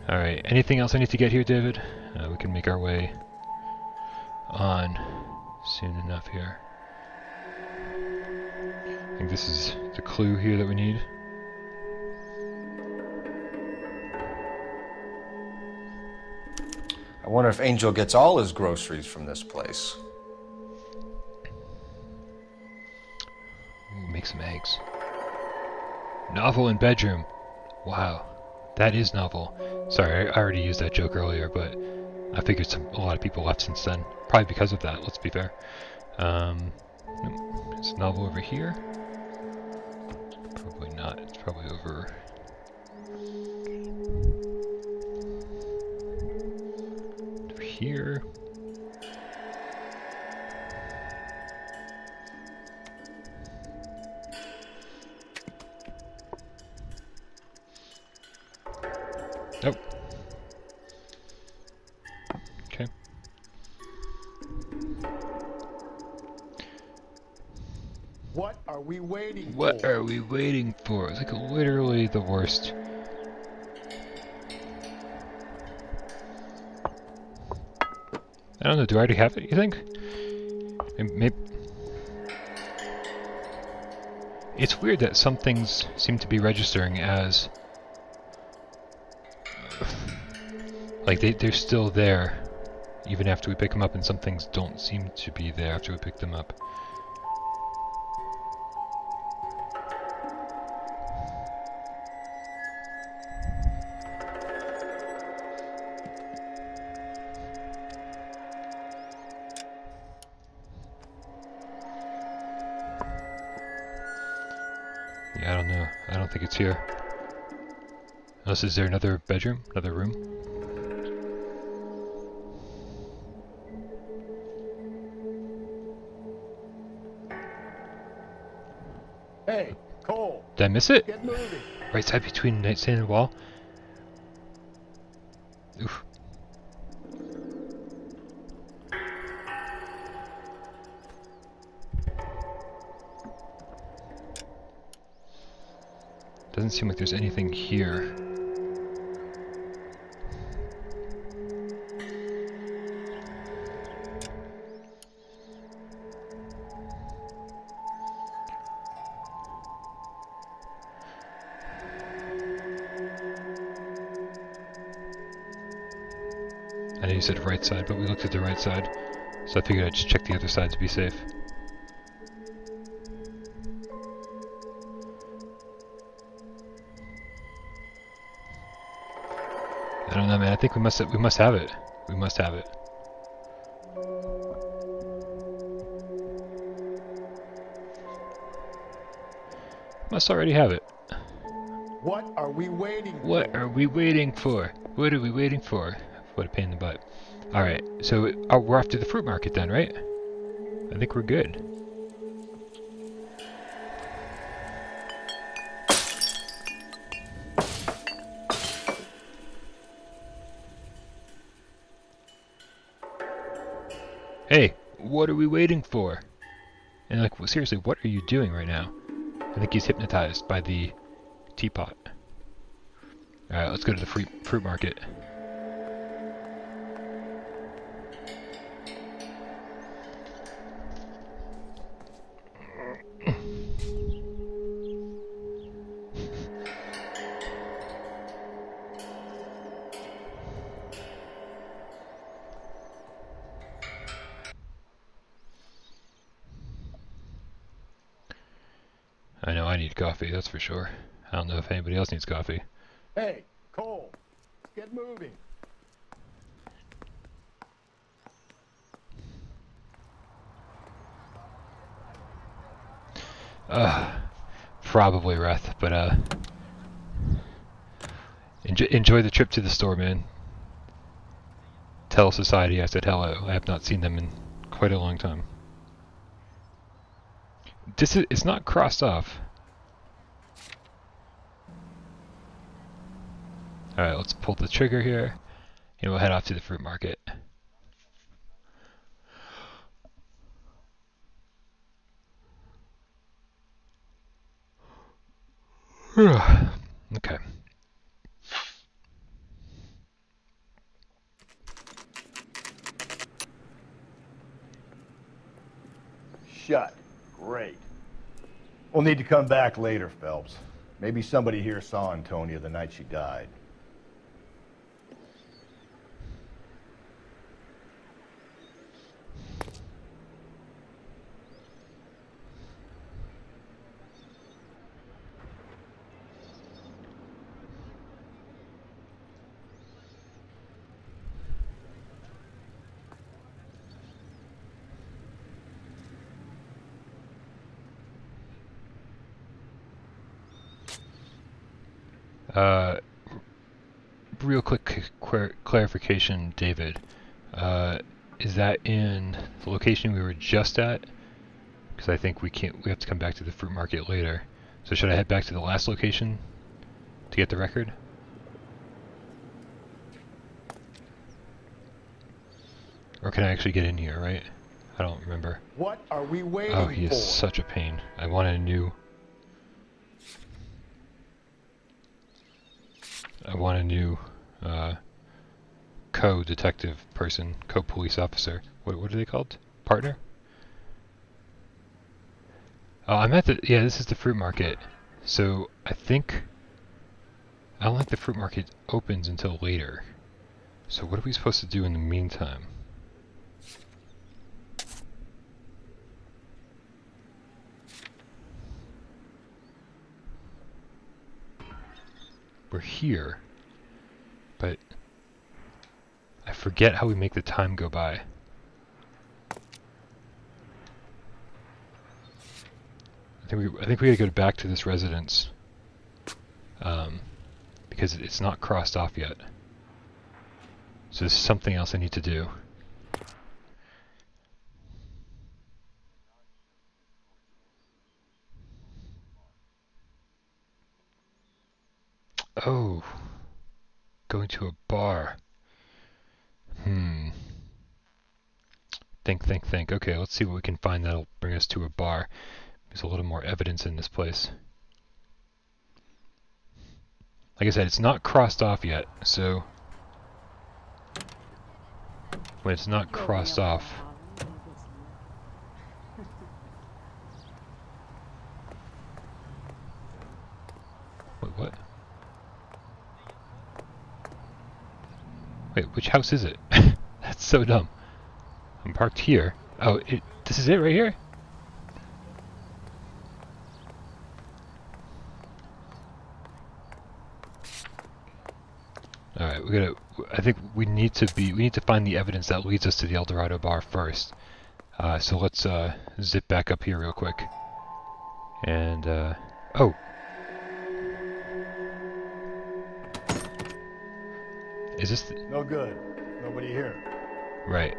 Alright, anything else I need to get here, David? Uh, we can make our way on soon enough here. I think this is the clue here that we need. I wonder if Angel gets all his groceries from this place. Make some eggs. Novel in bedroom. Wow, that is novel. Sorry, I already used that joke earlier, but I figured some a lot of people left since then. Probably because of that. Let's be fair. Um. It's novel over here. Probably not. It's probably over. Here. Nope. Okay. What are we waiting What for? are we waiting for? It's like literally the worst. I don't know. Do I already have it? You think? Maybe. It's weird that some things seem to be registering as like they they're still there even after we pick them up, and some things don't seem to be there after we pick them up. Here. Unless, is there another bedroom? Another room? Hey, Cole. Did I miss it? Right side between nightstand and wall? Oof. Doesn't seem like there's anything here. I know you said right side, but we looked at the right side, so I figured I'd just check the other side to be safe. Think we must we must have it. We must have it. Must already have it. What are we waiting for? What are we waiting for? What are we waiting for? What a pain in the butt. Alright, so uh, we're off to the fruit market then, right? I think we're good. What are we waiting for? And like, well, seriously, what are you doing right now? I think he's hypnotized by the teapot. Alright, let's go to the fruit, fruit market. Else needs coffee. Hey, Cole. Get moving. Uh, probably Reth, but uh, enjoy, enjoy the trip to the store, man. Tell society I said hello. I have not seen them in quite a long time. This is, it's not crossed off. Alright, let's pull the trigger here, and we'll head off to the fruit market. okay. Shut. Great. We'll need to come back later, Phelps. Maybe somebody here saw Antonia the night she died. Uh, real quick clar clarification, David. Uh, is that in the location we were just at? Because I think we can't. We have to come back to the fruit market later. So should I head back to the last location to get the record? Or can I actually get in here? Right? I don't remember. What are we waiting Oh, he for? is such a pain. I want a new. I want a new co-detective person, co-police officer. What what are they called? Partner? Oh, I'm at the yeah. This is the fruit market. So I think I don't think the fruit market opens until later. So what are we supposed to do in the meantime? We're here, but forget how we make the time go by. think we I think we gotta go back to this residence. Um, because it's not crossed off yet. So there's something else I need to do. Oh, going to a bar. Hmm. Think, think, think. Okay, let's see what we can find that'll bring us to a bar. There's a little more evidence in this place. Like I said, it's not crossed off yet, so when it's not crossed off. Wait, what? Wait, which house is it? That's so dumb. I'm parked here. Oh, it, this is it right here? Alright, we gotta, I think we need to be, we need to find the evidence that leads us to the El Dorado bar first. Uh, so let's, uh, zip back up here real quick. And, uh, oh! Is this, th No good. Nobody here. right.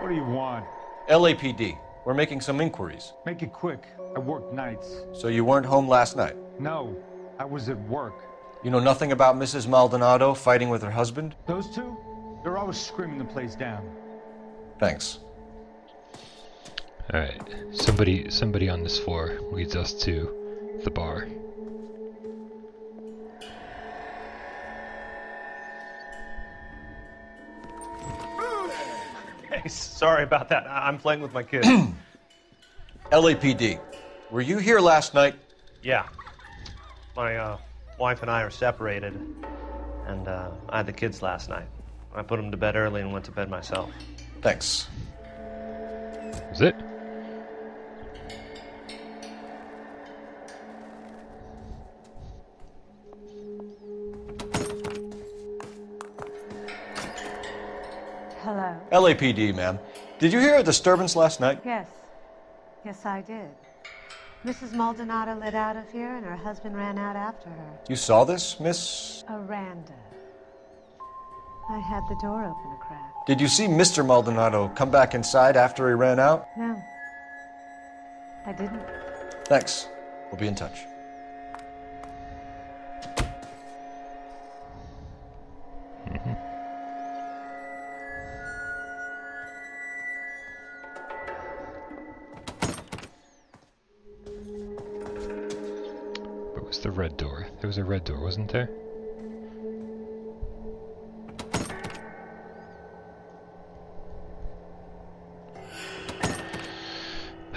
What do you want? LAPD. We're making some inquiries. Make it quick. I work nights. So you weren't home last night? No, I was at work. You know nothing about Mrs. Maldonado fighting with her husband? Those two? They're always screaming the place down. Thanks. Alright, somebody, somebody on this floor leads us to the bar. Hey, sorry about that. I- I'm playing with my kids. LAPD. Were you here last night? yeah. My uh, wife and I are separated, and uh, I had the kids last night. I put them to bed early and went to bed myself. Thanks. Is it? LAPD, ma'am. Did you hear a disturbance last night? Yes. Yes, I did. Mrs. Maldonado lit out of here, and her husband ran out after her. You saw this, Miss? Aranda. I had the door open a crack. Did you see Mr. Maldonado come back inside after he ran out? No. I didn't. Thanks. We'll be in touch. There was a red door, wasn't there?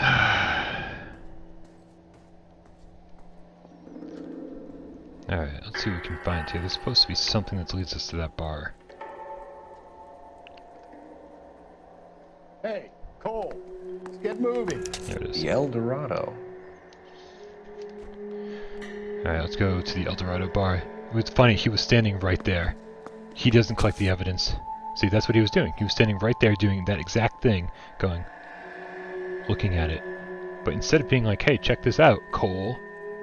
Alright, let's see what we can find here. There's supposed to be something that leads us to that bar. Hey, Cole, let's get moving. There it is. The El Dorado. Alright, let's go to the El Dorado bar. It was funny, he was standing right there. He doesn't collect the evidence. See, that's what he was doing. He was standing right there doing that exact thing, going, looking at it. But instead of being like, hey, check this out, Cole,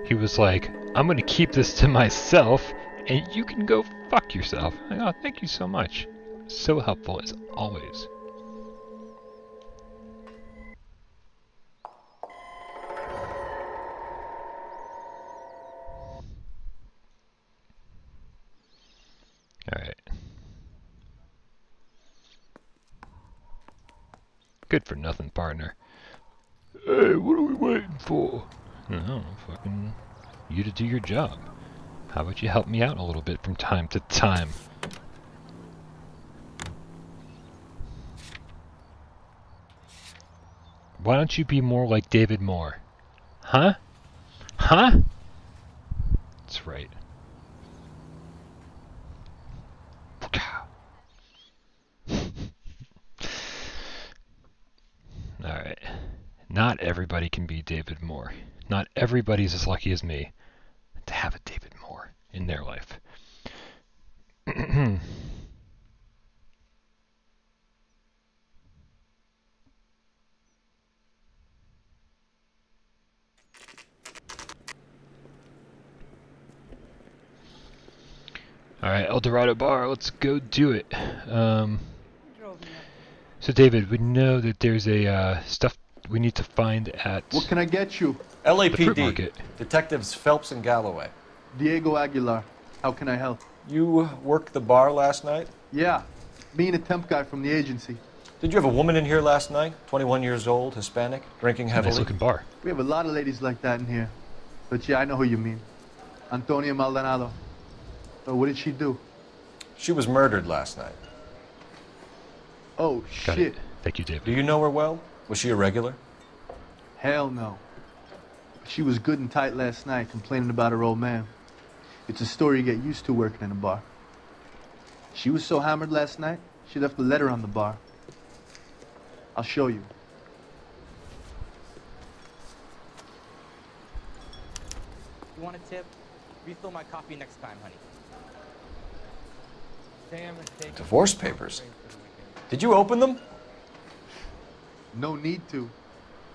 he was like, I'm gonna keep this to myself, and you can go fuck yourself. Like, oh, thank you so much. So helpful as always. Alright. Good for nothing, partner. Hey, what are we waiting for? No, fucking you to do your job. How about you help me out a little bit from time to time? Why don't you be more like David Moore? Huh? Huh? That's right. Alright. Not everybody can be David Moore. Not everybody's as lucky as me to have a David Moore in their life. Alright, El Dorado Bar, let's go do it. Um, so David, we know that there's a uh, stuff we need to find at What can I get you? the fruit LAPD. Detectives Phelps and Galloway. Diego Aguilar. How can I help? You worked the bar last night? Yeah. Me and a temp guy from the agency. Did you have a woman in here last night? 21 years old, Hispanic, drinking heavily? Nice looking bar. We have a lot of ladies like that in here. But yeah, I know who you mean. Antonia Maldonado. So what did she do? She was murdered last night. Oh, Got shit. it. Thank you, David. Do you know her well? Was she a regular? Hell no. She was good and tight last night, complaining about her old man. It's a story you get used to working in a bar. She was so hammered last night, she left a letter on the bar. I'll show you. You want a tip? Refill my coffee next time, honey. Sam is Divorce papers. Did you open them? No need to.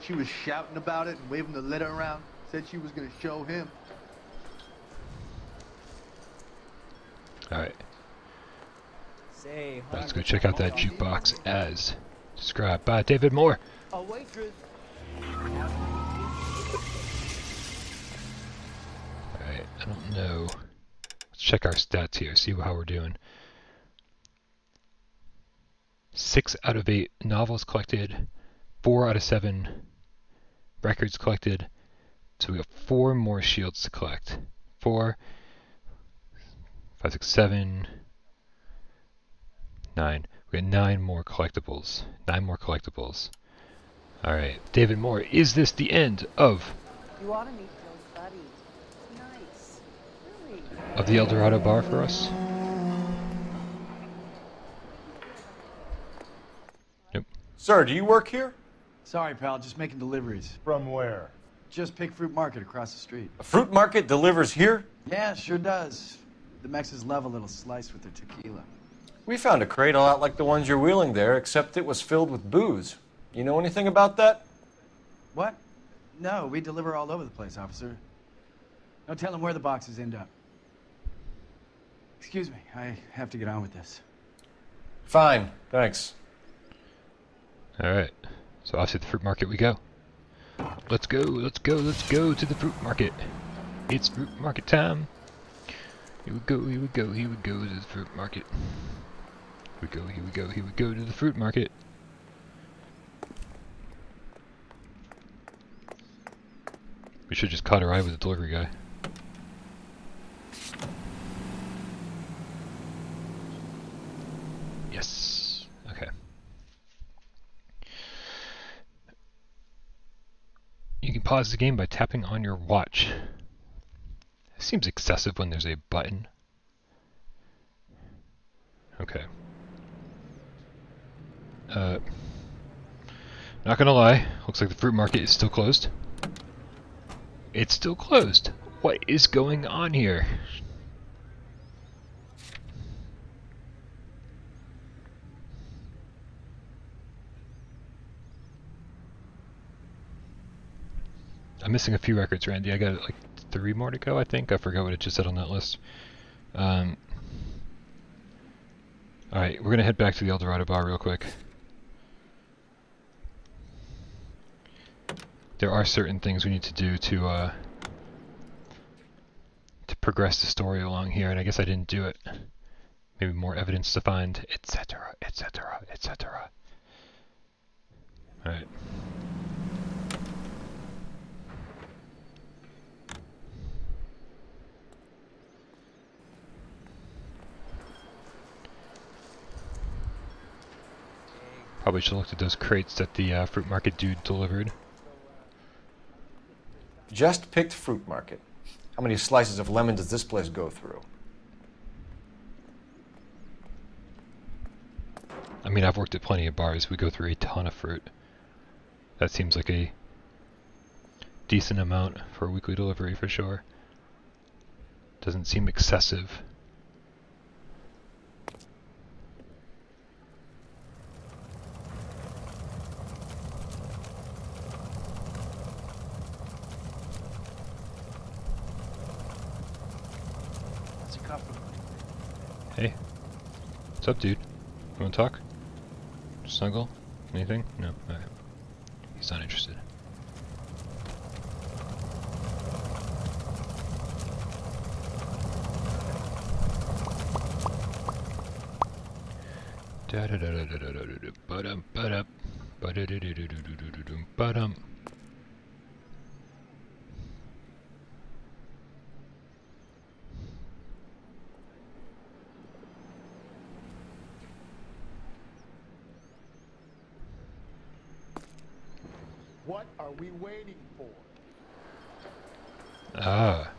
She was shouting about it and waving the letter around. Said she was gonna show him. Alright, Say, let's go check out that jukebox as described by David Moore. A waitress. Alright, I don't know. Let's check our stats here, see how we're doing. Six out of eight novels collected, four out of seven records collected. So we have four more shields to collect. Four, five, six, seven, nine. We got nine more collectibles. Nine more collectibles. Alright, David Moore, is this the end of You ought to meet Joe's buddy. Nice. Really. of the El Dorado bar for us? Sir, do you work here? Sorry, pal, just making deliveries. From where? Just Pick Fruit Market across the street. A fruit market delivers here? Yeah, sure does. The Mexes love a little slice with their tequila. We found a crate a lot like the ones you're wheeling there, except it was filled with booze. You know anything about that? What? No, we deliver all over the place, officer. No telling where the boxes end up. Excuse me, I have to get on with this. Fine, thanks. Alright, so off to the fruit market we go. Let's go, let's go, let's go to the fruit market. It's fruit market time. Here we go, here we go, here we go to the fruit market. Here we go, here we go, here we go to the fruit market. We should just caught a eye with the delivery guy. Yes. Okay. You can pause the game by tapping on your watch. It seems excessive when there's a button. Okay. Uh, not gonna lie, looks like the fruit market is still closed. It's still closed. What is going on here? I'm missing a few records, Randy. I got like three more to go, I think. I forgot what it just said on that list. Um, Alright, we're going to head back to the El Dorado bar real quick. There are certain things we need to do to, uh, to progress the story along here, and I guess I didn't do it. Maybe more evidence to find, etc., etc., etc. Alright. Probably should have looked at those crates that the uh, fruit market dude delivered. Just picked fruit market. How many slices of lemon does this place go through? I mean, I've worked at plenty of bars. We go through a ton of fruit. That seems like a decent amount for a weekly delivery for sure. Doesn't seem excessive. Hey. What's up, dude? You wanna talk? Snuggle? Anything? No? He's not interested. Da da da da da da da da da ba-dum ba-dum ba-da-da-da-da-da-da-da-dum ba-dum. What are we waiting for? Ah.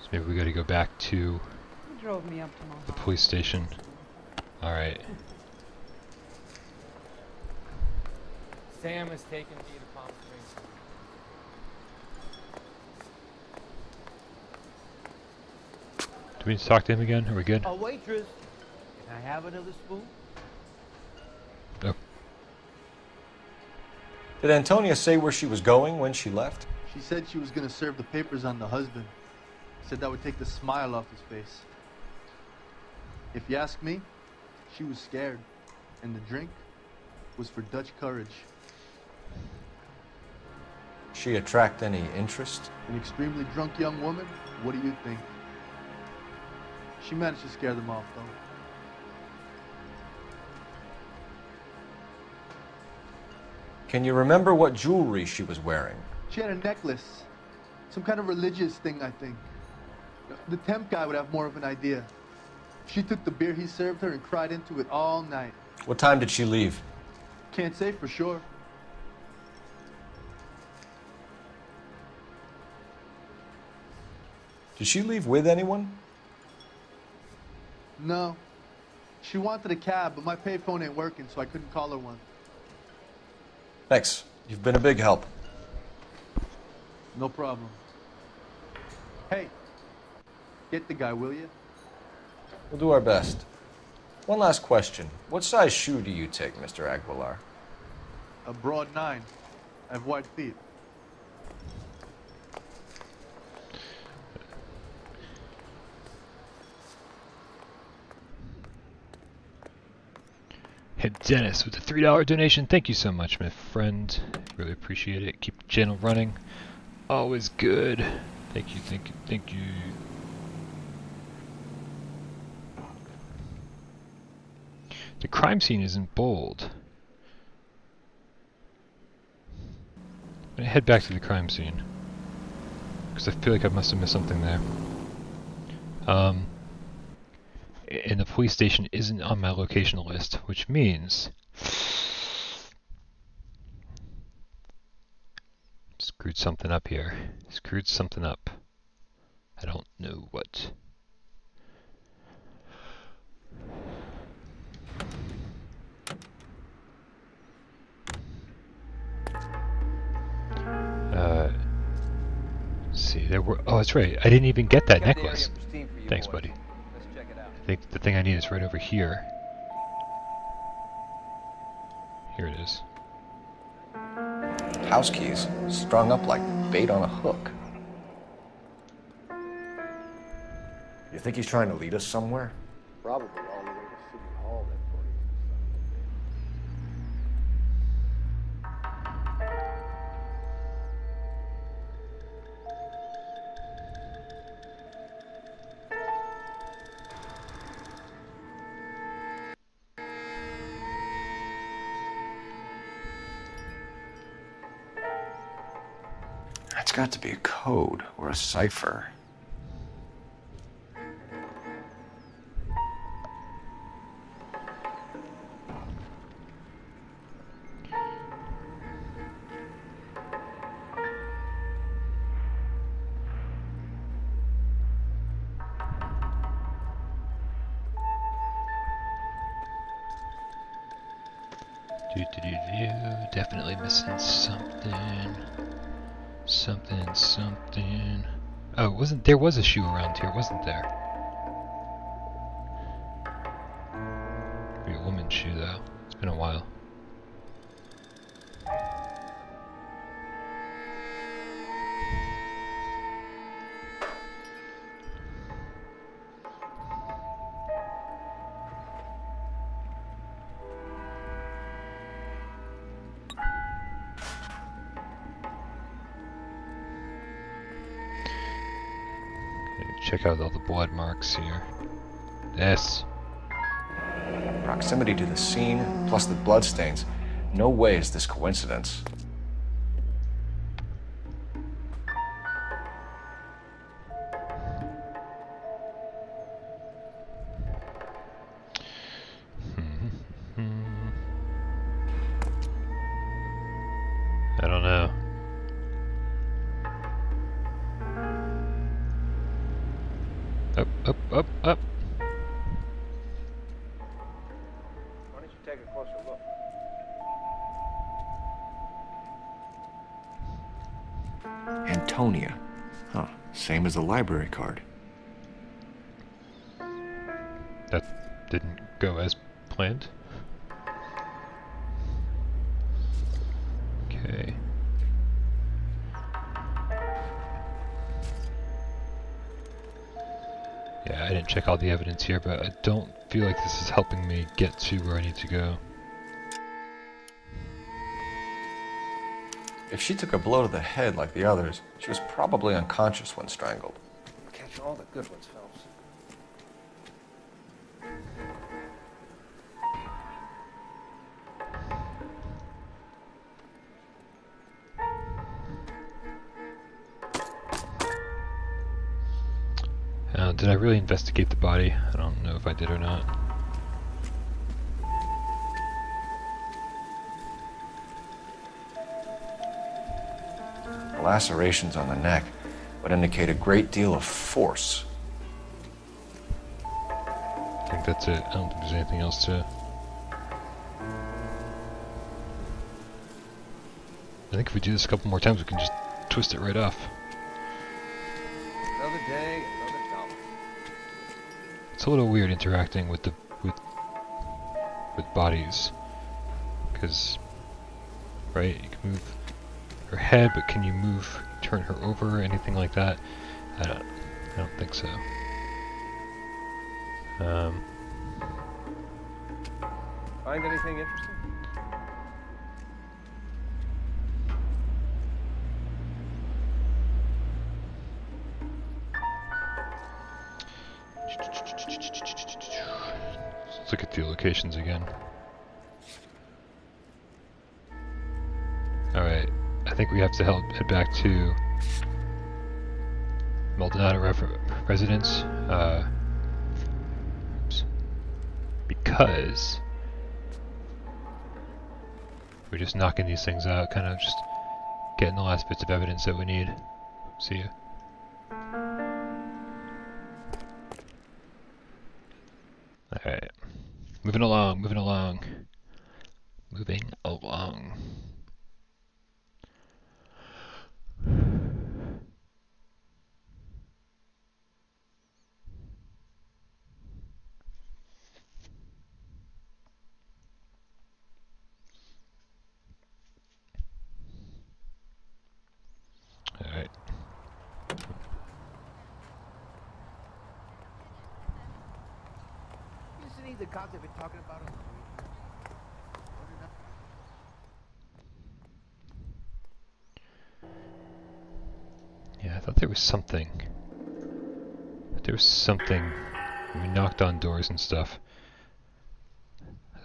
So maybe we gotta go back to You drove me up to the Mohawk. Police station. Alright. Sam has taken me to Palm Springs. Do we need to talk to him again? Are we good? A waitress. Can I have another spoon? Oh. Did Antonia say where she was going when she left? She said she was gonna serve the papers on the husband. Said that would take the smile off his face. If you ask me, she was scared. And the drink was for Dutch courage. She attract any interest? An extremely drunk young woman? What do you think? She managed to scare them off, though. Can you remember what jewelry she was wearing? She had a necklace. Some kind of religious thing, I think. The temp guy would have more of an idea. She took the beer he served her and cried into it all night. What time did she leave? Can't say for sure. Did she leave with anyone? No. She wanted a cab, but my payphone ain't working, so I couldn't call her one. Thanks. You've been a big help. No problem. Hey, get the guy, will you? We'll do our best. One last question. What size shoe do you take, Mr. Aguilar? A broad nine. I have white feet. Hey, Dennis with a $3 donation. Thank you so much, my friend. Really appreciate it. Keep the channel running. Always good. Thank you, thank you, thank you. The crime scene isn't bold. I'm gonna head back to the crime scene. Because I feel like I must have missed something there. Um, and the police station isn't on my location list, which means screwed something up here. Screwed something up. I don't know what. See, there were. Oh, that's right. I didn't even get that necklace. Thanks, buddy. I think the thing I need is right over here. Here it is. House keys, strung up like bait on a hook. You think he's trying to lead us somewhere? Probably got to be a code or a cipher. There was a shoe around here, wasn't there? Maybe a woman's shoe though. It's been a while. Marks here. Yes. Proximity to the scene, plus the bloodstains. No way is this coincidence. As a library card. That didn't go as planned. Okay. Yeah, I didn't check all the evidence here, but I don't feel like this is helping me get to where I need to go. If she took a blow to the head like the others, she was probably unconscious when strangled. Catch all the good ones, Phelps. Uh, did I really investigate the body? I don't know if I did or not. Lacerations on the neck would indicate a great deal of force. I think that's it. I don't think there's anything else to. I think if we do this a couple more times, we can just twist it right off. Another day, another dollar. It's a little weird interacting with the with with bodies, because right, you can move her head, but can you move, turn her over, anything like that? I don't, I don't think so. Um, Find anything interesting? let's look at the locations again. Think we have to help head back to Maldonado residence. Uh, because we're just knocking these things out, kind of just getting the last bits of evidence that we need. See you. Alright. Moving along, moving along. Moving along. Alright. Isn't he the cop they've been talking about the Yeah, I thought there was something. There was something. We knocked on doors and stuff.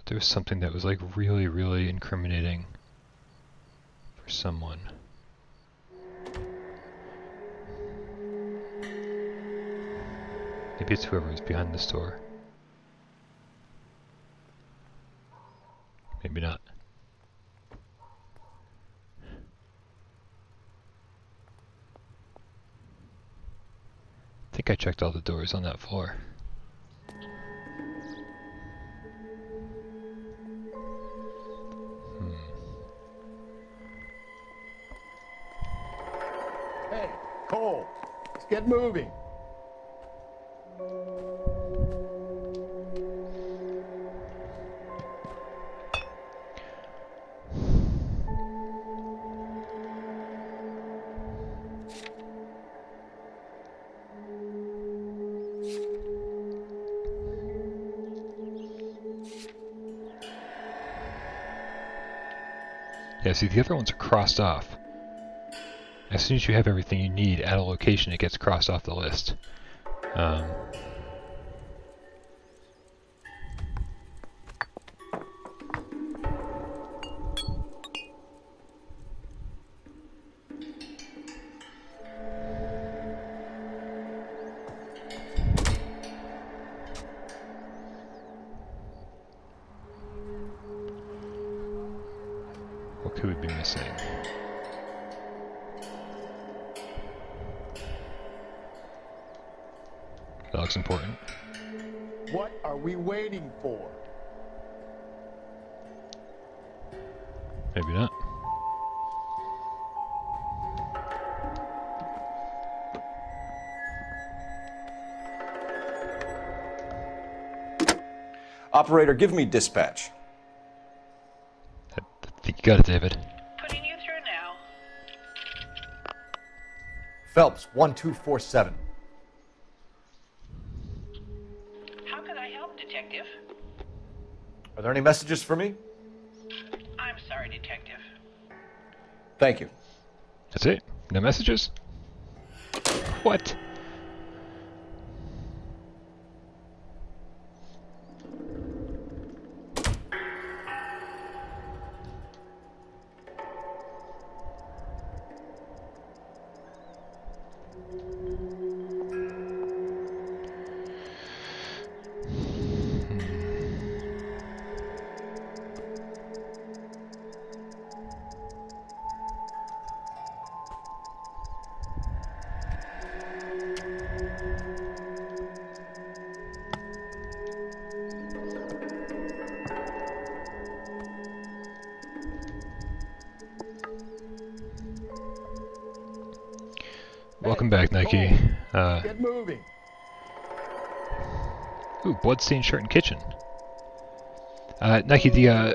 There was something that was like really, really incriminating for someone. Maybe it's whoever was behind this door. Maybe not. I think I checked all the doors on that floor. Hmm. Hey, Cole, let's get moving. See, the other ones are crossed off. As soon as you have everything you need at a location, it gets crossed off the list. Um, Operator, give me dispatch. I think you got it, David. Putting you through now. Phelps, 1247. How can I help, Detective? Are there any messages for me? I'm sorry, Detective. Thank you. That's it? No messages? What? Bloodstained shirt and kitchen. Uh, Nike, the uh,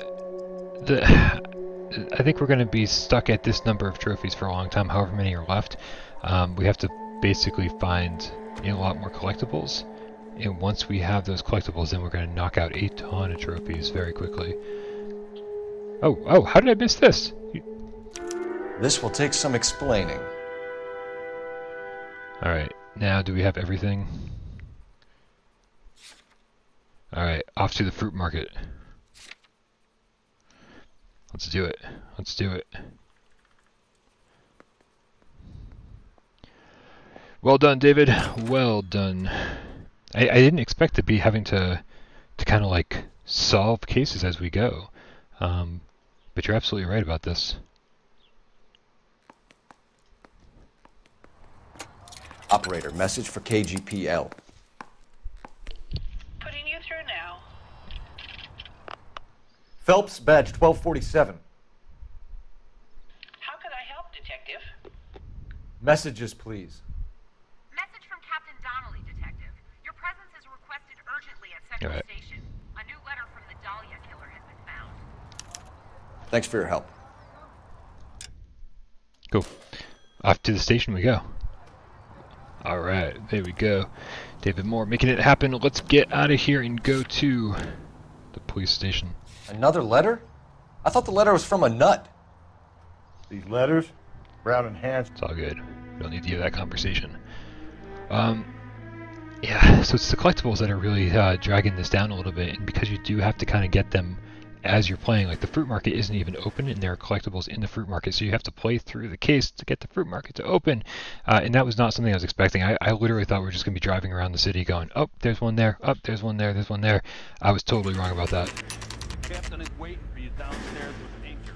the I think we're going to be stuck at this number of trophies for a long time. However many are left, um, we have to basically find a lot more collectibles. And once we have those collectibles, then we're going to knock out a ton of trophies very quickly. Oh, oh, how did I miss this? This will take some explaining. Alright, now do we have everything? Alright, off to the fruit market. Let's do it. Let's do it. Well done, David. Well done. I, I didn't expect to be having to to kind of like solve cases as we go. Um, but you're absolutely right about this. Operator, message for KGPL. Putting you through now. Phelps, badge 1247. How can I help, Detective? Messages, please. Message from Captain Donnelly, Detective. Your presence is requested urgently at Central Alright. Station. A new letter from the Dahlia killer has been found. Thanks for your help. Cool. Off to the station we go. Alright, there we go. David Moore making it happen. Let's get out of here and go to the police station. Another letter? I thought the letter was from a nut. These letters, Brown and Hans. It's all good. We don't need to have that conversation. Um, yeah, so it's the collectibles that are really uh, dragging this down a little bit, and because you do have to kind of get them as you're playing, like the fruit market isn't even open, and there are collectibles in the fruit market, so you have to play through the case to get the fruit market to open, uh, and that was not something I was expecting. I, I literally thought we were just going to be driving around the city going, oh, there's one there, up, there's one there, there's one there. I was totally wrong about that. Captain is waiting for you downstairs with an anchor.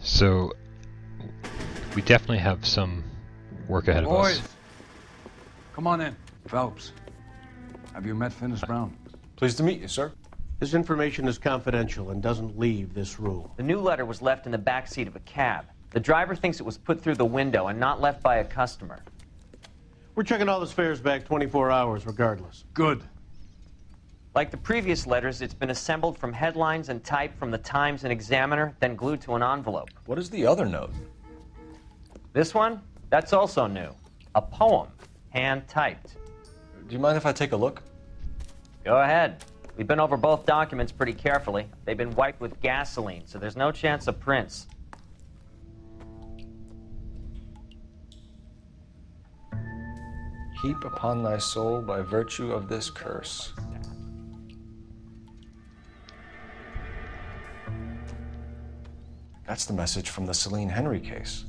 So we definitely have some work ahead of us. Boys, come on in. Phelps, have you met Finis Brown? Pleased to meet you, sir. This information is confidential and doesn't leave this room. The new letter was left in the back seat of a cab. The driver thinks it was put through the window and not left by a customer. We're checking all the spares back 24 hours regardless. Good. Like the previous letters, it's been assembled from headlines and type from the Times and Examiner, then glued to an envelope. What is the other note? This one? That's also new. A poem, hand typed. Do you mind if I take a look? Go ahead. We've been over both documents pretty carefully. They've been wiped with gasoline, so there's no chance of prints. Heap upon thy soul by virtue of this curse. That's the message from the Celine Henry case.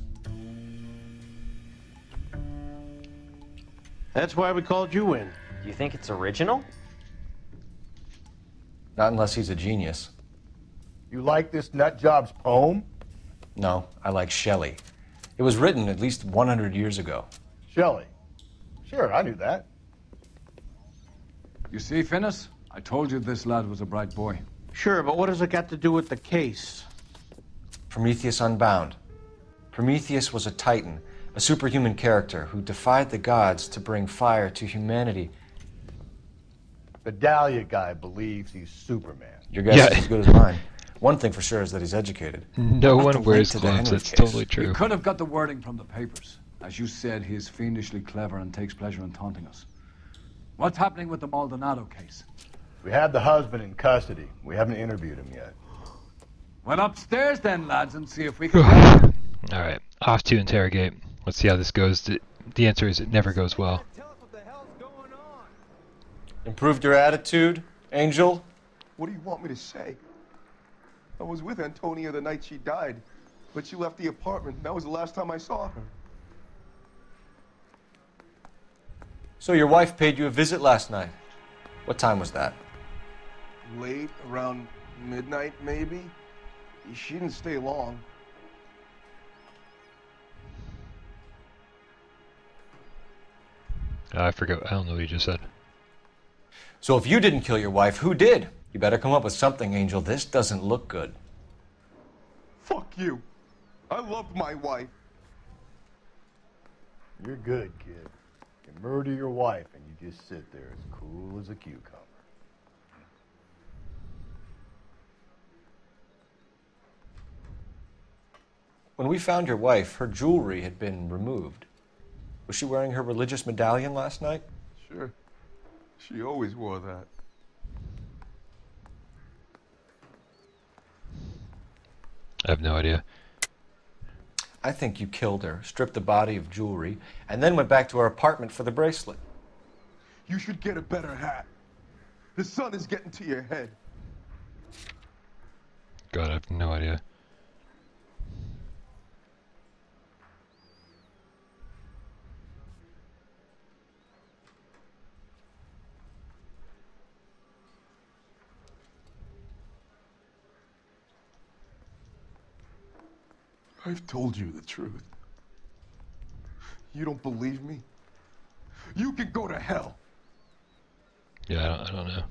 That's why we called you in. Do you think it's original? Not unless he's a genius. You like this nut job's poem? No, I like Shelley. It was written at least 100 years ago. Shelley. Sure, I knew that. You see, Finis? I told you this lad was a bright boy. Sure, but what has it got to do with the case? Prometheus Unbound. Prometheus was a titan, a superhuman character who defied the gods to bring fire to humanity. The Dahlia guy believes he's Superman. Your guess Yeah. is as good as mine. One thing for sure is that he's educated. No I'll have one to link wears to the gloves. That's case. totally You true. could have got the wording from the papers. As you said, he is fiendishly clever and takes pleasure in taunting us. What's happening with the Maldonado case? We have the husband in custody. We haven't interviewed him yet. Well, upstairs then, lads, and see if we can. All right, off to interrogate. Let's see how this goes. The, the answer is it never goes well. Improved your attitude, Angel? What do you want me to say? I was with Antonia the night she died, but she left the apartment. That was the last time I saw her. So your wife paid you a visit last night. What time was that? Late, around midnight, maybe. She didn't stay long. Uh, I forgot. I don't know what you just said. So if you didn't kill your wife, who did? You better come up with something, Angel. This doesn't look good. Fuck you. I loved my wife. You're good, kid. You murder your wife and you just sit there as cool as a cucumber. When we found your wife, her jewelry had been removed. Was she wearing her religious medallion last night? Sure. She always wore that. I have no idea. I think you killed her, stripped the body of jewelry, and then went back to her apartment for the bracelet. You should get a better hat. The sun is getting to your head. God, I have no idea. I've told you the truth. You don't believe me? You can go to hell. Yeah, I don't, I don't know.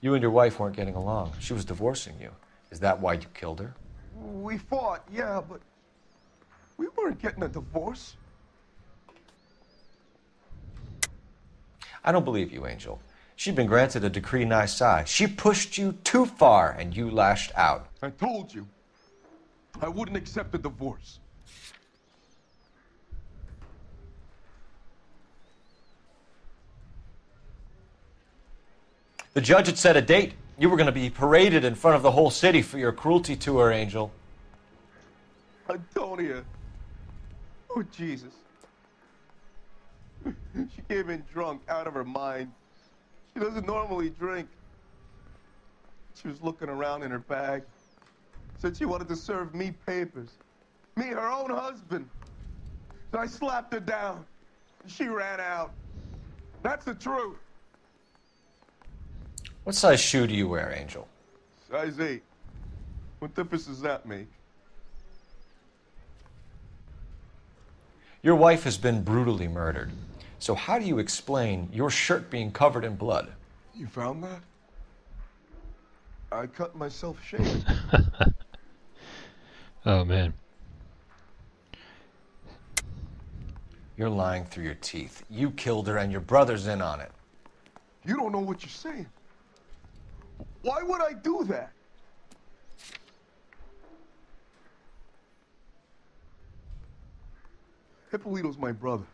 You and your wife weren't getting along. She was divorcing you. Is that why you killed her? We fought, yeah, but we weren't getting a divorce. I don't believe you, Angel. She'd been granted a decree nisi. She pushed you too far, and you lashed out. I told you. I wouldn't accept a divorce. The judge had set a date. You were going to be paraded in front of the whole city for your cruelty to her, Angel. Antonia. Oh, Jesus. She came in drunk, out of her mind. She doesn't normally drink. She was looking around in her bag. Said she wanted to serve me papers. Me, her own husband. So I slapped her down. She ran out. That's the truth. What size shoe do you wear, Angel? Size 8. What difference does that make? Your wife has been brutally murdered. So how do you explain your shirt being covered in blood? You found that? I cut myself shaving. Oh man. You're lying through your teeth. You killed her and your brother's in on it. You don't know what you're saying. Why would I do that? Hippolito's my brother.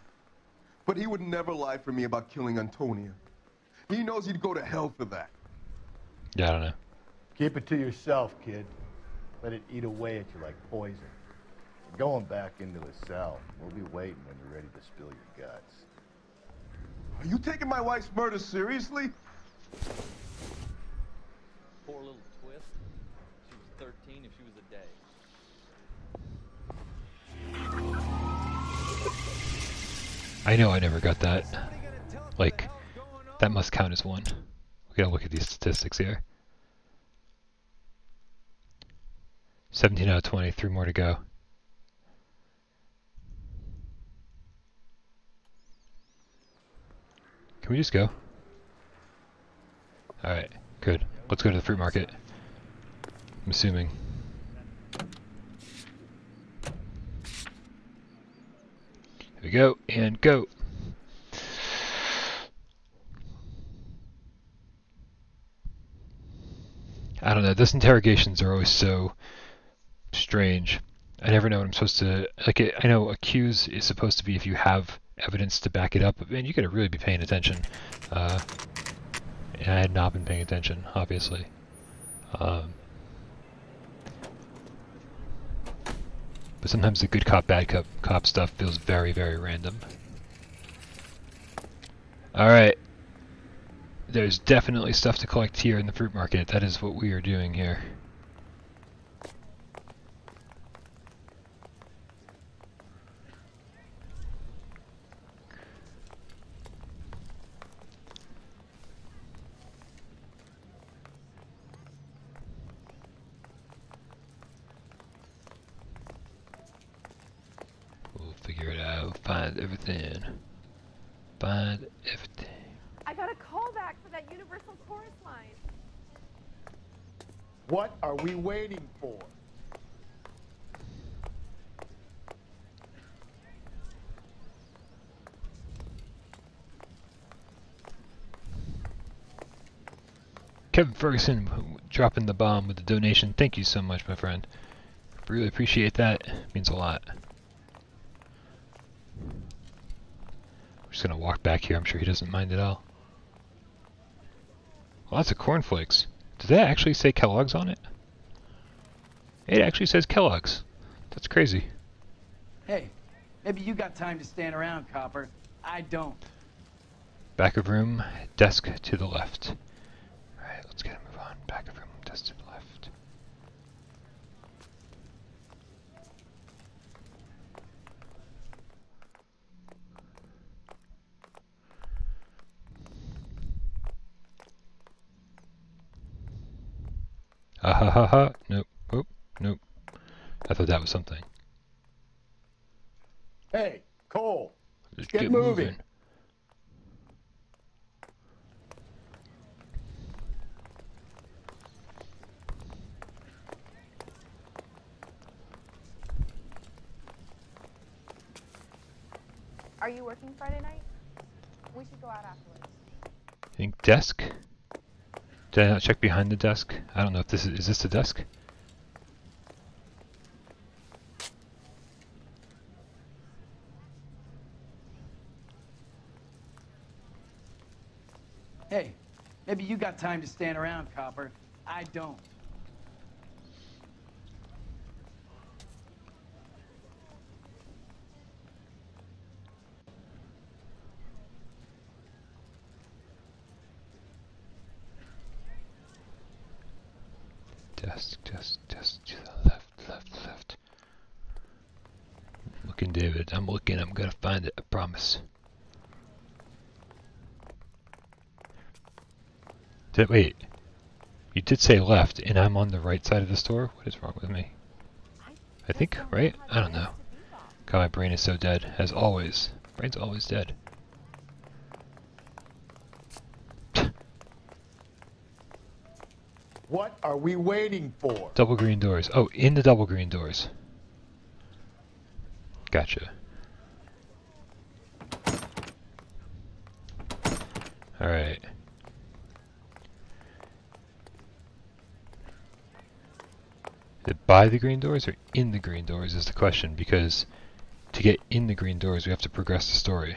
But he would never lie for me about killing Antonia. He knows he'd go to hell for that. Yeah, I don't know. Keep it to yourself, kid. Let it eat away at you like poison. You're going back into the cell. We'll be waiting when you're ready to spill your guts. Are you taking my wife's murder seriously? Poor little I know I never got that. Like, that must count as one. We gotta look at these statistics here. 17 out of 20, three more to go. Can we just go? Alright, good. Let's go to the fruit market. I'm assuming. We go, and go! I don't know, those interrogations are always so strange. I never know what I'm supposed to, like, I know accuse is supposed to be if you have evidence to back it up, but and you gotta really be paying attention. Uh, and I had not been paying attention, obviously. Um, but sometimes the good cop, bad cop, cop stuff feels very, very random. Alright. There's definitely stuff to collect here in the fruit market. That is what we are doing here. We'll figure it out. Find everything. Find everything. I got a call back for that Universal Chorus line. What are we waiting for? Kevin Ferguson dropping the bomb with the donation. Thank you so much, my friend. Really appreciate that. means a lot. I'm just gonna walk back here. I'm sure he doesn't mind at all. Lots of cornflakes. Does that actually say Kellogg's on it? It actually says Kellogg's. That's crazy. Hey, maybe you got time to stand around, Copper. I don't. Back of room, desk to the left. Alright, let's get a move on. Back of room, desk to the left. Ah ha ha ha. Nope. Oop. Nope. I thought that was something. Hey, Cole, Let's get, moving. Are you working Friday night? We should go out afterwards. I think desk? Did I not check behind the desk? I don't know if this is, is this the desk? Hey, maybe you got time to stand around, Copper. I don't. Desk, desk, desk, to the left, left, left. I'm looking, David. I'm looking. I'm gonna find it. I promise. Did, wait. You did say left, and I'm on the right side of the store? What is wrong with me? I think, right? I don't know. God, my brain is so dead, as always. Brain's always dead. What are we waiting for? Double green doors. Oh, in the double green doors. Gotcha. Alright. By the green doors or in the green doors is the question, because to get in the green doors we have to progress the story.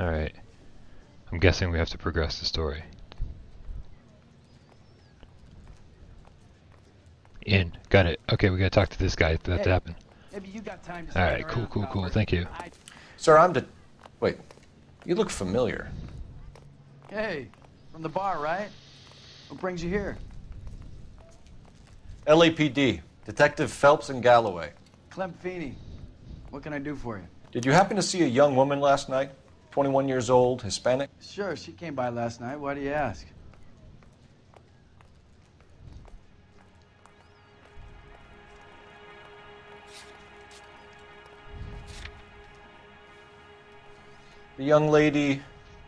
Alright. I'm guessing we have to progress the story. In. Got it. Okay, we gotta talk to this guy for that to Hey, happen. Maybe you got time Alright, cool, cool, cool. Thank you. I- Sir, I'm de- Wait. You look familiar. Hey, from the bar, right? What brings you here? LAPD. Detective Phelps and Galloway. Clem Feeney. What can I do for you? Did you happen to see a young woman last night? 21 years old, Hispanic? Sure, she came by last night. Why do you ask? The young lady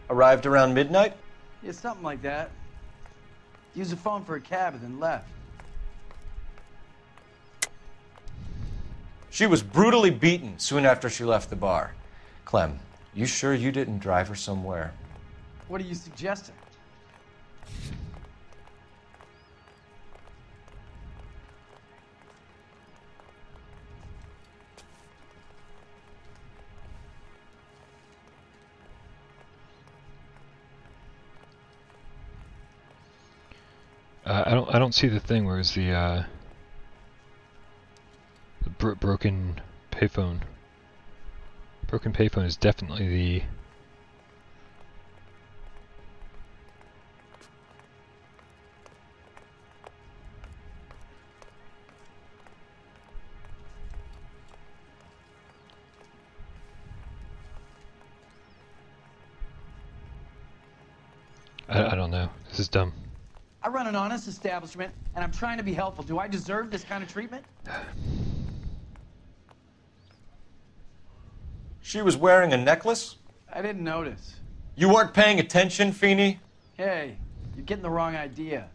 arrived around midnight? Yeah, something like that. Used the phone for a cab and then left. She was brutally beaten soon after she left the bar. Clem, you sure you didn't drive her somewhere? What are you suggesting? Uh, I don't. I don't see the thing. Where's the uh, the bro broken payphone? Broken payphone is definitely the. I, I don't know. This is dumb. I run an honest establishment, and I'm trying to be helpful. Do I deserve this kind of treatment? She was wearing a necklace? I didn't notice. You weren't paying attention, Feeney? Hey, you're getting the wrong idea.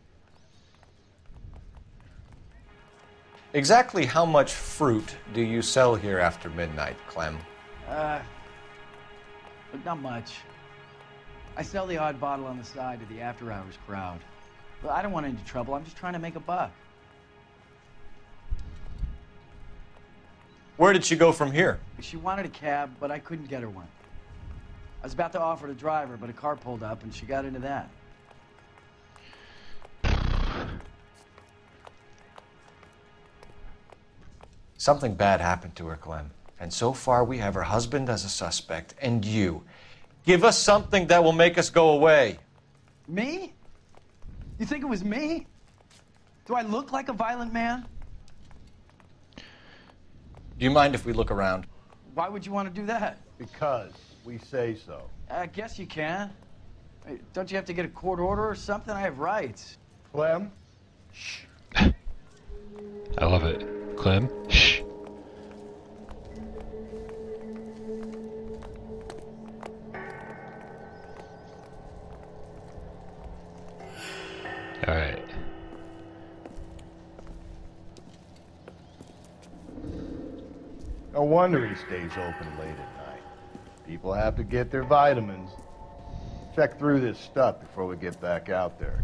Exactly how much fruit do you sell here after midnight, Clem? Uh, but not much. I sell the odd bottle on the side to the after hours crowd. But I don't want any trouble. I'm just trying to make a buck. Where did she go from here? She wanted a cab, but I couldn't get her one. I was about to offer to drive her, but a car pulled up and she got into that. Something bad happened to her, Clem. And so far, we have her husband as a suspect, and you. Give us something that will make us go away. Me? You think it was me? Do I look like a violent man? Do you mind if we look around? Why would you want to do that? Because we say so. I guess you can. Don't you have to get a court order or something? I have rights. Clem? Shh. I love it. Clem. Wonder he stays open late at night. People have to get their vitamins. Check through this stuff before we get back out there.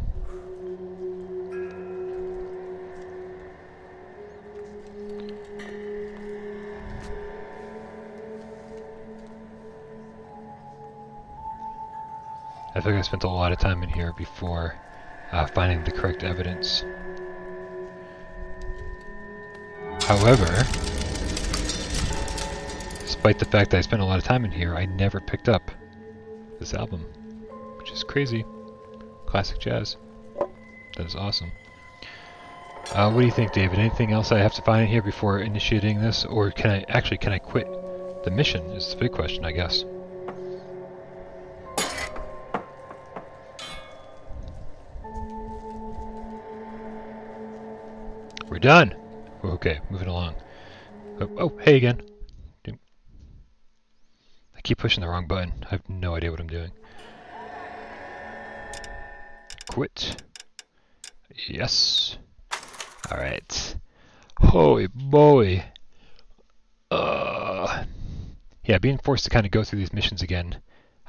I think I spent a lot of time in here before uh, finding the correct evidence. However, despite the fact that I spent a lot of time in here, I never picked up this album, which is crazy. Classic jazz. That is awesome. Uh, what do you think, David? Anything else I have to find in here before initiating this, or can I actually can I quit the mission? Is the big question, I guess. We're done. Okay, moving along. Oh, oh, hey again. Keep pushing the wrong button. I have no idea what I'm doing. Quit. Yes. Alright. Holy boy. Uh, yeah, being forced to kind of go through these missions again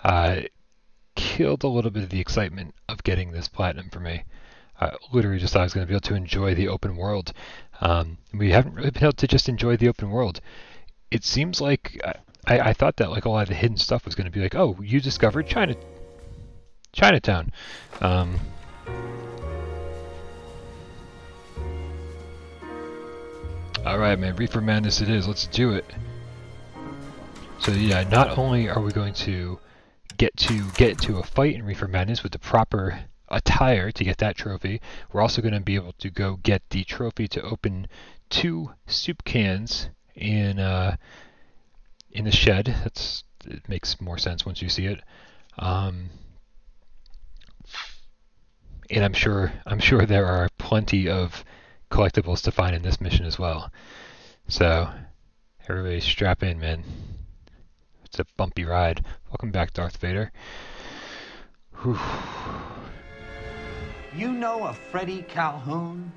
uh, killed a little bit of the excitement of getting this platinum for me. I literally just thought I was going to be able to enjoy the open world. Um, we haven't really been able to just enjoy the open world. It seems like I, I, thought that like a lot of the hidden stuff was going to be like, oh, you discovered China, Chinatown. Um, all right, man, Reefer Madness it is. Let's do it. So yeah, not only are we going to get to get into a fight in Reefer Madness with the proper attire to get that trophy, we're also going to be able to go get the trophy to open two soup cans in uh, in the shed. That's it makes more sense once you see it. Um, and I'm sure I'm sure there are plenty of collectibles to find in this mission as well. So everybody strap in, man. It's a bumpy ride. Welcome back, Darth Vader. Whew. You know a Freddie Calhoun?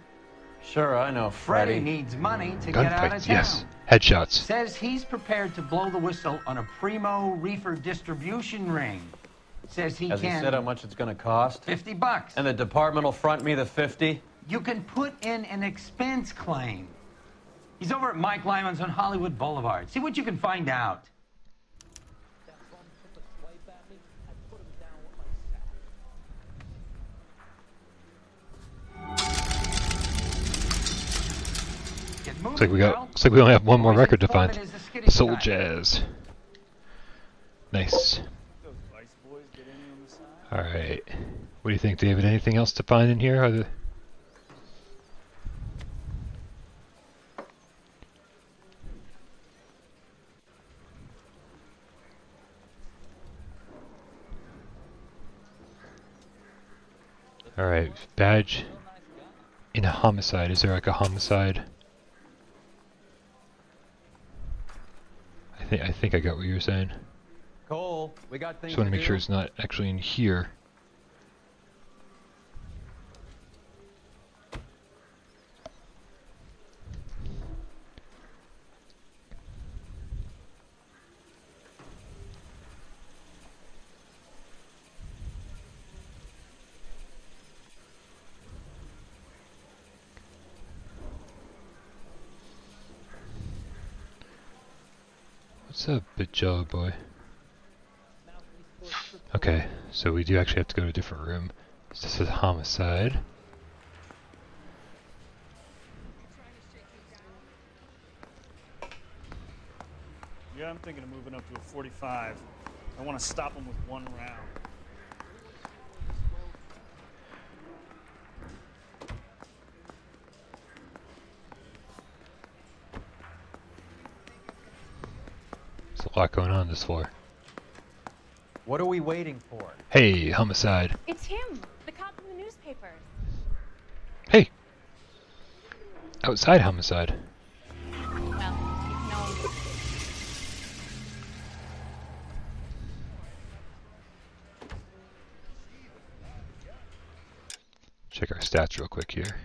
Sure, I know Freddie Freddie. needs money to get out of Gunfights, town. yes. Headshots. Says he's prepared to blow the whistle on a primo reefer distribution ring. Says he Has he can. said how much it's going to cost? 50 bucks. And the department will front me the 50? You can put in an expense claim. He's over at Mike Lyman's on Hollywood Boulevard. See what you can find out. Looks like we got. Looks like we only have one more record to find. Soul Jazz. Nice. All right. What do you think, David? Anything else to find in here? Other... All right. Badge in a homicide. Is there like a homicide? I think I think I got what you were saying. Cole, we got things Just want to to make sure it's not actually in here. Up, bit jello boy? Okay, so we do actually have to go to a different room. This is homicide. Yeah, I'm thinking of moving up to a 45. I want to stop him with one round. A lot going on this floor. What are we waiting for? Hey, homicide. It's him, the cop from the newspapers. Hey! Outside homicide. Well, he's known. Check our stats real quick here.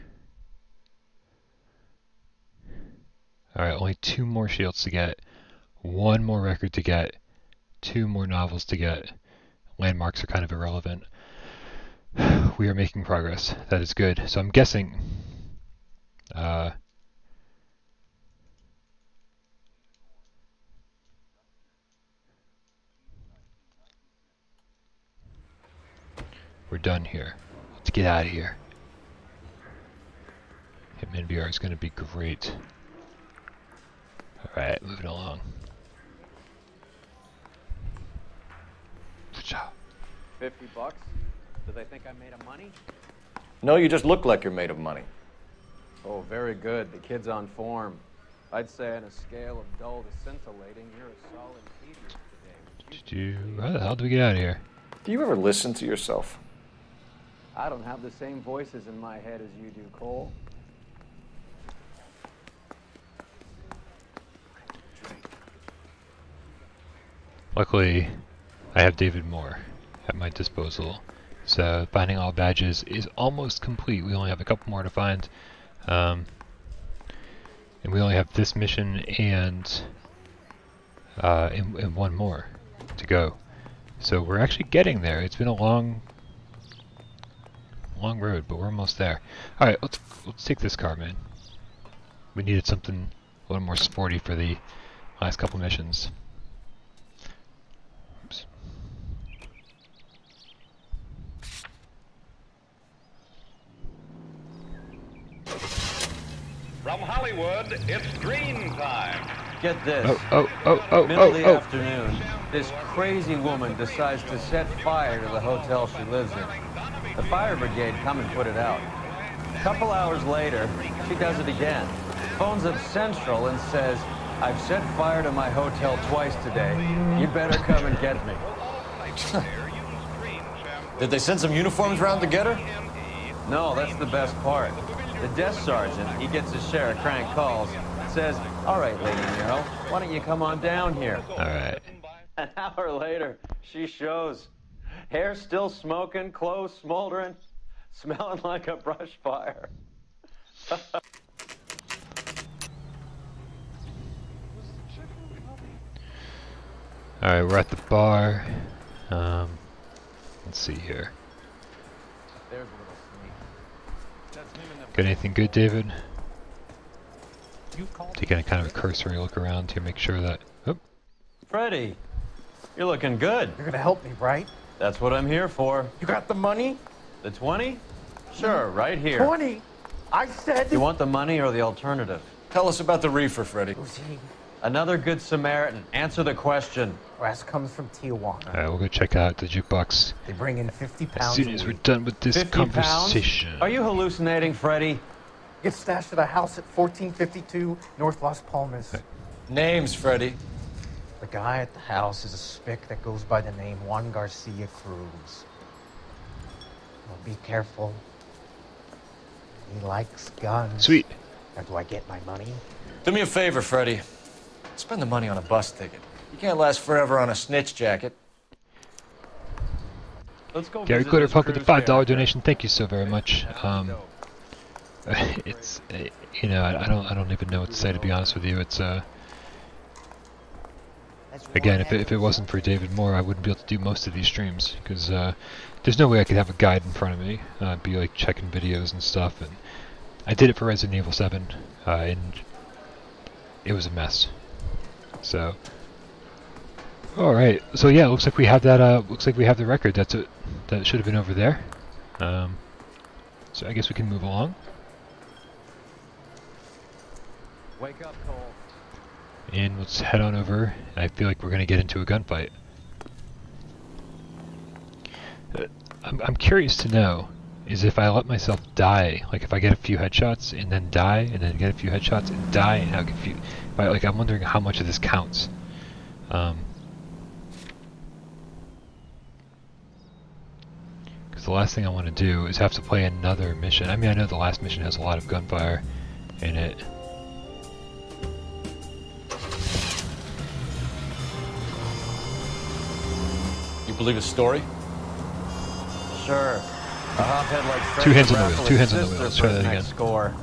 Alright, only two more shields to get, one more record to get, two more novels to get. Landmarks are kind of irrelevant. We are making progress. That is good. So I'm guessing. Uh, we're done here. Let's get out of here. Hitman VR is going to be great. Alright, moving along. Fifty bucks? Do they think I'm made of money? No, you just look like you're made of money. Oh, very good. The kid's on form. I'd say on a scale of dull to scintillating, you're a solid medium today. Did you? How the hell do we get out of here? Do you ever listen to yourself? I don't have the same voices in my head as you do, Cole. Luckily, I have David Moore at my disposal. So finding all badges is almost complete. We only have a couple more to find. Um, and we only have this mission and, uh, and, and one more to go. So we're actually getting there. It's been a long, long road, but we're almost there. All right, let's let's take this car, man. We needed something a little more sporty for the last couple missions. From Hollywood, it's Green Time. Get this. Oh, oh, oh, oh, Middle of oh, the oh. afternoon, this crazy woman decides to set fire to the hotel she lives in. The fire brigade come and put it out. A couple hours later, she does it again. Phones up Central and says, I've set fire to my hotel twice today. You better come and get me. Did they send some uniforms round to get her? No, that's the best part. The desk sergeant, he gets his share of crank calls, says, all right, Lady Nero, why don't you come on down here? All right. An hour later, she shows. Hair still smoking, clothes smoldering, smelling like a brush fire. All right, we're at the bar. Um, let's see here. There's a little sneak. Got anything good, David? Taking a kind of a cursory look around to make sure that. Oh, Freddie, you're looking good. You're gonna help me, right? That's what I'm here for. You got the money? The 20? Sure, right here. 20? I said. You want the money or the alternative? Tell us about the reefer, Freddie. Another good Samaritan. Answer the question. Grass comes from Tijuana. all right, we'll go check out the jukebox They bring in 50 pounds. as soon as we're done with this 50 pounds? conversation. Are you hallucinating, Freddy? Get stashed at a house at 1452 North Las Palmas. Names, Freddy. The guy at the house is a spick that goes by the name Juan Garcia Cruz. Well, be careful. He likes guns. Sweet. Now, do I get my money? Do me a favor, Freddie. Spend the money on a bus ticket. You can't last forever on a snitch jacket. Let's go. Gary visit Glitter this Punk with the five dollar donation. Thank you so very much. Um, it's uh, you know I, I don't I don't even know what to say to be honest with you. It's uh again if it, if it wasn't for David Moore I wouldn't be able to do most of these streams because uh, there's no way I could have a guide in front of me uh, be like checking videos and stuff and I did it for Resident Evil 7 uh, and it was a mess. So all right, so yeah, looks like we have that. Uh, looks like we have the record. That's it. That should have been over there. Um, so I guess we can move along. Wake up, Cole. And let's head on over. I feel like we're gonna get into a gunfight. Uh, I'm I'm curious to know is if I let myself die, like if I get a few headshots and then die, and then get a few headshots and die, and how few, if I, like I'm wondering how much of this counts. Um, Because the last thing I want to do is have to play another mission. I mean, I know the last mission has a lot of gunfire in it. You believe his story? Sure. A hophead like Two hands on the Raffles' wheel, two hands on the sister wheel. Let's try that again. Score.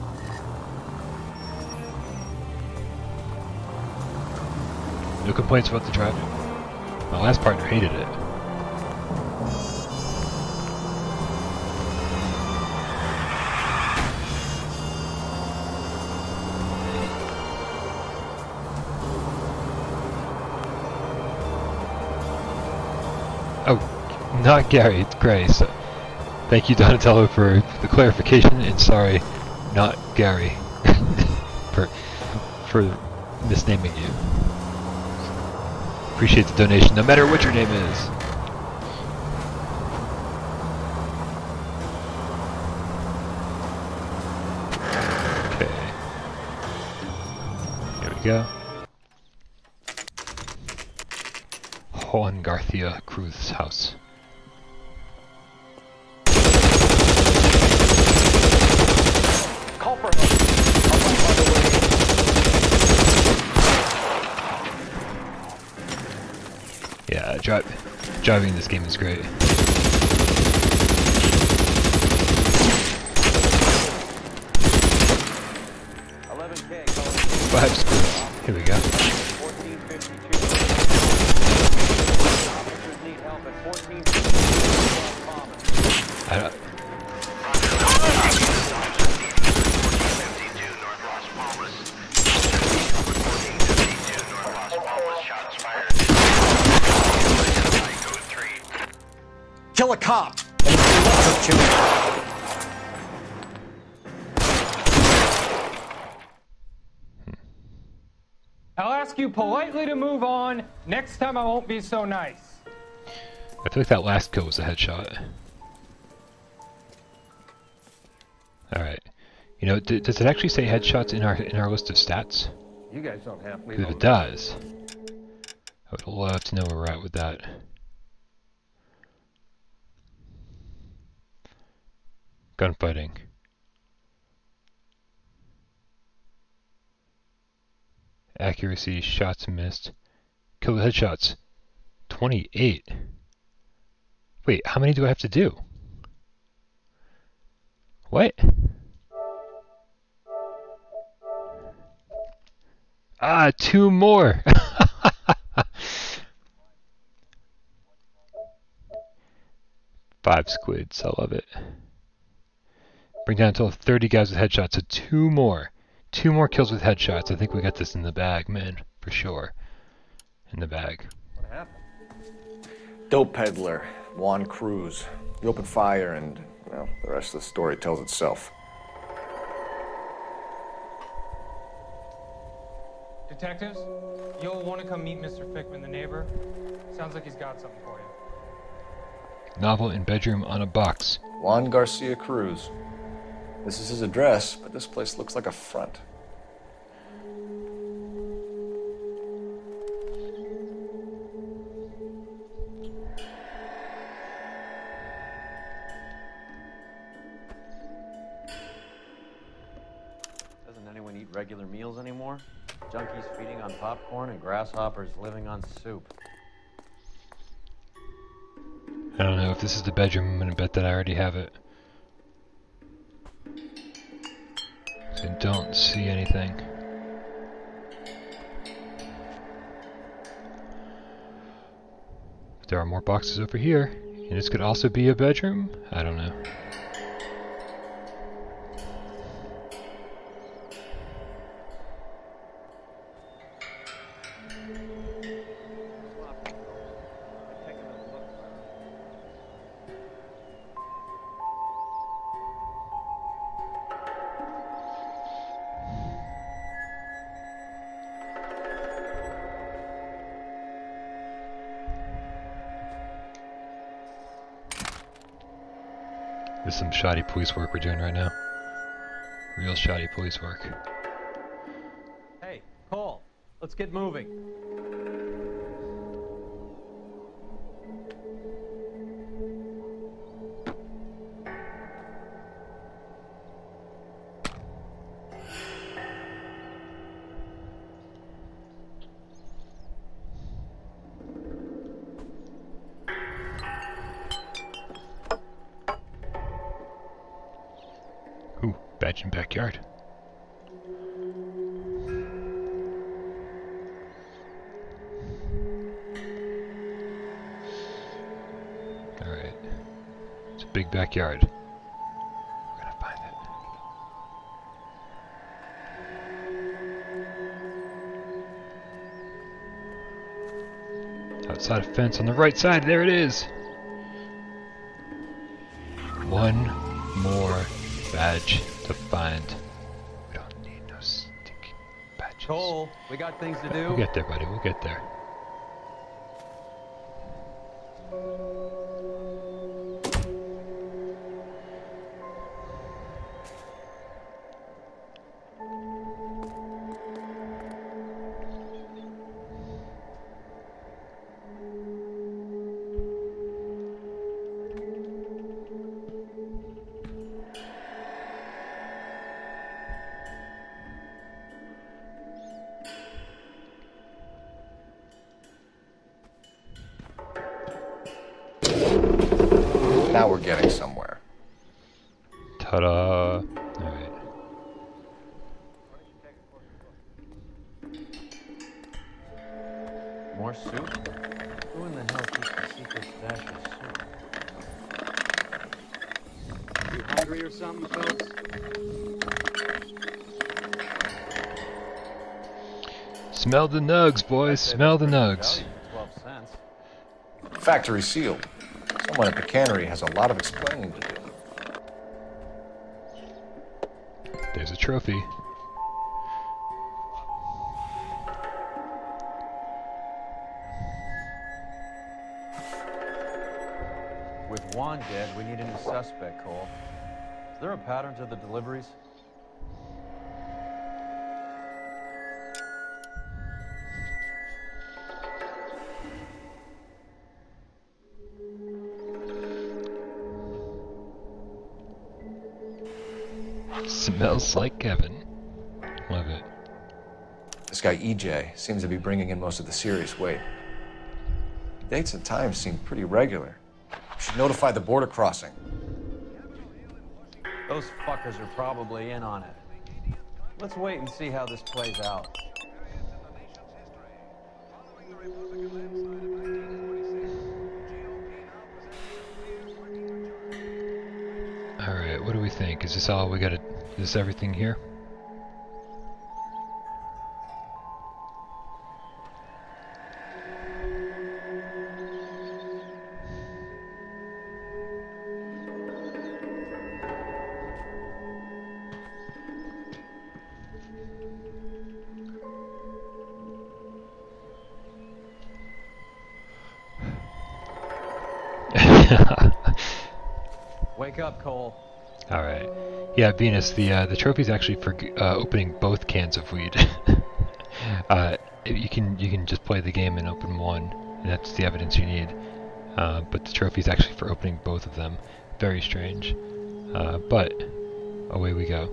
No complaints about the driving. My last partner hated it. Oh, not Gary, it's Gray. So thank you, Donatello, for the clarification, and sorry, not Gary, for for misnaming you. Appreciate the donation, no matter what your name is. Okay. Here we go. Juan Garcia Cruz's house. Yeah, dri driving this game is great. Five screws. Here we go. You politely to move on. Next time I won't be so nice. I feel like that last kill was a headshot. Alright. You know, d does it actually say headshots in our in our list of stats? You guys don't have me. Because if it does, I would love to know where we're at with that. Gunfighting. Accuracy, shots missed. Kill the headshots. 28. Wait, how many do I have to do? What? Ah, two more! Five squids, I love it. Bring down until 30 guys with headshots, so two more. Two more kills with headshots. I think we got this in the bag, man, for sure. In the bag. What happened? Dope peddler, Juan Cruz. He opened fire and, well, the rest of the story tells itself. Detectives, you'll want to come meet Mr. Fickman, the neighbor. Sounds like he's got something for you. Novel in bedroom on a box. Juan Garcia Cruz. This is his address, but this place looks like a front. Doesn't anyone eat regular meals anymore? Junkies feeding on popcorn and grasshoppers living on soup. I don't know if this is the bedroom. I'm gonna bet that I already have it. I don't see anything. There are more boxes over here. And this could also be a bedroom? I don't know. Shoddy police work we're doing right now. Real shoddy police work. Hey, Cole, let's get moving. Backyard. Alright. It's a big backyard. Outside a fence on the right side, there it is! Badge to find. We don't need no stinking badges. Cole, we got things to do. We'll get there, buddy. We'll get there. Smell the nugs, boys. Smell the nugs. Factory sealed. Someone at the cannery has a lot of explaining to do. There's a trophy. With Juan dead, we need a new suspect, Cole. Is there a pattern to the deliveries? Smells like Kevin. Love it. This guy EJ seems to be bringing in most of the serious weight. Dates and times seem pretty regular. We should notify the border crossing. Those fuckers are probably in on it. Let's wait and see how this plays out. Alright, what do we think? Is this all we gotta... Is everything here? Yeah, Venus. The uh, the trophy's actually for uh, opening both cans of weed. uh, you can you can just play the game and open one, and that's the evidence you need. Uh, but the trophy's actually for opening both of them. Very strange. Uh, but away we go.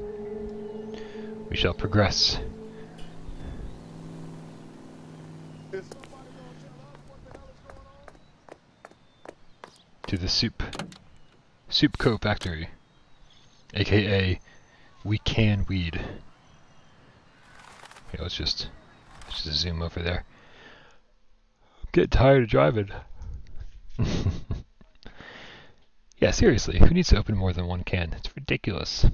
We shall progress. To the soup. Soup Co. Factory. AKA, we can weed. Okay, let's just, let's just zoom over there. I'm getting tired of driving. yeah, seriously, who needs to open more than one can? It's ridiculous.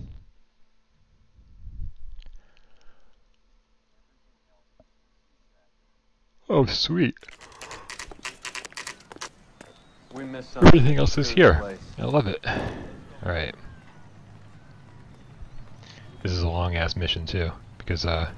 Oh, sweet. We missed something. Everything else is here. I love it. Alright. This is a long ass mission too, because uh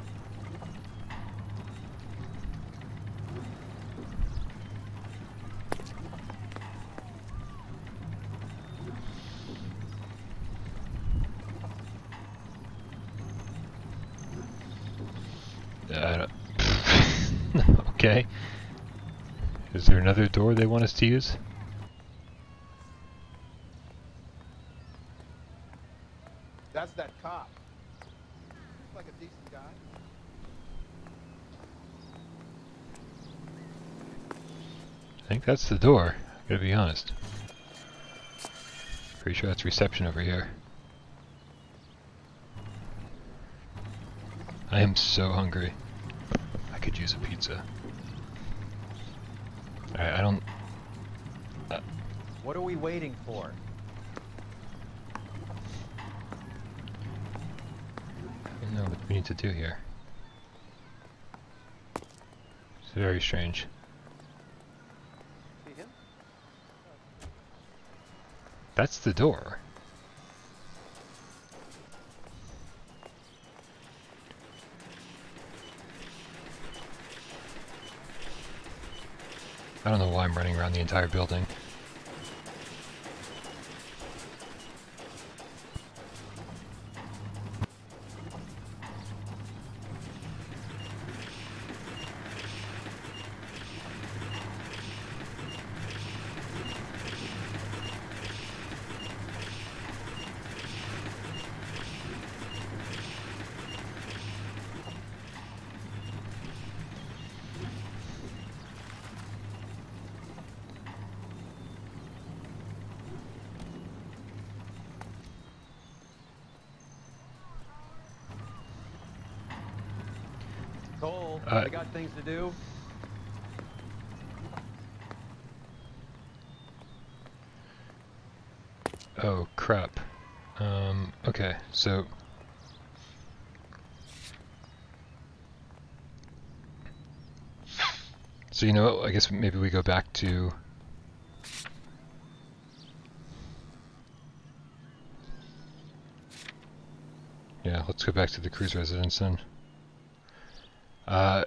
okay. Is there another door they want us to use? That's that cop. Looks like a decent guy. I think that's the door, I gotta be honest. Pretty sure that's reception over here. I am so hungry. I could use a pizza. I, I don't... Uh, What are we waiting for? I don't know what we need to do here. It's very strange. That's the door. I don't know why I'm running around the entire building. To do. Oh crap. Um, okay, so... So you know I guess maybe we go back to... Yeah, let's go back to the cruise residence then. Uh,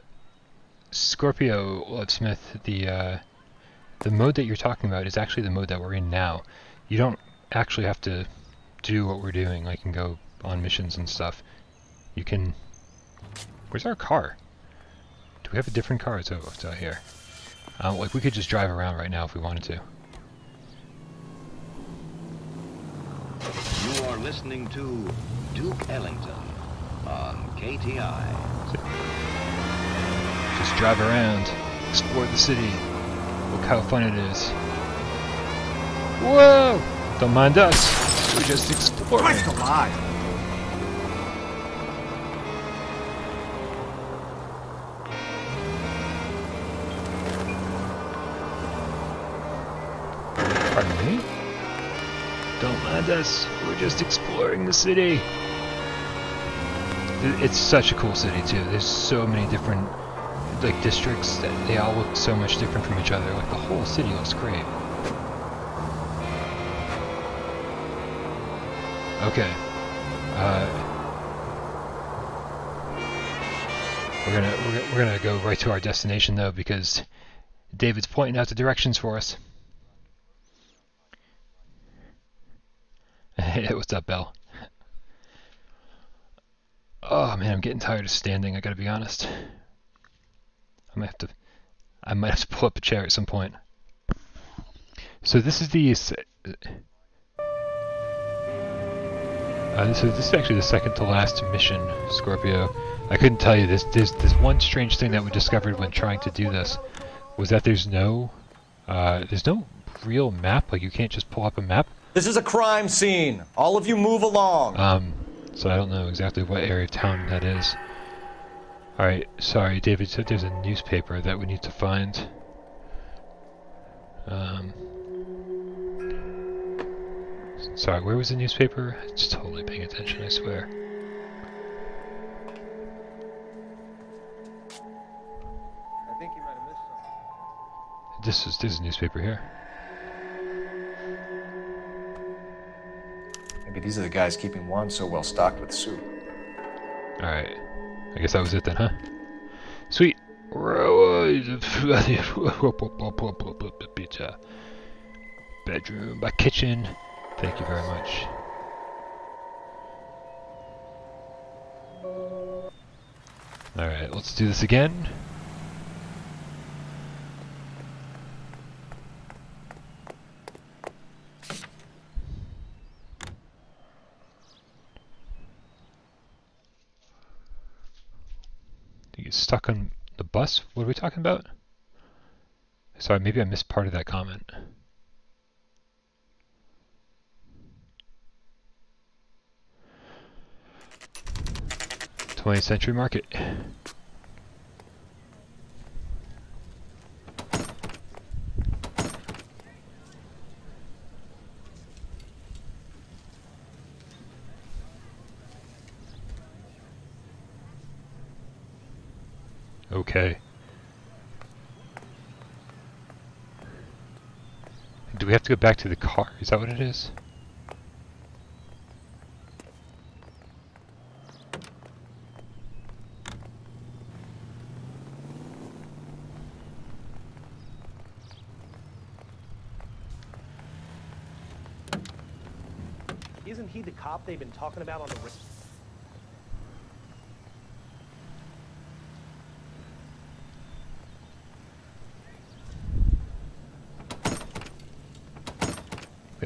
Scorpio Smith, the uh, the mode that you're talking about is actually the mode that we're in now. you don't actually have to do what we're doing, like and go on missions and stuff. You can. Where's our car? Do we have a different car? It's over. It's out here. Um, like we could just drive around right now if we wanted to. You are listening to Duke Ellington on KTI. Just drive around, explore the city. Look how fun it is. Whoa! Don't mind us. We're just exploring. Christ alive! Pardon me? Don't mind us. We're just exploring the city. It's such a cool city too. There's so many different like districts they all look so much different from each other. Like the whole city looks great. Okay. Uh, we're gonna we're, we're gonna go right to our destination though because David's pointing out the directions for us. Hey, what's up, Belle? Oh man, I'm getting tired of standing. I gotta be honest. I might have to. I might have to pull up a chair at some point. So this is the. s- Uh, so this is actually the second to last mission, Scorpio. I couldn't tell you this. There's this one strange thing that we discovered when trying to do this, was that there's no, uh, there's no real map. Like you can't just pull up a map. This is a crime scene. All of you move along. Um, so I don't know exactly what area of town that is. Alright, sorry, David said there's a newspaper that we need to find. Um, sorry, where was the newspaper? It's totally paying attention, I swear. I think you might have missed something. This is this is a newspaper here. Maybe these are the guys keeping Juan so well stocked with soup. Alright. I guess that was it then, huh? Sweet. Uh, bedroom, my kitchen. Thank you very much. Alright, let's do this again. Stuck on the bus? What are we talking about? Sorry, maybe I missed part of that comment. Twentieth century market. Okay. Do we have to go back to the car? Is that what it is? Isn't he the cop they've been talking about on the...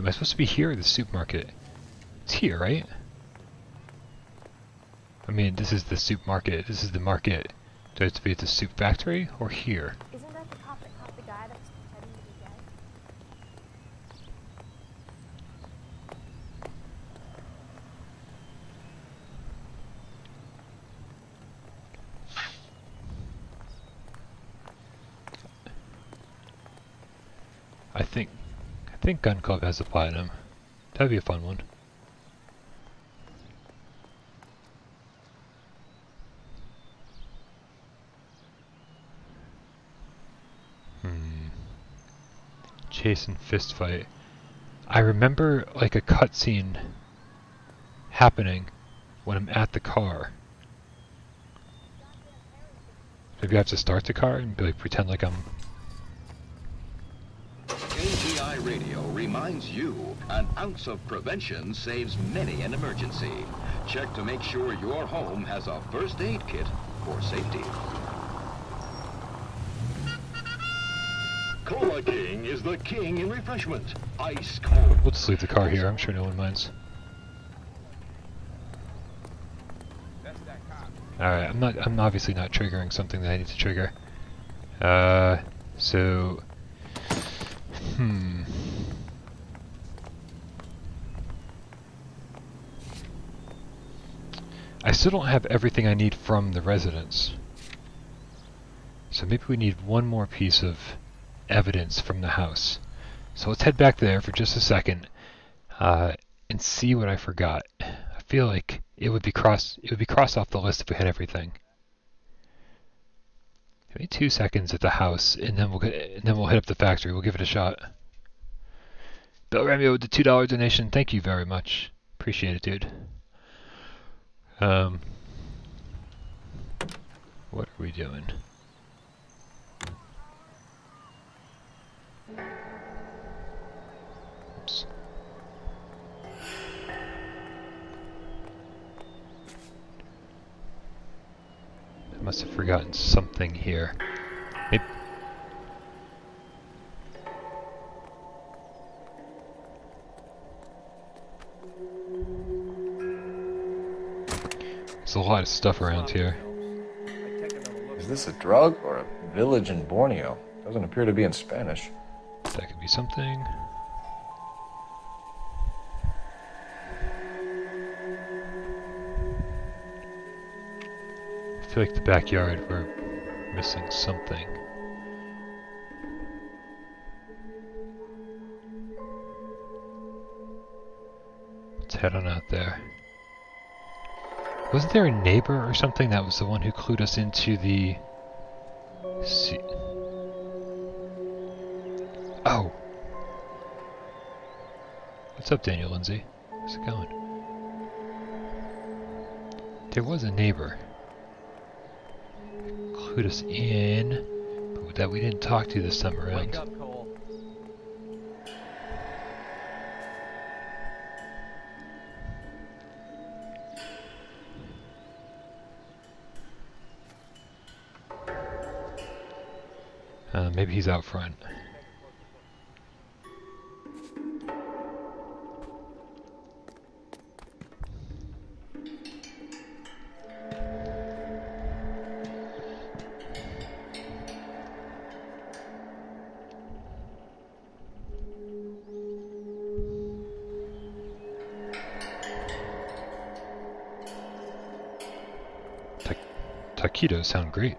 am I supposed to be here the supermarket? It's here, right? I mean, this is the soup market. This is the market. Do I have to be at the soup factory or here? Isn't that the cop that caught the guy that was pretending to be dead? I think, I think Gun Club has a platinum. That'd be a fun one. Hmm. Chase and fist fight. I remember like a cutscene happening when I'm at the car. Maybe I have to start the car and like pretend like I'm Reminds you an ounce of prevention saves many an emergency. Check to make sure your home has a first aid kit for safety. Cola King is the king in refreshment. Ice cold. We'll just leave the car here. I'm sure no one minds. Alright, I'm not I'm obviously not triggering something that I need to trigger. Uh so hmm I still don't have everything I need from the residence. So maybe we need one more piece of evidence from the house. So let's head back there for just a second uh, and see what I forgot. I feel like it would be cross it would be crossed off the list if we had everything. Give me two seconds at the house, and then we'll get, and then we'll hit up the factory. We'll give it a shot. Bill Ramio with the two dollar donation. Thank you very much. Appreciate it, dude. Um, what are we doing? Oops. I must have forgotten something here. Maybe There's a lot of stuff around here. Is this a drug or a village in Borneo? Doesn't appear to be in Spanish. That could be something. I feel like the backyard, we're missing something. Let's head on out there. Wasn't there a neighbor or something that was the one who clued us into the... Se oh! What's up, Daniel Lindsay? How's it going? There was a neighbor. Clued us in, but that we didn't talk to this time around. Uh, maybe he's out front. Ta taquitos sound great.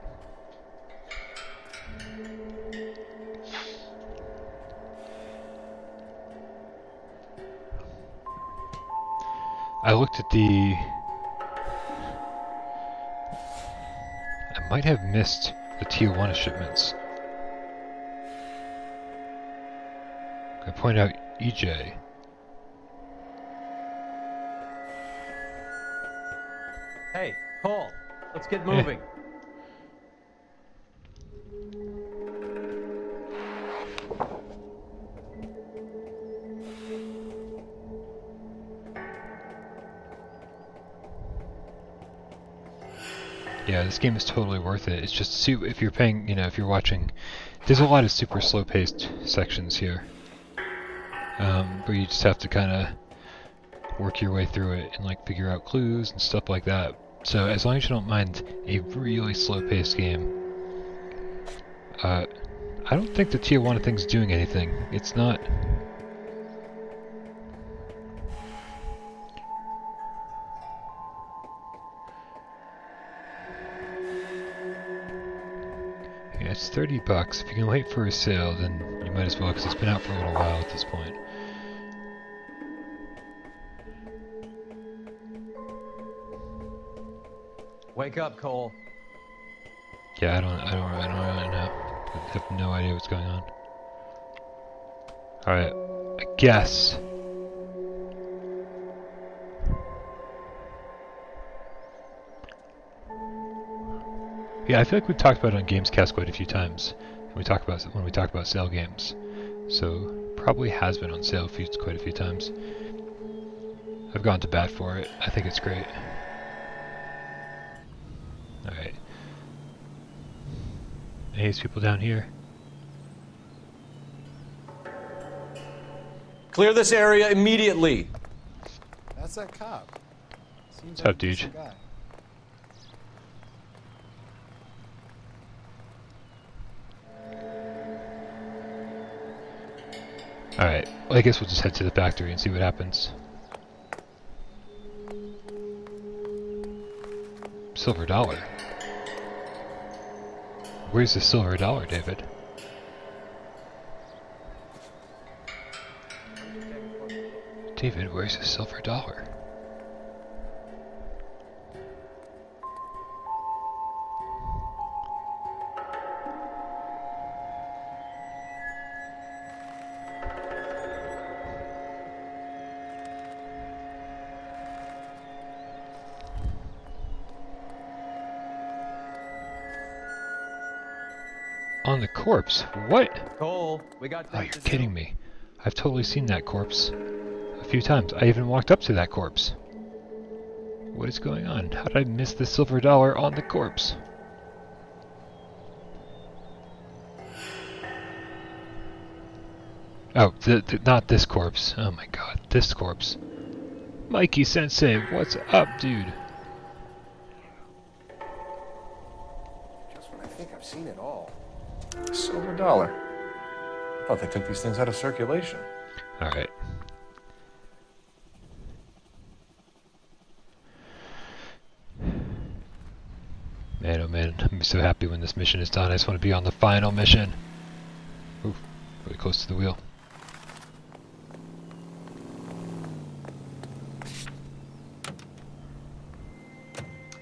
I looked at the... I might have missed the Tijuana shipments. I point out EJ. Hey, Cole, let's get moving. This game is totally worth it. It's just if you're paying, you know, if you're watching, there's a lot of super slow-paced sections here, um, you just have to kind of work your way through it and like figure out clues and stuff like that. So as long as you don't mind a really slow-paced game, uh, I don't think the Tijuana thing's doing anything. It's not. 30 bucks. If you can wait for a sale, then you might as well, because it's been out for a little while at this point. Wake up, Cole. Yeah, I don't, I don't, I don't really know. I have no idea what's going on. Alright, I guess. Yeah, I feel like we've talked about it on Gamescast quite a few times. When we talk about when we talk about sale games, so Probably has been on sale a few, quite a few times. I've gone to bat for it. I think it's great. Alright. Hey, these people down here. Clear this area immediately. That's that cop. Seems What's up, dude? guy. Alright, well, I guess we'll just head to the factory and see what happens. Silver dollar. Where's the silver dollar, David? David, where's the silver dollar? Corpse? What? Cole, we got Oh, you're kidding me. I've totally seen that corpse. A few times. I even walked up to that corpse. What is going on? How did I miss the silver dollar on the corpse? Oh, th th not this corpse. Oh my god, this corpse. Mikey Sensei, what's up, dude? Just when I think I've seen it all. Silver dollar. I thought they took these things out of circulation. Alright. Man, oh man, I'm so happy when this mission is done. I just want to be on the final mission. Ooh, really close to the wheel.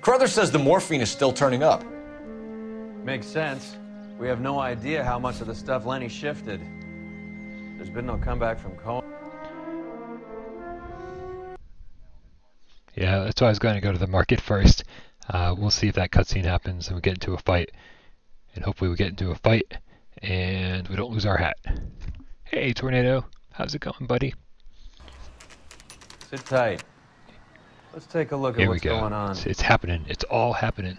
Carruthers says the morphine is still turning up. Makes sense. We have no idea how much of the stuff Lenny shifted. There's been no comeback from Cohen. Yeah, that's why I was going to go to the market first. Uh, we'll see if that cutscene happens and we get into a fight. And hopefully we get into a fight and we don't lose our hat. Hey, Tornado. How's it going, buddy? Sit tight. Let's take a look at Here we what's go. going on. It's, it's happening. It's all happening.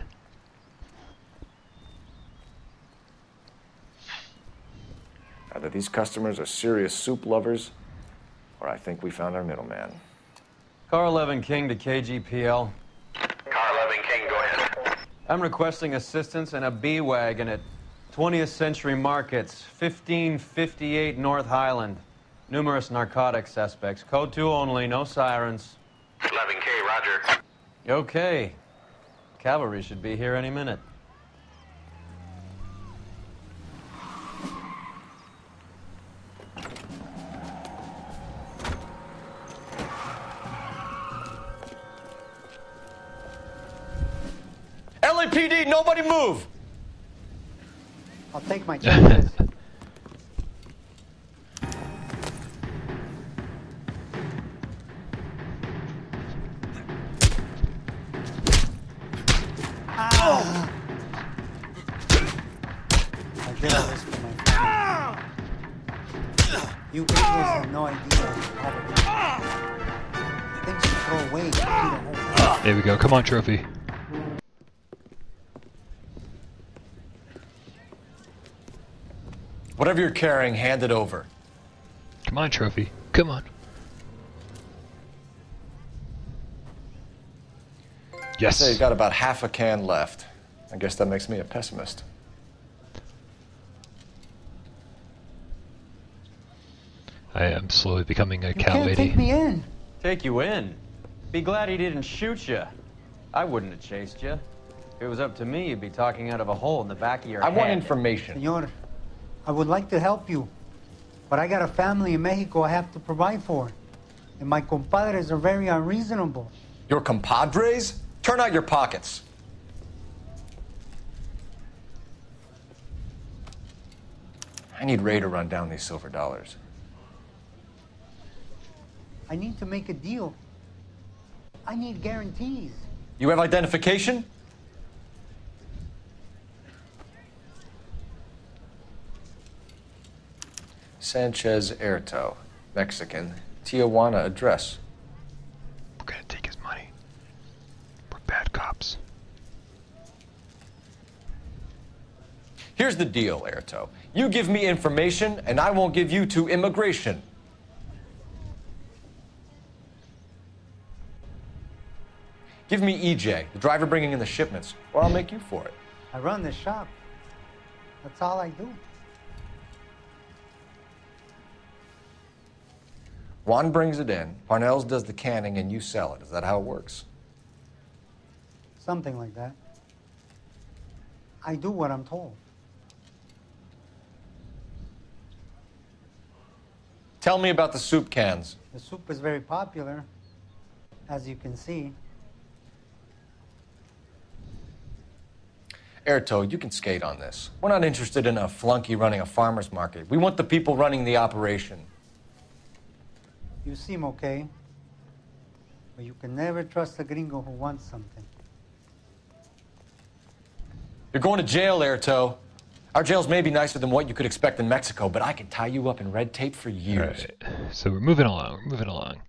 These customers are serious soup lovers, or I think we found our middleman. Car 11 King to KGPL. Car 11 King, go ahead. I'm requesting assistance in a B-Wagon at 20th Century Markets, 1558 North Highland. Numerous narcotic suspects. Code 2 only, no sirens. 11K, roger. Okay. Cavalry should be here any minute. Take my chances. Ah. I did all this for my family. You English have no idea how to Things you throw away. you eat a whole There we go. Come on, trophy. Whatever you're carrying, hand it over. Come on, trophy. Come on. Yes. Say you got about half a can left. I guess that makes me a pessimist. I am slowly becoming a You cat can't lady. take me in. Take you in? Be glad he didn't shoot you. I wouldn't have chased you. If it was up to me, you'd be talking out of a hole in the back of your I head. I want information. Senor, I would like to help you, but I got a family in Mexico I have to provide for. And my compadres are very unreasonable. Your compadres? Turn out your pockets. I need Ray to run down these silver dollars. I need to make a deal. I need guarantees. You have identification? Sanchez Erto, Mexican, Tijuana address. We're gonna take his money. We're bad cops. Here's the deal, Erto. You give me information, and I won't give you to immigration. Give me EJ, the driver bringing in the shipments, or I'll make you for it. I run this shop. That's all I do. Juan brings it in, Parnell's does the canning, and you sell it. Is that how it works? Something like that. I do what I'm told. Tell me about the soup cans. The soup is very popular, as you can see. Erto, you can skate on this. We're not interested in a flunky running a farmer's market. We want the people running the operation. You seem okay, but you can never trust a gringo who wants something. You're going to jail, Erto. Our jails may be nicer than what you could expect in Mexico, but I can tie you up in red tape for years. Alright, so we're moving along. We're moving along.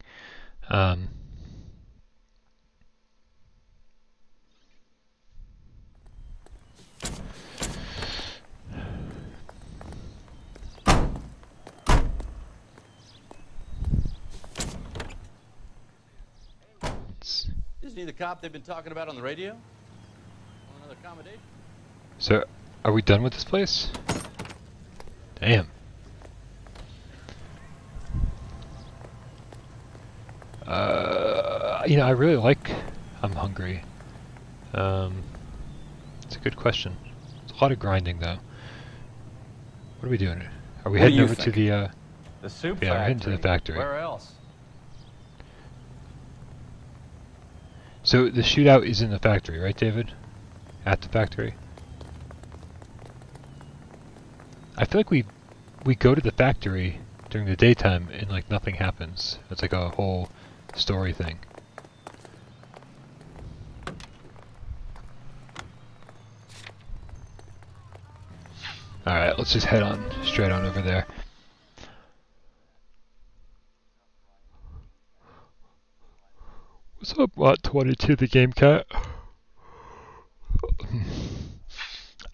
Um, Isn't he the cop they've been talking about on the radio? Another accommodation? so, are we done with this place? Damn. Uh, you know, I really like. I'm hungry. Um, it's a good question. It's a lot of grinding, though. What are we doing? Are we What heading over to the? Uh, The soup yeah, factory. we're heading to the factory. Where else? So the shootout is in the factory, right, David? At the factory. I feel like we we go to the factory during the daytime and like nothing happens. It's like a whole story thing. All right, let's just head on straight on over there. What's up, Lot 22, the game cat?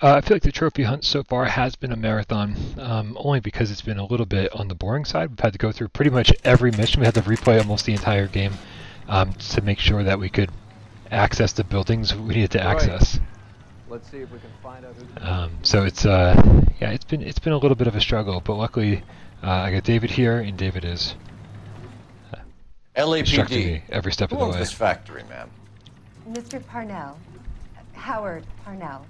Uh, I feel like the trophy hunt so far has been a marathon, um, only because it's been a little bit on the boring side. We've had to go through pretty much every mission. We had to replay almost the entire game um, to make sure that we could access the buildings we needed to access. Let's see if we can find out. Um, so it's uh, yeah, it's been it's been a little bit of a struggle, but luckily uh, I got David here, and David is LAPD. every step Who of the owns way. this factory, ma'am? Mr. Parnell. Howard Parnell.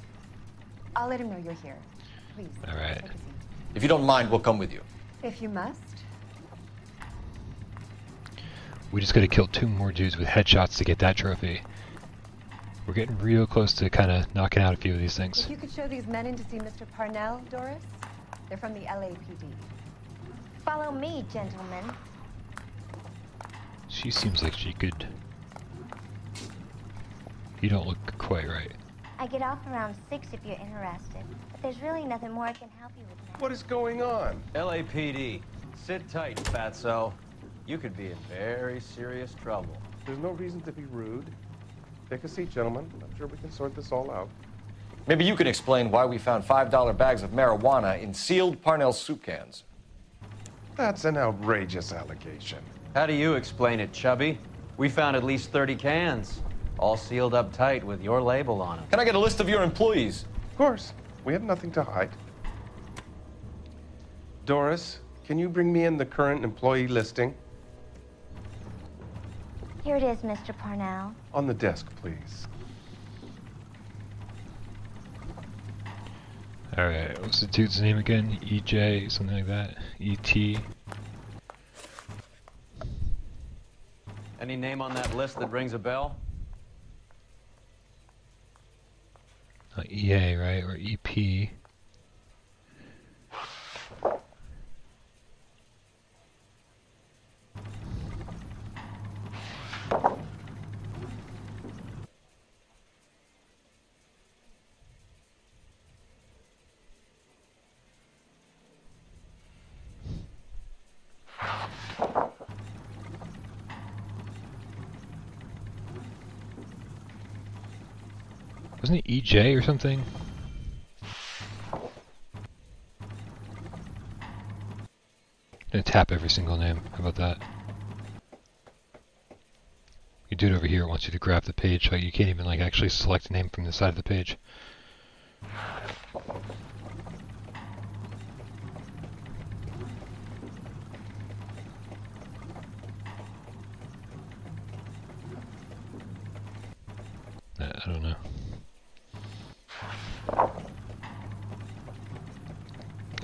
I'll let him know you're here. Please. All right. Take a seat. If you don't mind, we'll come with you. If you must. We just got to kill two more dudes with headshots to get that trophy. We're getting real close to kind of knocking out a few of these things. If you could show these men in to see Mr. Parnell, Doris. They're from the LAPD. Follow me, gentlemen. She seems like she could. You don't look quite right. I get off around 6 if you're interested. But there's really nothing more I can help you with now. What is going on? LAPD. Sit tight, fatso. You could be in very serious trouble. There's no reason to be rude. Take a seat, gentlemen. I'm sure we can sort this all out. Maybe you can explain why we found $5 bags of marijuana in sealed Parnell soup cans. That's an outrageous allegation. How do you explain it, Chubby? We found at least 30 cans, all sealed up tight with your label on them. Can I get a list of your employees? Of course. We have nothing to hide. Doris, can you bring me in the current employee listing? Here it is, Mr. Parnell. On the desk, please. Alright, what's the dude's name again? EJ, something like that? E ET? Any name on that list that rings a bell? Uh, EA, right? Or EP? Wasn't it EJ or something? Gonna tap every single name. How about that? You do it over here. It wants you to grab the page, so you can't even like actually select a name from the side of the page.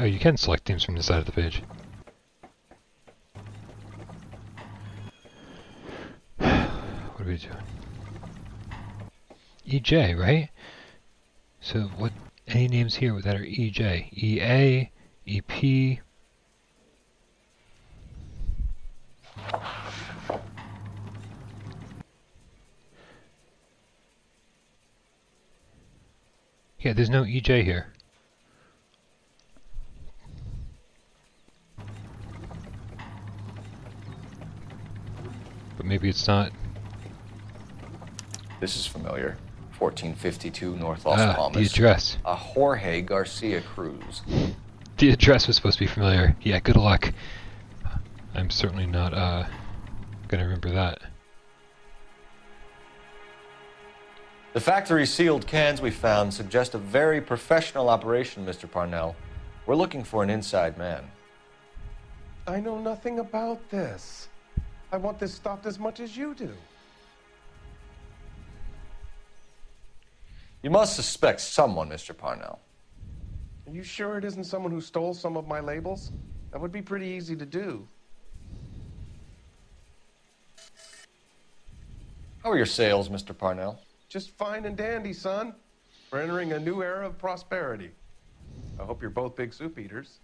Oh, you can select names from the side of the page. what are we doing? EJ, right? So what? Any names here that are EJ? EA, EP. Yeah, there's no EJ here. Maybe it's not. This is familiar. 1452 North Las Ah, the address. A Jorge Garcia Cruz. The address was supposed to be familiar. Yeah, good luck. I'm certainly not uh gonna remember that. The factory sealed cans we found suggest a very professional operation, Mr. Parnell. We're looking for an inside man. I know nothing about this. I want this stopped as much as you do. You must suspect someone, Mr. Parnell. Are you sure it isn't someone who stole some of my labels? That would be pretty easy to do. How are your sales, Mr. Parnell? Just fine and dandy, son. We're entering a new era of prosperity. I hope you're both big soup eaters.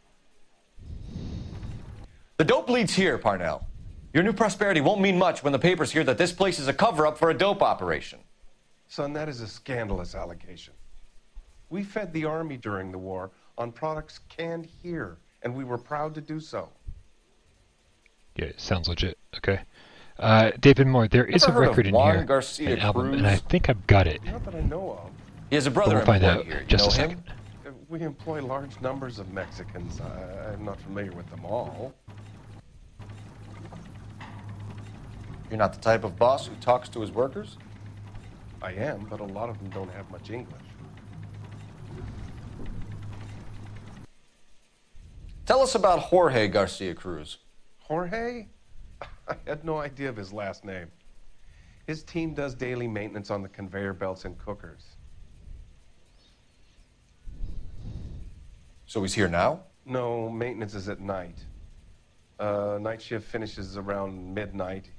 The dope leads here, Parnell. Your new prosperity won't mean much when the papers hear that this place is a cover up for a dope operation. Son, that is a scandalous allegation. We fed the Army during the war on products canned here, and we were proud to do so. Yeah, it sounds legit. Okay. Uh, David Moore, there is Ever a record in Juan here, Garcia an album, Cruz? and I think I've got it. Not that I know of. He has a But brother we'll find employed out here. You just a second. Uh, We employ large numbers of Mexicans. I, I'm not familiar with them all. You're not the type of boss who talks to his workers? I am, but a lot of them don't have much English. Tell us about Jorge Garcia Cruz. Jorge? I had no idea of his last name. His team does daily maintenance on the conveyor belts and cookers. So he's here now? No, maintenance is at night. Uh, night shift finishes around midnight.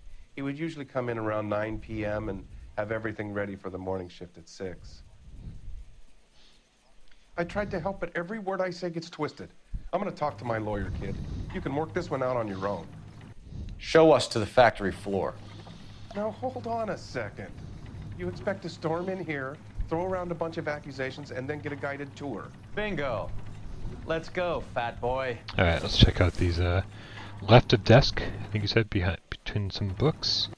He would usually come in around 9 p.m. and have everything ready for the morning shift at 6. I tried to help, but every word I say gets twisted. I'm going to talk to my lawyer, kid. You can work this one out on your own. Show us to the factory floor. Now, hold on a second. You expect to storm in here, throw around a bunch of accusations, and then get a guided tour. Bingo. Let's go, fat boy. All right, let's check out these. Uh, left of desk. I think you said behind between some books.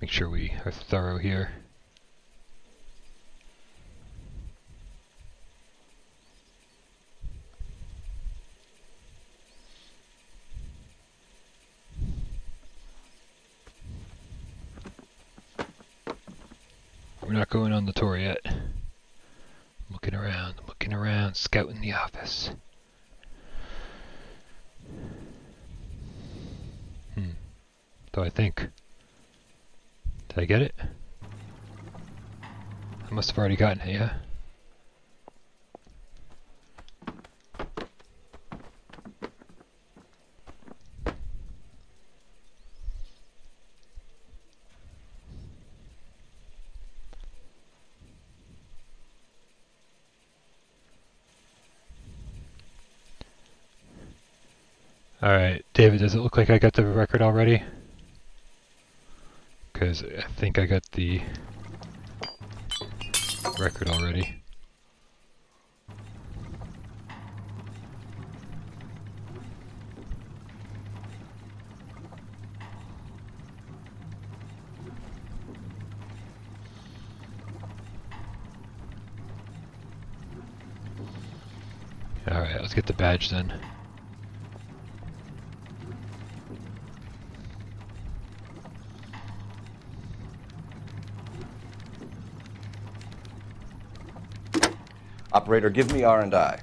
Make sure we are thorough here. We're not going on the tour yet. I'm looking around, I'm looking around, scouting the office. Hmm. Do I think? Did I get it? I must have already gotten it, yeah? All right, David, does it look like I got the record already? Because I think I got the record already. Alright, let's get the badge then. Operator, give me R&I.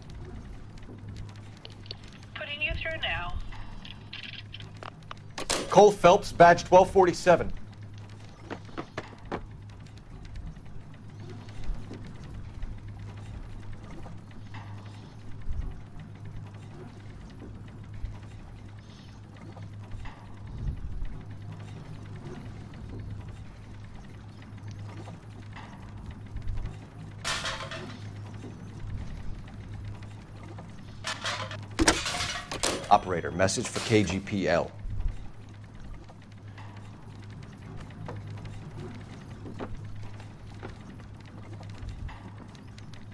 Putting you through now. Cole Phelps, badge 1247. Message for KGPL.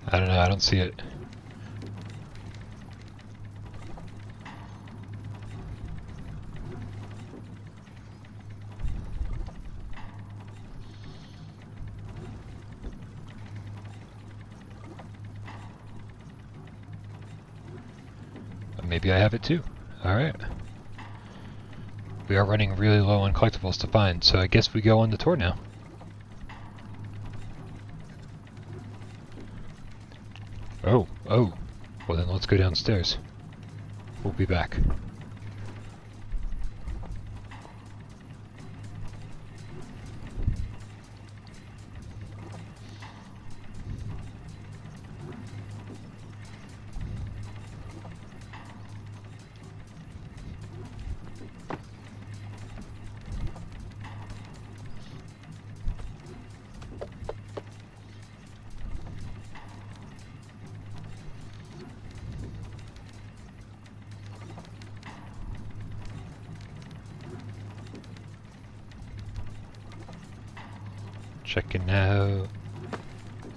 I don't know, I don't see it. Maybe I have it too. Alright. We are running really low on collectibles to find, so I guess we go on the tour now. Oh, oh. Well then let's go downstairs. We'll be back.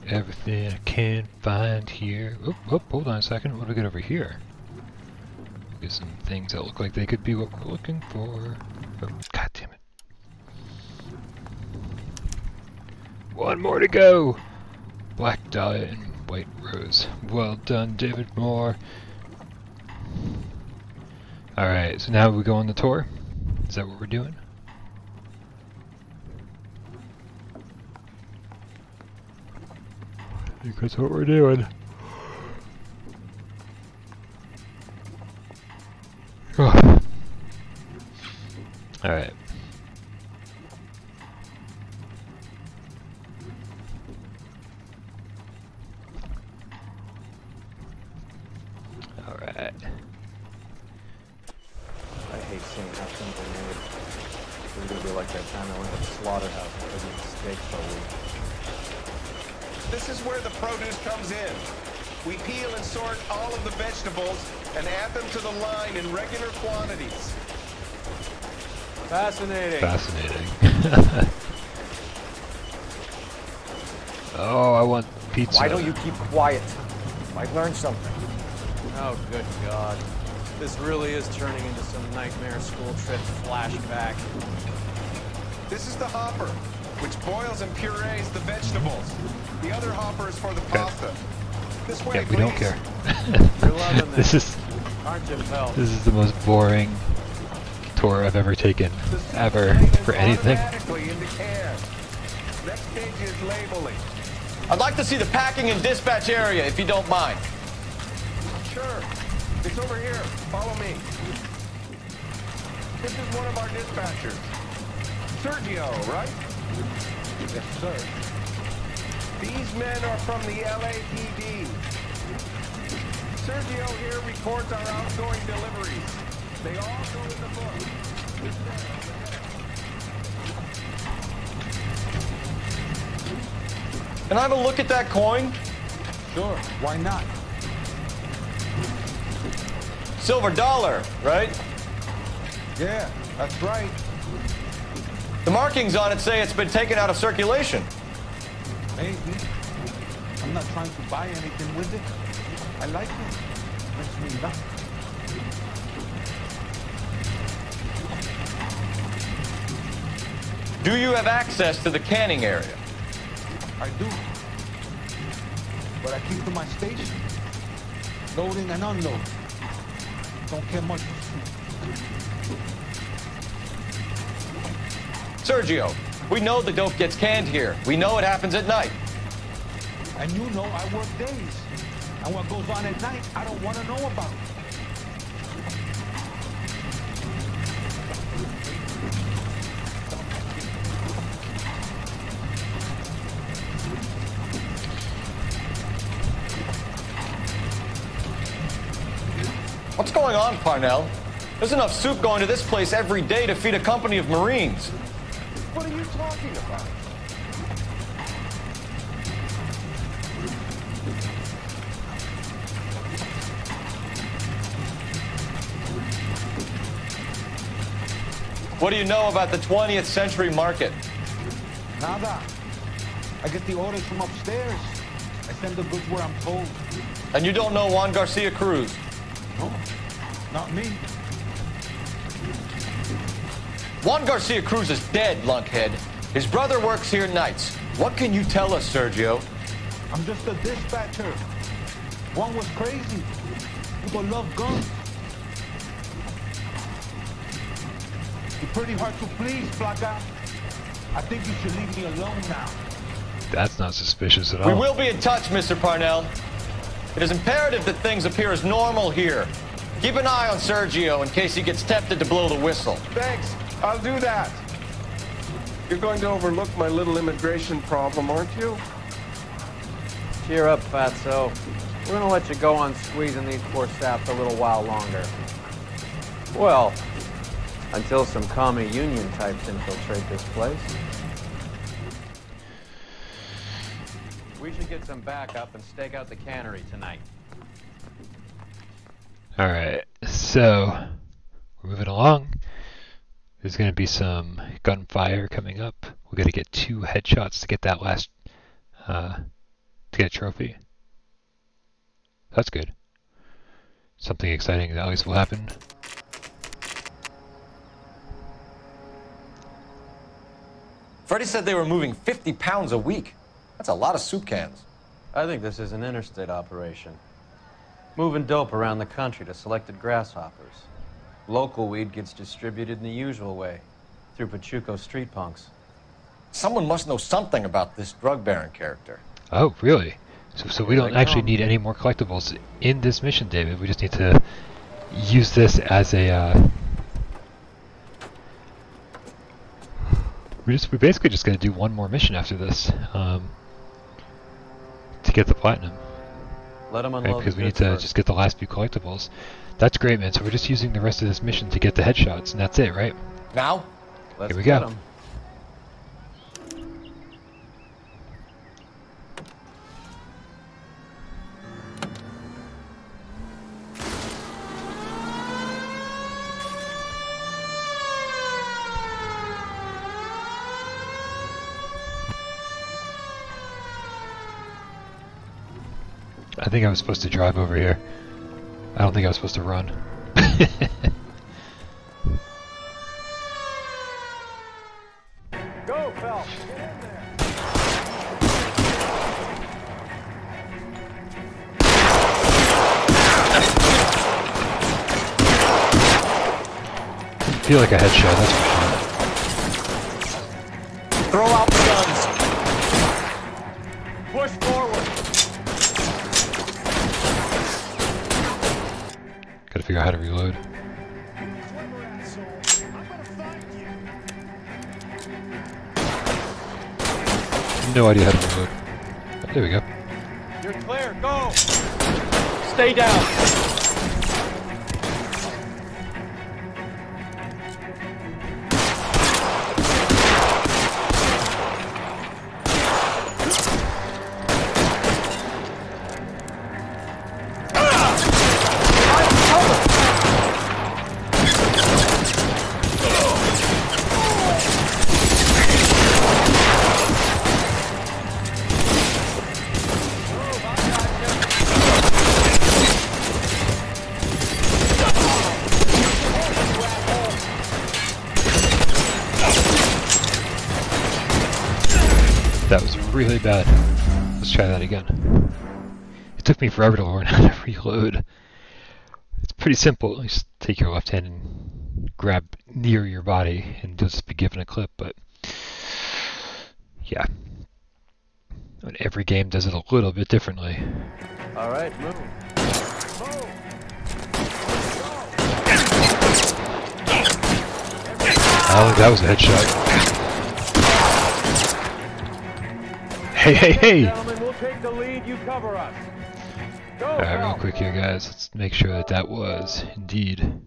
Everything I can find here. Oh, hold on a second. What do we get over here? Get some things that look like they could be what we're looking for. Oh, God damn it. One more to go! Black Dahlia and White Rose. Well done, David Moore. Alright, so now we go on the tour? Is that what we're doing? That's what we're doing. Alright. Want pizza. Why don't you keep quiet? Might learn something. Oh, good God. This really is turning into some nightmare school trip flashback. This is the hopper, which boils and purees the vegetables. The other hopper is for the pasta. This way, Yeah, we don't care. You're this is Aren't you, this is the most boring tour I've ever taken, ever, for anything. Automatically into cans. Next stage is labeling. I'd like to see the packing and dispatch area, if you don't mind. Sure. It's over here. Follow me. This is one of our dispatchers. Sergio, right? Yes, sir. These men are from the LAPD. Sergio here records our outgoing deliveries. They all go in the book. Can I have a look at that coin? Sure, why not? Silver dollar, right? Yeah, that's right. The markings on it say it's been taken out of circulation. Maybe. I'm not trying to buy anything with it. I like it. Makes me laugh. Do you have access to the canning area? I do. But I keep to my station. loading and unloading. Don't care much. Sergio, we know the dope gets canned here. We know it happens at night. And you know I work days. And what goes on at night, I don't want to know about. What's going on, Parnell? There's enough soup going to this place every day to feed a company of Marines. What are you talking about? What do you know about the 20th century market? Nada. I get the orders from upstairs. I send the goods where I'm told. And you don't know Juan Garcia Cruz? No, not me. Juan Garcia Cruz is dead, lunkhead. His brother works here nights. What can you tell us, Sergio? I'm just a dispatcher. Juan was crazy. People love guns. You're pretty hard to please, Flaca. I think you should leave me alone now. That's not suspicious at all. We will be in touch, Mr. Parnell. It is imperative that things appear as normal here. Keep an eye on Sergio in case he gets tempted to blow the whistle. Thanks. I'll do that. You're going to overlook my little immigration problem, aren't you? Cheer up, Fatso. We're gonna let you go on squeezing these poor saps a little while longer. Well, until some commie union types infiltrate this place. We should get some backup and stake out the cannery tonight. Alright, so we're moving along. There's going to be some gunfire coming up. We're going to get two headshots to get that last, uh, to get a trophy. That's good. Something exciting that always will happen. Freddie said they were moving 50 pounds a week. That's a lot of soup cans. I think this is an interstate operation. Moving dope around the country to selected grasshoppers. Local weed gets distributed in the usual way, through Pachuco street punks. Someone must know something about this drug baron character. Oh, really? So, so we don't actually need any more collectibles in this mission, David. We just need to use this as a. Uh, we just we basically just going to do one more mission after this um, to get the platinum. Let 'em Right, unload because we need to just get the last few collectibles. That's great, man. So we're just using the rest of this mission to get the headshots, and that's it, right? Now? Let's Here we get go. 'em. I think I was supposed to drive over here. I don't think I was supposed to run. Go, Phelps! feel like a headshot, that's for sure. Throw out figure out how to reload. No idea how to reload. Oh, there we go. You're clear, go! Stay down! Took me forever to learn how to reload. It's pretty simple. You just take your left hand and grab near your body and just be given a clip, but yeah. And every game does it a little bit differently. All right, move. Oh, that was a headshot. Hey, hey, hey! Gentlemen, we'll take the lead. You cover us. Alright, real quick here, guys. Let's make sure that that was indeed.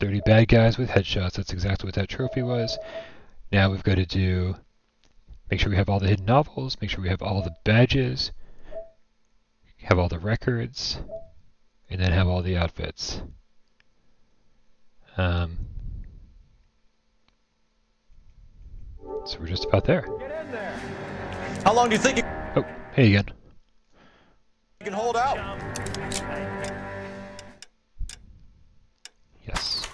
Thirty bad guys with headshots. That's exactly what that trophy was. Now we've got to do. Make sure we have all the hidden novels. Make sure we have all the badges. Have all the records, and then have all the outfits. Um, So we're just about there. How long do you think you Oh, hey again. You can hold out? Yes.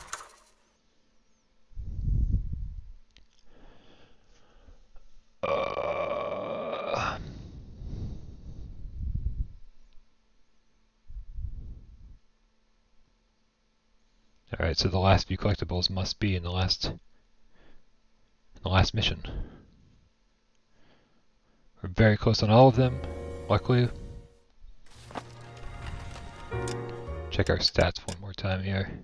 Uh, Alright, so the last few collectibles must be in the last the last mission. We're very close on all of them, luckily. Check our stats one more time here.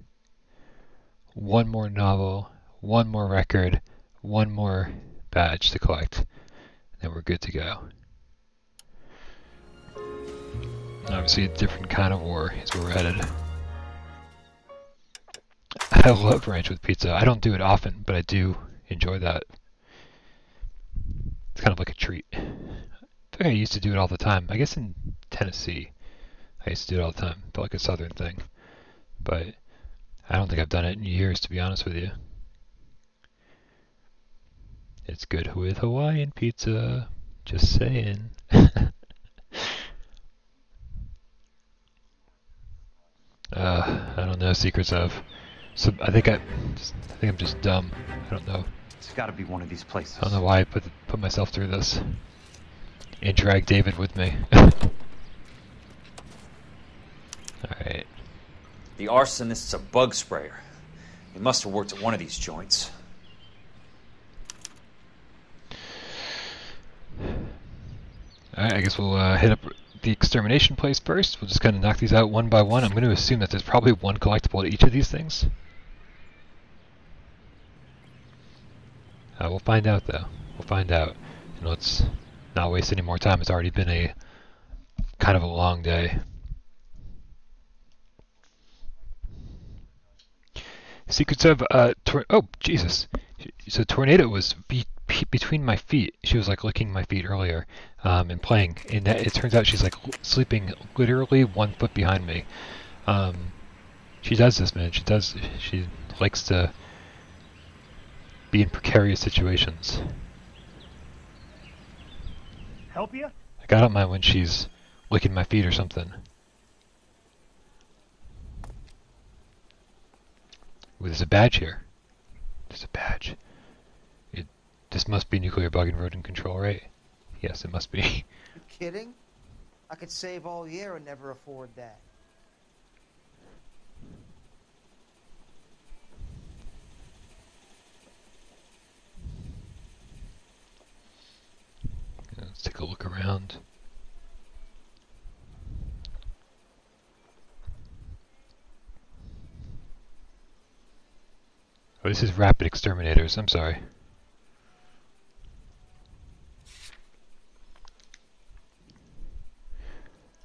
One more novel, one more record, one more badge to collect, and then we're good to go. Obviously a different kind of war is where we're headed. I love ranch with pizza. I don't do it often, but I do enjoy that. It's kind of like a treat. I think I used to do it all the time. I guess in Tennessee, I used to do it all the time. Felt like a southern thing. But I don't think I've done it in years, to be honest with you. It's good with Hawaiian pizza. Just saying. uh, I don't know secrets of. So I think I, I think I'm just dumb. I don't know. It's got to be one of these places. I don't know why I put put myself through this. And drag David with me. Alright. The arsonist's a bug sprayer. He must have worked at one of these joints. Alright, I guess we'll uh, hit up the extermination place first. We'll just kind of knock these out one by one. I'm going to assume that there's probably one collectible at each of these things. Uh, we'll find out though. We'll find out. And let's not waste any more time. It's already been a kind of a long day. Secrets of uh oh Jesus! So tornado was be- be- between my feet. She was like licking my feet earlier, um, and playing. And that, it turns out she's like sleeping literally one foot behind me. Um, she does this, man. She does. She likes to be in precarious situations. Help you? Like, I don't mind when she's licking my feet or something. Ooh, there's a badge here. There's a badge. It, this must be nuclear bug and rodent control, right? Yes, it must be. You kidding? I could save all year and never afford that. Let's take a look around. Oh, this is Rapid Exterminators. I'm sorry.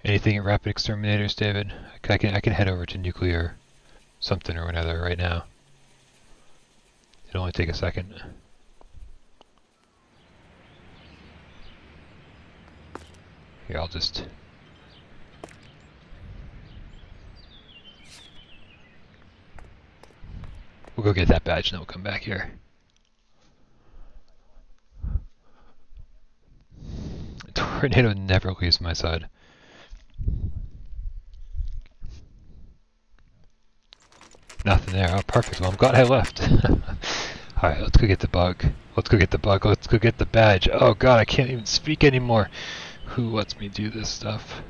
Anything at Rapid Exterminators, David? I can I can head over to nuclear something or another right now. It'll only take a second. Here, I'll just... We'll go get that badge and then we'll come back here. Tornado never leaves my side. Nothing there. Oh, perfect. Well, I'm glad I left. Alright, let's go get the bug. Let's go get the bug. Let's go get the badge. Oh god, I can't even speak anymore. Who lets me do this stuff?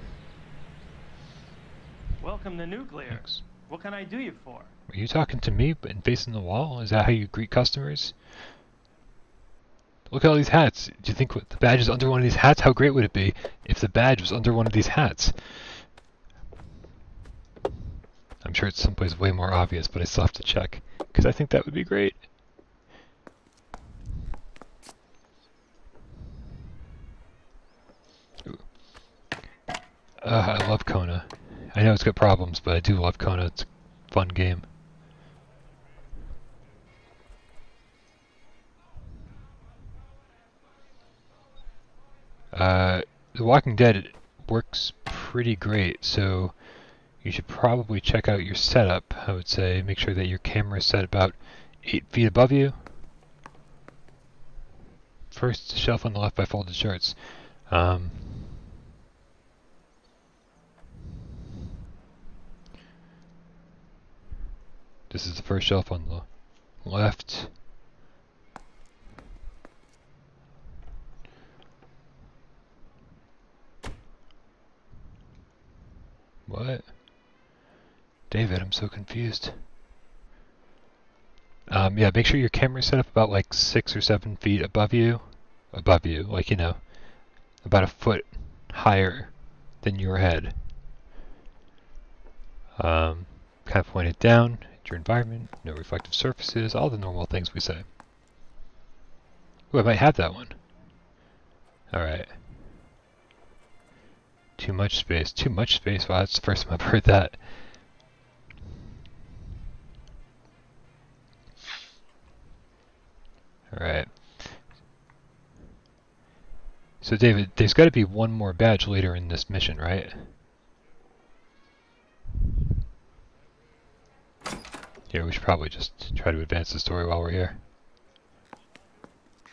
Welcome to Nuclear. What can I do you for? Are you talking to me and facing the wall? Is that how you greet customers? Look at all these hats. Do you think the badge is under one of these hats? How great would it be if the badge was under one of these hats? I'm sure it's someplace way more obvious, but I still have to check. Because I think that would be great. Uh, I love Kona. I know it's got problems, but I do love Kona. It's a fun game. Uh, The Walking Dead works pretty great, so you should probably check out your setup, I would say. Make sure that your camera is set about 8 feet above you. First shelf on the left by folded shirts. Um, this is the first shelf on the left. What? David, I'm so confused. Um, yeah, make sure your camera's set up about like six or seven feet above you. Above you, like, you know, about a foot higher than your head. Um, kind of point it down your environment, no reflective surfaces, all the normal things we say. Ooh, I might have that one. Alright. Too much space. Too much space? Wow, that's the first time I've heard that. Alright. So David, there's got to be one more badge later in this mission, right? Here, we should probably just try to advance the story while we're here.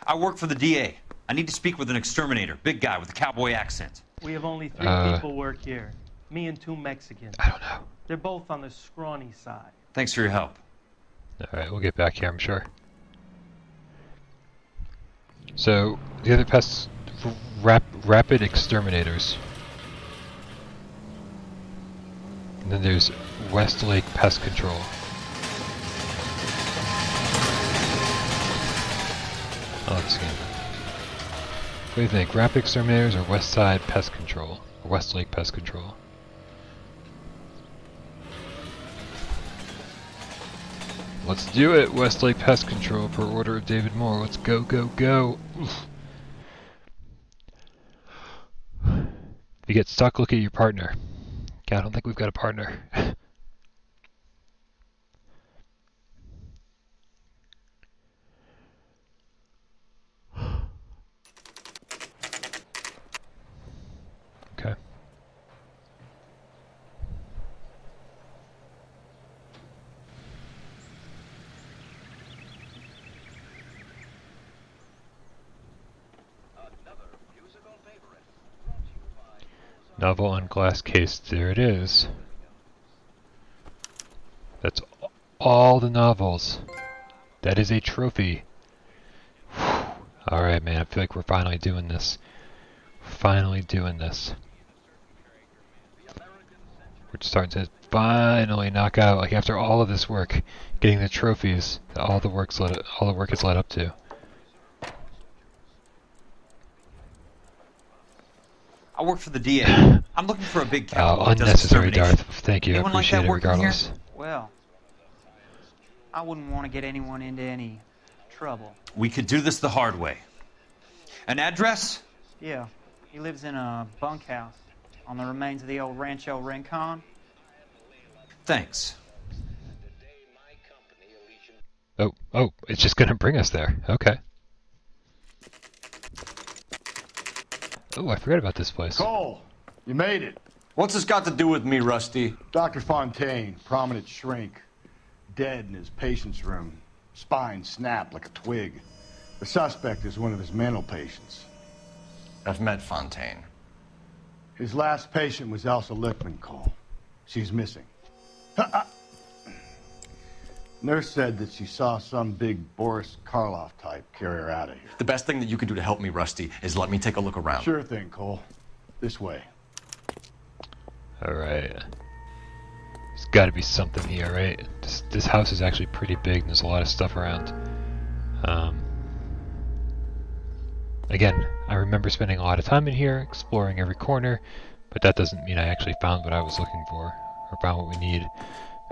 I work for the DA. I need to speak with an exterminator, big guy with a cowboy accent. We have only three Uh, people work here. Me and two Mexicans. I don't know. They're both on the scrawny side. Thanks for your help. Alright, we'll get back here, I'm sure. So, the other pests, rap, rapid exterminators. And then there's Westlake Pest Control. Oh, this game. What do you think? Rapid Exterminators or West Side Pest Control? Or Westlake Pest Control? Let's do it, Westlake Pest Control, per order of David Moore. Let's go, go, go. If you get stuck, look at your partner. Okay, I don't think we've got a partner. okay. Novel on glass case, there it is. That's all the novels. That is a trophy. Alright man, I feel like we're finally doing this. Finally doing this. We're starting to finally knock out, like after all of this work, getting the trophies that all the work's led, all the work has led up to. I work for the DA. I'm looking for a big Oh, cowboy. who unnecessary. Darth. Thank you, I Anyone like appreciate that it working here? regardless. Well, I wouldn't want to get anyone into any trouble. We could do this the hard way. An address? Yeah, he lives in a bunkhouse on the remains of the old Rancho Rincon. Thanks. Oh, oh, it's just gonna bring us there. Okay. Oh, I forgot about this place. Cole, you made it. What's this got to do with me, Rusty? Dr. Fontaine, prominent shrink, dead in his patient's room, spine snapped like a twig. The suspect is one of his mental patients. I've met Fontaine. His last patient was Elsa Lichtmann, Cole. She's missing. Uh, uh, Nurse said that she saw some big Boris Karloff type carry her out of here. The best thing that you can do to help me, Rusty, is let me take a look around. Sure thing, Cole. This way. Alright. There's gotta be something here, right? This, this house is actually pretty big and there's a lot of stuff around. Um, again, I remember spending a lot of time in here, exploring every corner, but that doesn't mean I actually found what I was looking for, or found what we need.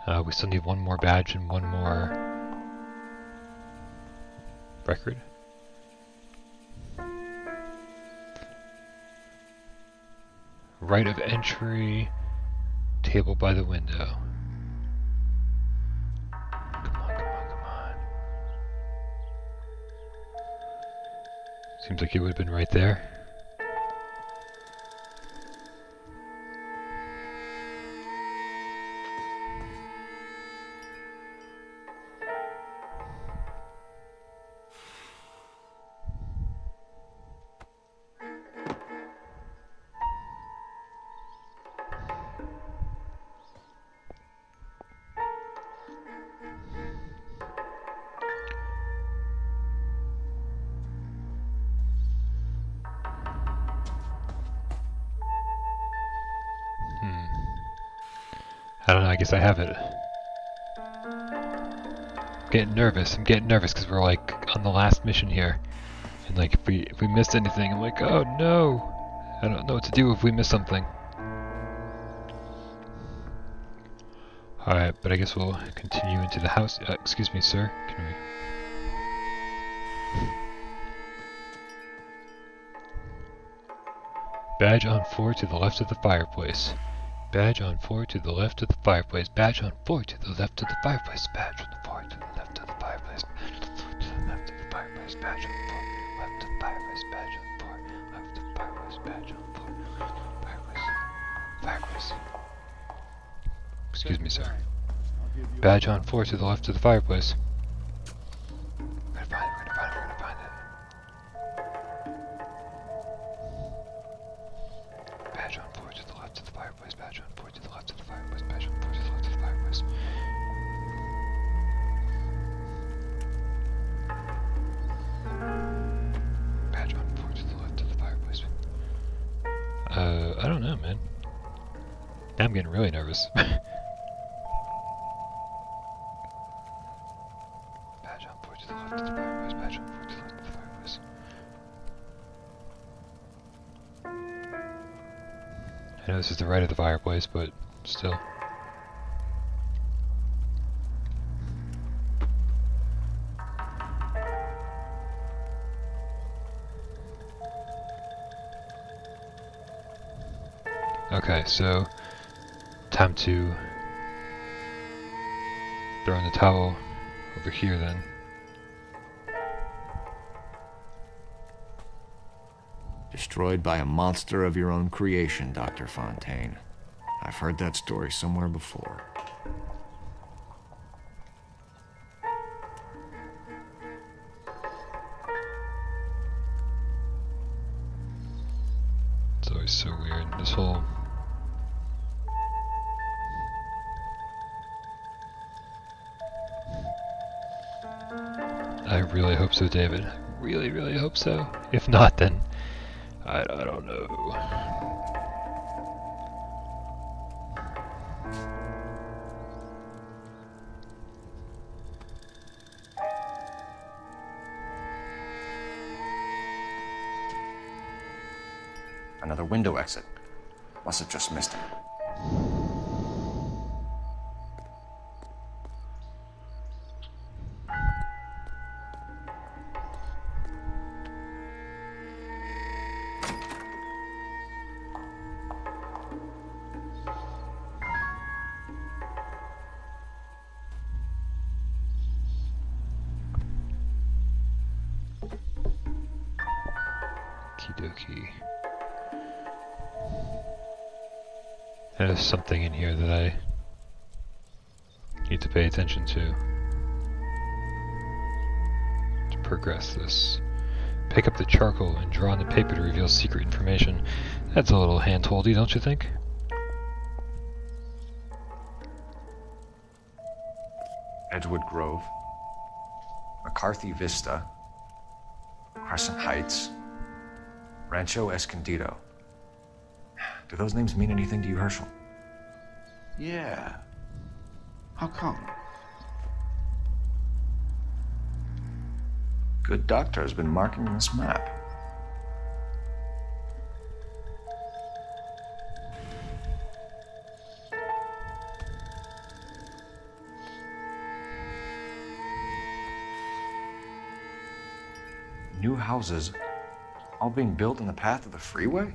Uh, we still need one more badge and one more record. Right of entry, table by the window. Come on, come on, come on. Seems like it would have been right there. I I have it. I'm getting nervous, I'm getting nervous because we're like on the last mission here. And like if we if we missed anything, I'm like, oh no! I don't know what to do if we miss something. Alright, but I guess we'll continue into the house. Uh, excuse me, sir. Can we... Badge on floor to the left of the fireplace. Badge on floor to the left of the fireplace. Badge on floor to the left of the fireplace. Badge on the floor to the left of the fireplace. Badge on the floor to the left of the fireplace. Badge on the floor left of the fireplace. Badge on the floor left of the fireplace. Badge on floor left of the fireplace. Fireplace. Excuse me, sir. Badge on floor to the left of the fireplace. Okay, so time to throw in the towel over here then. Destroyed by a monster of your own creation, Dr. Fontaine. I've heard that story somewhere before. So, David. Really, really hope so. If not, then I, I don't know. Another window exit. Must have just missed it. That's a little hand-holdy, don't you think? Edgewood Grove, McCarthy Vista, Crescent Heights, Rancho Escondido. Do those names mean anything to you, Herschel? Yeah. How come? Good doctor has been marking this map. Houses all being built in the path of the freeway?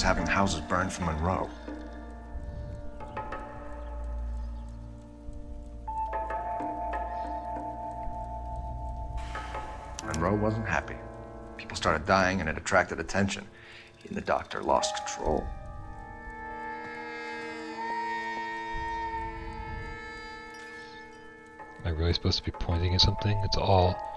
Was having houses burned from Monroe. Monroe wasn't happy. People started dying and it attracted attention. He and the doctor lost control. Am I really supposed to be pointing at something? It's all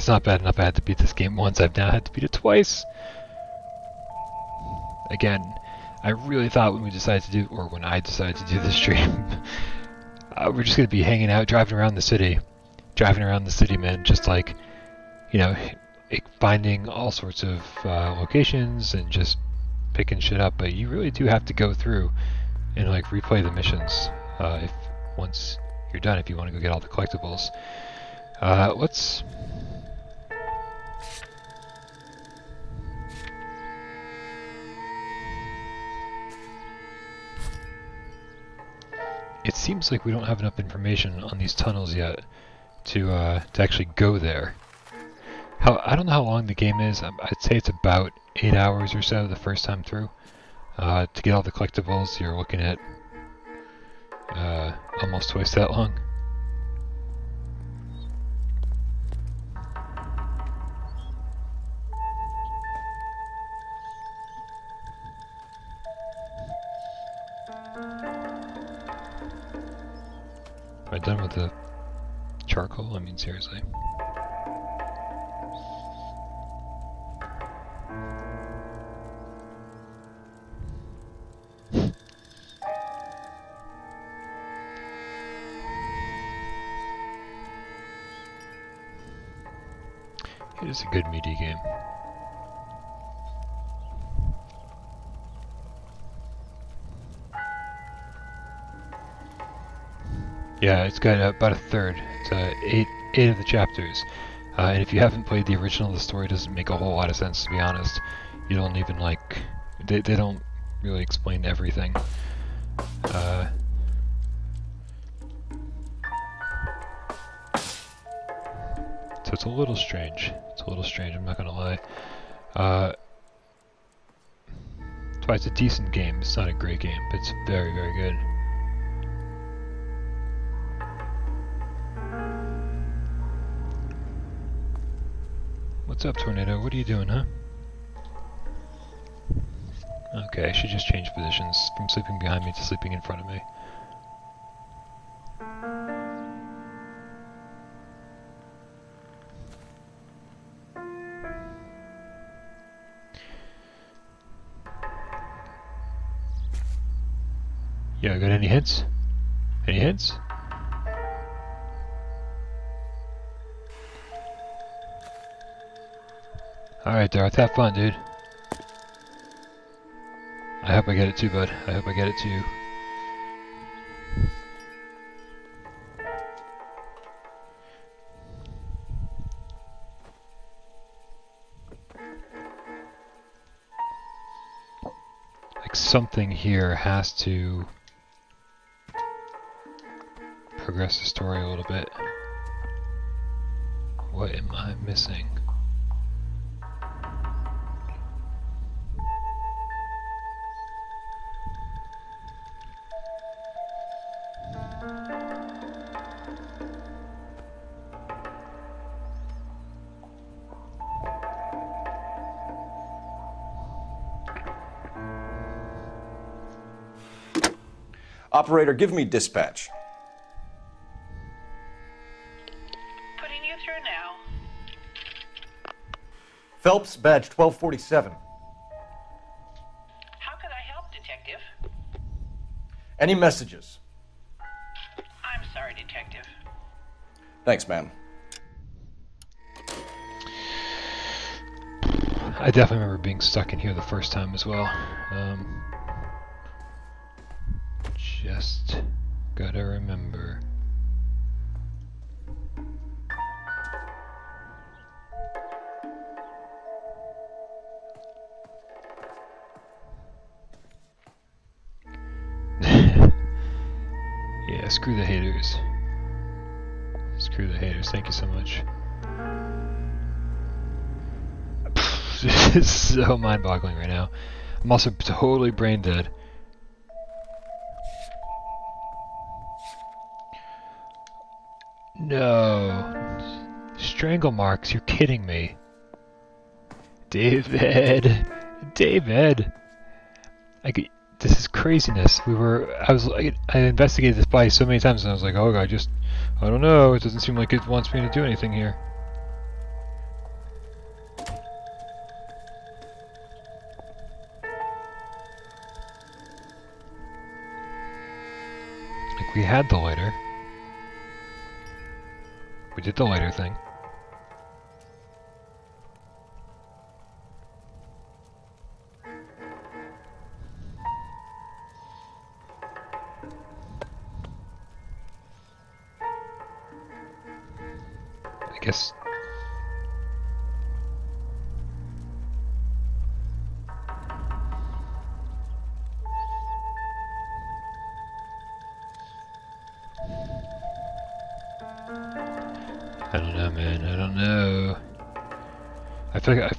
It's not bad enough I had to beat this game once, I've now had to beat it twice. Again, I really thought when we decided to do, or when I decided to do this stream, uh, we're just going to be hanging out, driving around the city. Driving around the city, man, just like, you know, finding all sorts of uh, locations and just picking shit up, but you really do have to go through and like replay the missions uh, if once you're done if you want to go get all the collectibles. Uh, let's seems like we don't have enough information on these tunnels yet to uh, to actually go there. How I don't know how long the game is. Um, I'd say it's about eight hours or so the first time through. Uh, to get all the collectibles, you're looking at uh, almost twice that long. Am I done with the charcoal? I mean, seriously. It is a good meaty game. Yeah, it's got about a third. It's uh, eight eight of the chapters. Uh, and if you haven't played the original, the story doesn't make a whole lot of sense, to be honest. You don't even, like... They, they don't really explain everything. Uh, so it's a little strange. It's a little strange, I'm not gonna lie. Uh, it's a decent game. It's not a great game, but it's very, very good. What's up, Tornado? What are you doing, huh? Okay, she just changed positions from sleeping behind me to sleeping in front of me. Have fun, dude. I hope I get it too, bud. I hope I get it too. Like something here has to progress the story a little bit. What am I missing? Operator, give me dispatch. Putting you through now. Phelps, badge 1247. How could I help, Detective? Any messages? I'm sorry, Detective. Thanks, ma'am. I definitely remember being stuck in here the first time as well. Um, so mind-boggling right now. I'm also totally brain dead. No. Strangle marks, you're kidding me. David. David. I could, this is craziness. We were, I was, I, I investigated this body so many times and I was like, oh god, just, I don't know, it doesn't seem like it wants me to do anything here. The lighter thing.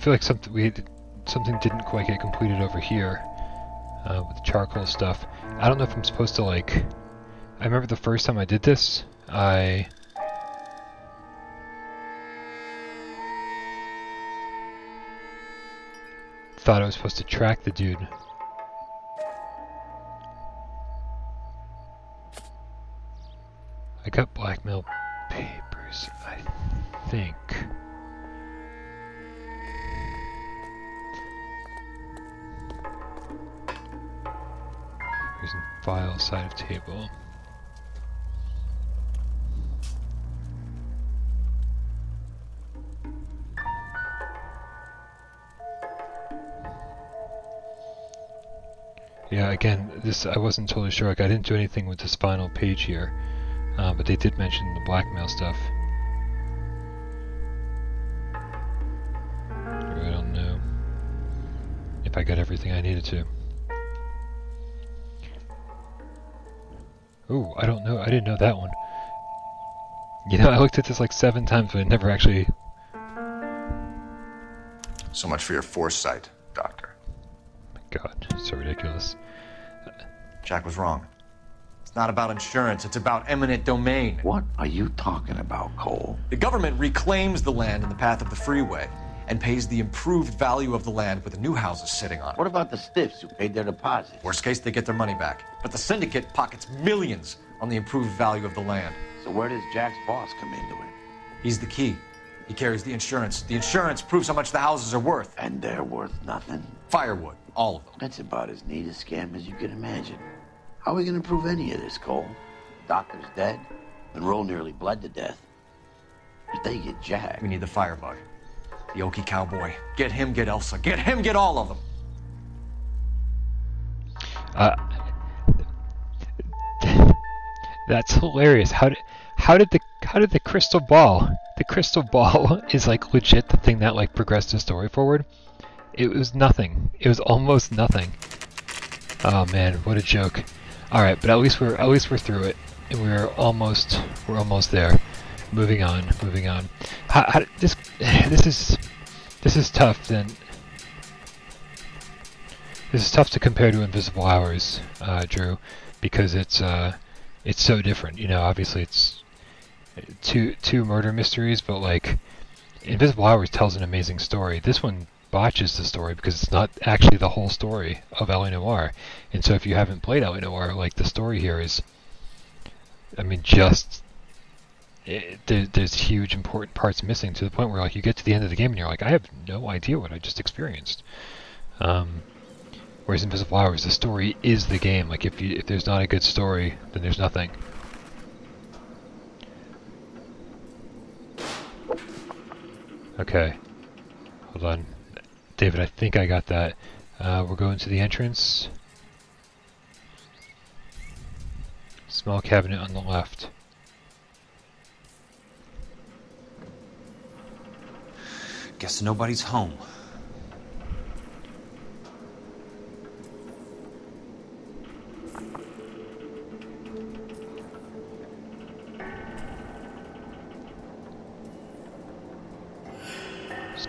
Feel like I feel like something we something didn't quite get completed over here uh, with the charcoal stuff. I don't know if I'm supposed to like. I remember the first time I did this, I. Thought I was supposed to track the dude. This I wasn't totally sure. Like, I didn't do anything with this final page here, uh, but they did mention the blackmail stuff. I don't know if I got everything I needed to. Ooh, I don't know. I didn't know that one. You know, I looked at this like seven times, but I never actually. So much for your foresight, Doctor. God, so ridiculous. Jack was wrong. It's not about insurance, it's about eminent domain. What are you talking about, Cole? The government reclaims the land in the path of the freeway and pays the improved value of the land with the new houses sitting on it. What about the stiffs who paid their deposit? Worst case, they get their money back. But the syndicate pockets millions on the improved value of the land. So where does Jack's boss come into it? He's the key. He carries the insurance. The insurance proves how much the houses are worth. And they're worth nothing? Firewood, all of them. That's about as neat a scam as you can imagine. How are we going to prove any of this, Cole? Doctor's dead. Monroe nearly bled to death. If they get Jack... We need the firebug. The Okie cowboy. Get him, get Elsa. Get him, get all of them. Uh, that's hilarious. How did how did the how did the crystal ball? The crystal ball is like legit the thing that like progressed the story forward. It was nothing. It was almost nothing. Oh man, what a joke. All right, but at least we're at least we're through it, and we're almost we're almost there. Moving on, moving on. How, how, this this is this is tough. Then this is tough to compare to Invisible Hours, uh, Drew, because it's uh, it's so different. You know, obviously it's two two murder mysteries, but like Invisible Hours tells an amazing story. This one botches the story because it's not actually the whole story of LA Noire. And so if you haven't played LA Noire, like the story here is, I mean, just it, there, there's huge important parts missing to the point where like you get to the end of the game and you're like, I have no idea what I just experienced. Um, whereas Invisible Hours, the story is the game. Like if you if there's not a good story, then there's nothing. Okay, hold on. David, I think I got that. Uh, we're going to the entrance. Small cabinet on the left. Guess nobody's home.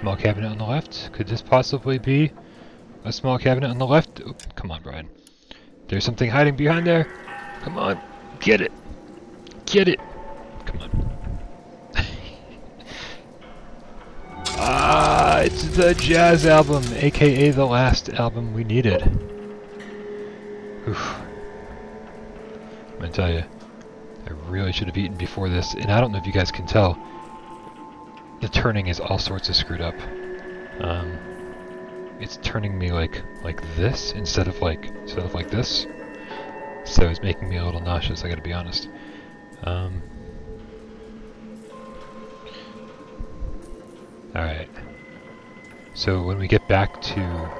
Small cabinet on the left. Could this possibly be a small cabinet on the left? Come on, Brian. There's something hiding behind there. Come on. Get it. Get it. Come on. ah, it's the jazz album, aka the last album we needed. Oof. I'm gonna tell you, I really should have eaten before this, and I don't know if you guys can tell the turning is all sorts of screwed up. Um, it's turning me like like this instead of like instead of like this. So it's making me a little nauseous. I got to be honest. Um, all right. So when we get back to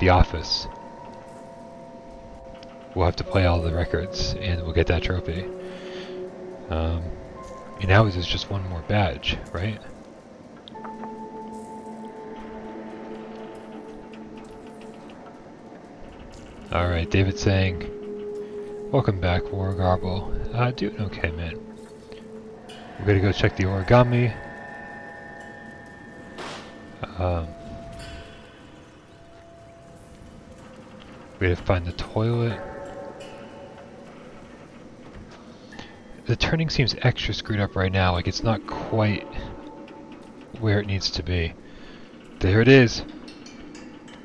the office, we'll have to play all the records, and we'll get that trophy. Um, and now is just one more badge, right? Alright, David saying, Welcome back, War Garble. Uh, doing okay, man. We're gonna go check the origami. Um, we gotta find the toilet. The turning seems extra screwed up right now, like it's not quite where it needs to be. There it is.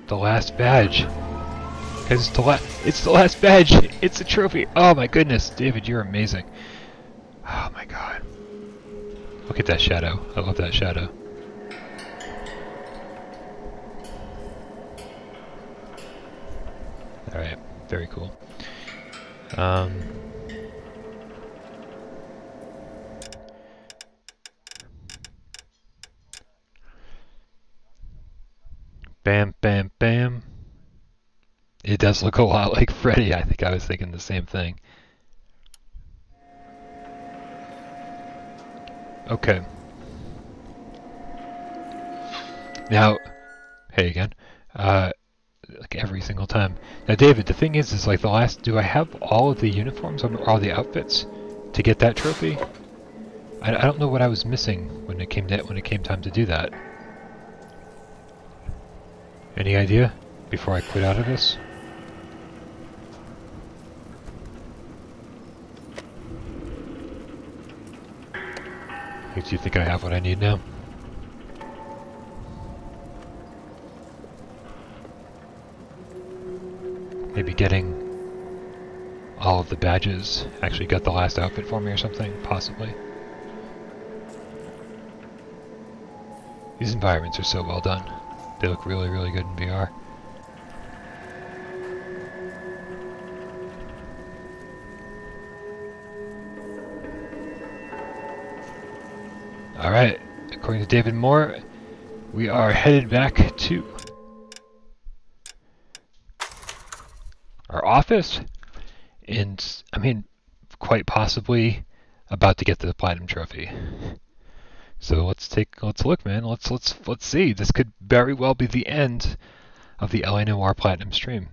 The last badge. Guys, it's the last it's the last badge. It's a trophy. Oh my goodness, David, you're amazing. Oh my god. Look at that shadow. I love that shadow. Alright, very cool. Um Bam, bam, bam. It does look a lot like Freddy. I think I was thinking the same thing. Okay. Now, hey again. Uh, like every single time. Now, David, the thing is, is like the last. Do I have all of the uniforms or all the outfits to get that trophy? I, I don't know what I was missing when it came to when it came time to do that. Any idea before I quit out of this? Do you think I have what I need now? Maybe getting all of the badges actually got the last outfit for me or something, possibly. These environments are so well done. They look really, really good in VR. Alright, according to David Moore, we are headed back to our office, and I mean, quite possibly about to get the platinum trophy. So let's take let's look, man. Let's let's let's see. This could very well be the end of the LA Noire Platinum stream.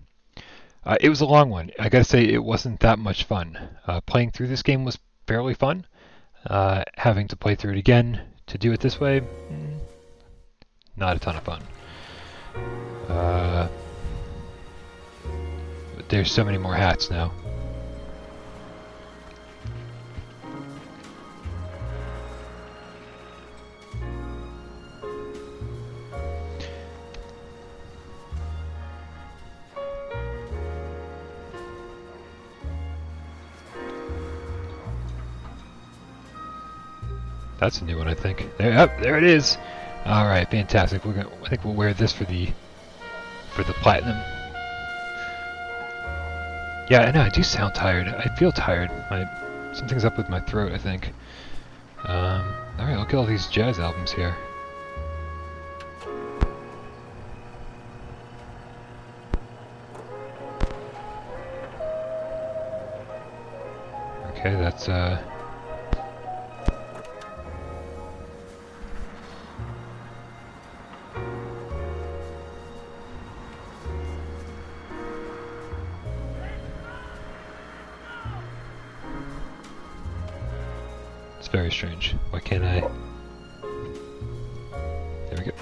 Uh, it was a long one. I gotta say, it wasn't that much fun. Uh, playing through this game was fairly fun. Uh, having to play through it again to do it this way, mm, not a ton of fun. Uh, there's so many more hats now. That's a new one, I think. There, yep, there it is. All right, fantastic. We're gonna. I think we'll wear this for the for the platinum. Yeah, I know. I do sound tired. I feel tired. I something's up with my throat. I think. Um, all right, look at all these jazz albums here. Okay, that's uh. Very strange. Why can't I? There we go.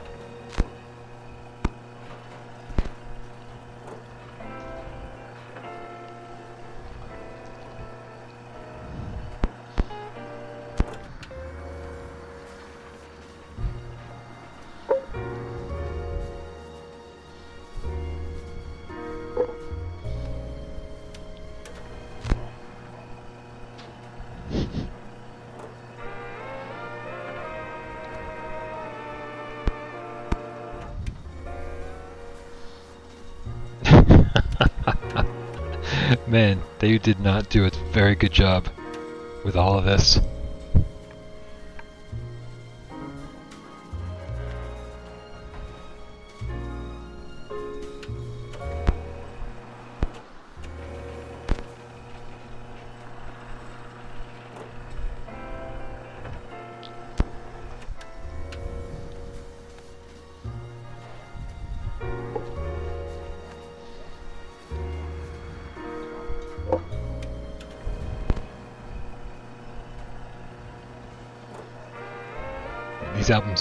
They did not do a very good job with all of this.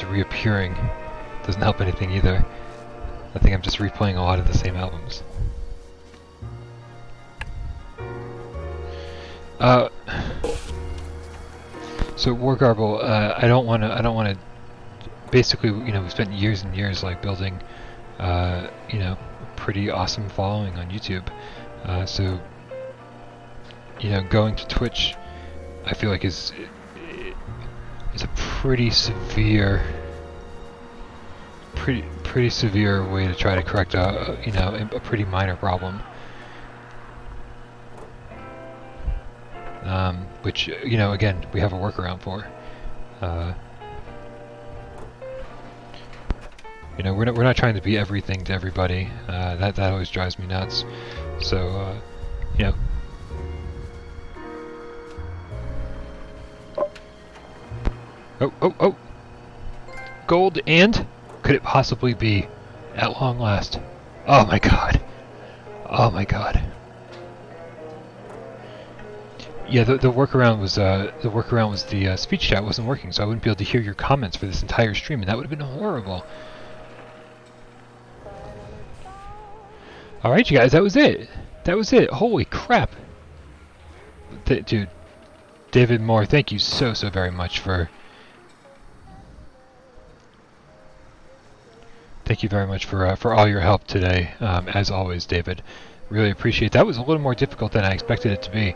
Reappearing doesn't help anything either. I think I'm just replaying a lot of the same albums. Uh, so War Garble, uh, I don't want to. I don't want to. Basically, you know, we spent years and years like building, uh, you know, a pretty awesome following on YouTube. Uh, so, you know, going to Twitch, I feel like is is a pretty severe, pretty pretty severe way to try to correct a you know a pretty minor problem. Um, which you know again we have a workaround for. Uh, you know we're not we're not trying to be everything to everybody. Uh, that that always drives me nuts. So uh, Oh, oh, oh! Gold and? Could it possibly be? At long last. Oh my god. Oh my god. Yeah, the, the workaround was uh, the workaround was the uh, speech chat wasn't working, so I wouldn't be able to hear your comments for this entire stream, and that would have been horrible. All right, you guys, that was it. That was it. Holy crap, Th dude. David Moore, thank you so so very much for Thank you very much for uh, for all your help today, um, as always, David. Really appreciate. That was a little more difficult than I expected it to be.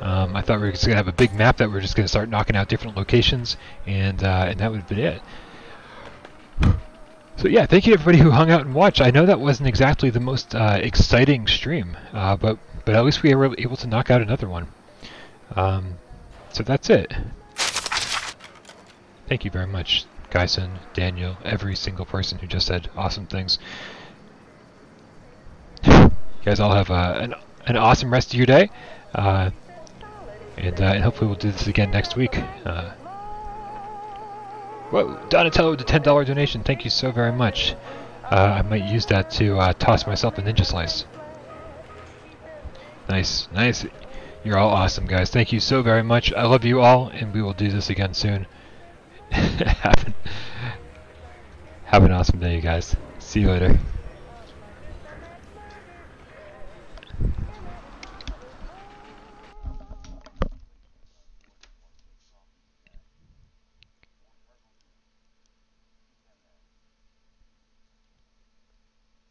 Um, I thought we were just gonna have a big map that we are just gonna start knocking out different locations, and uh, and that would have been it. So yeah, thank you to everybody who hung out and watched. I know that wasn't exactly the most uh, exciting stream, uh, but but at least we were able to knock out another one. Um, so that's it. Thank you very much, Geisen, Daniel, every single person who just said awesome things. you guys all have uh, an, an awesome rest of your day. Uh, and, uh, and hopefully we'll do this again next week. Uh, whoa, Donatello with the $10 donation. Thank you so very much. Uh, I might use that to toss myself a ninja slice. Nice, nice. You're all awesome, guys. Thank you so very much. I love you all, and we will do this again soon. have, an, have an awesome day, you guys. See you later.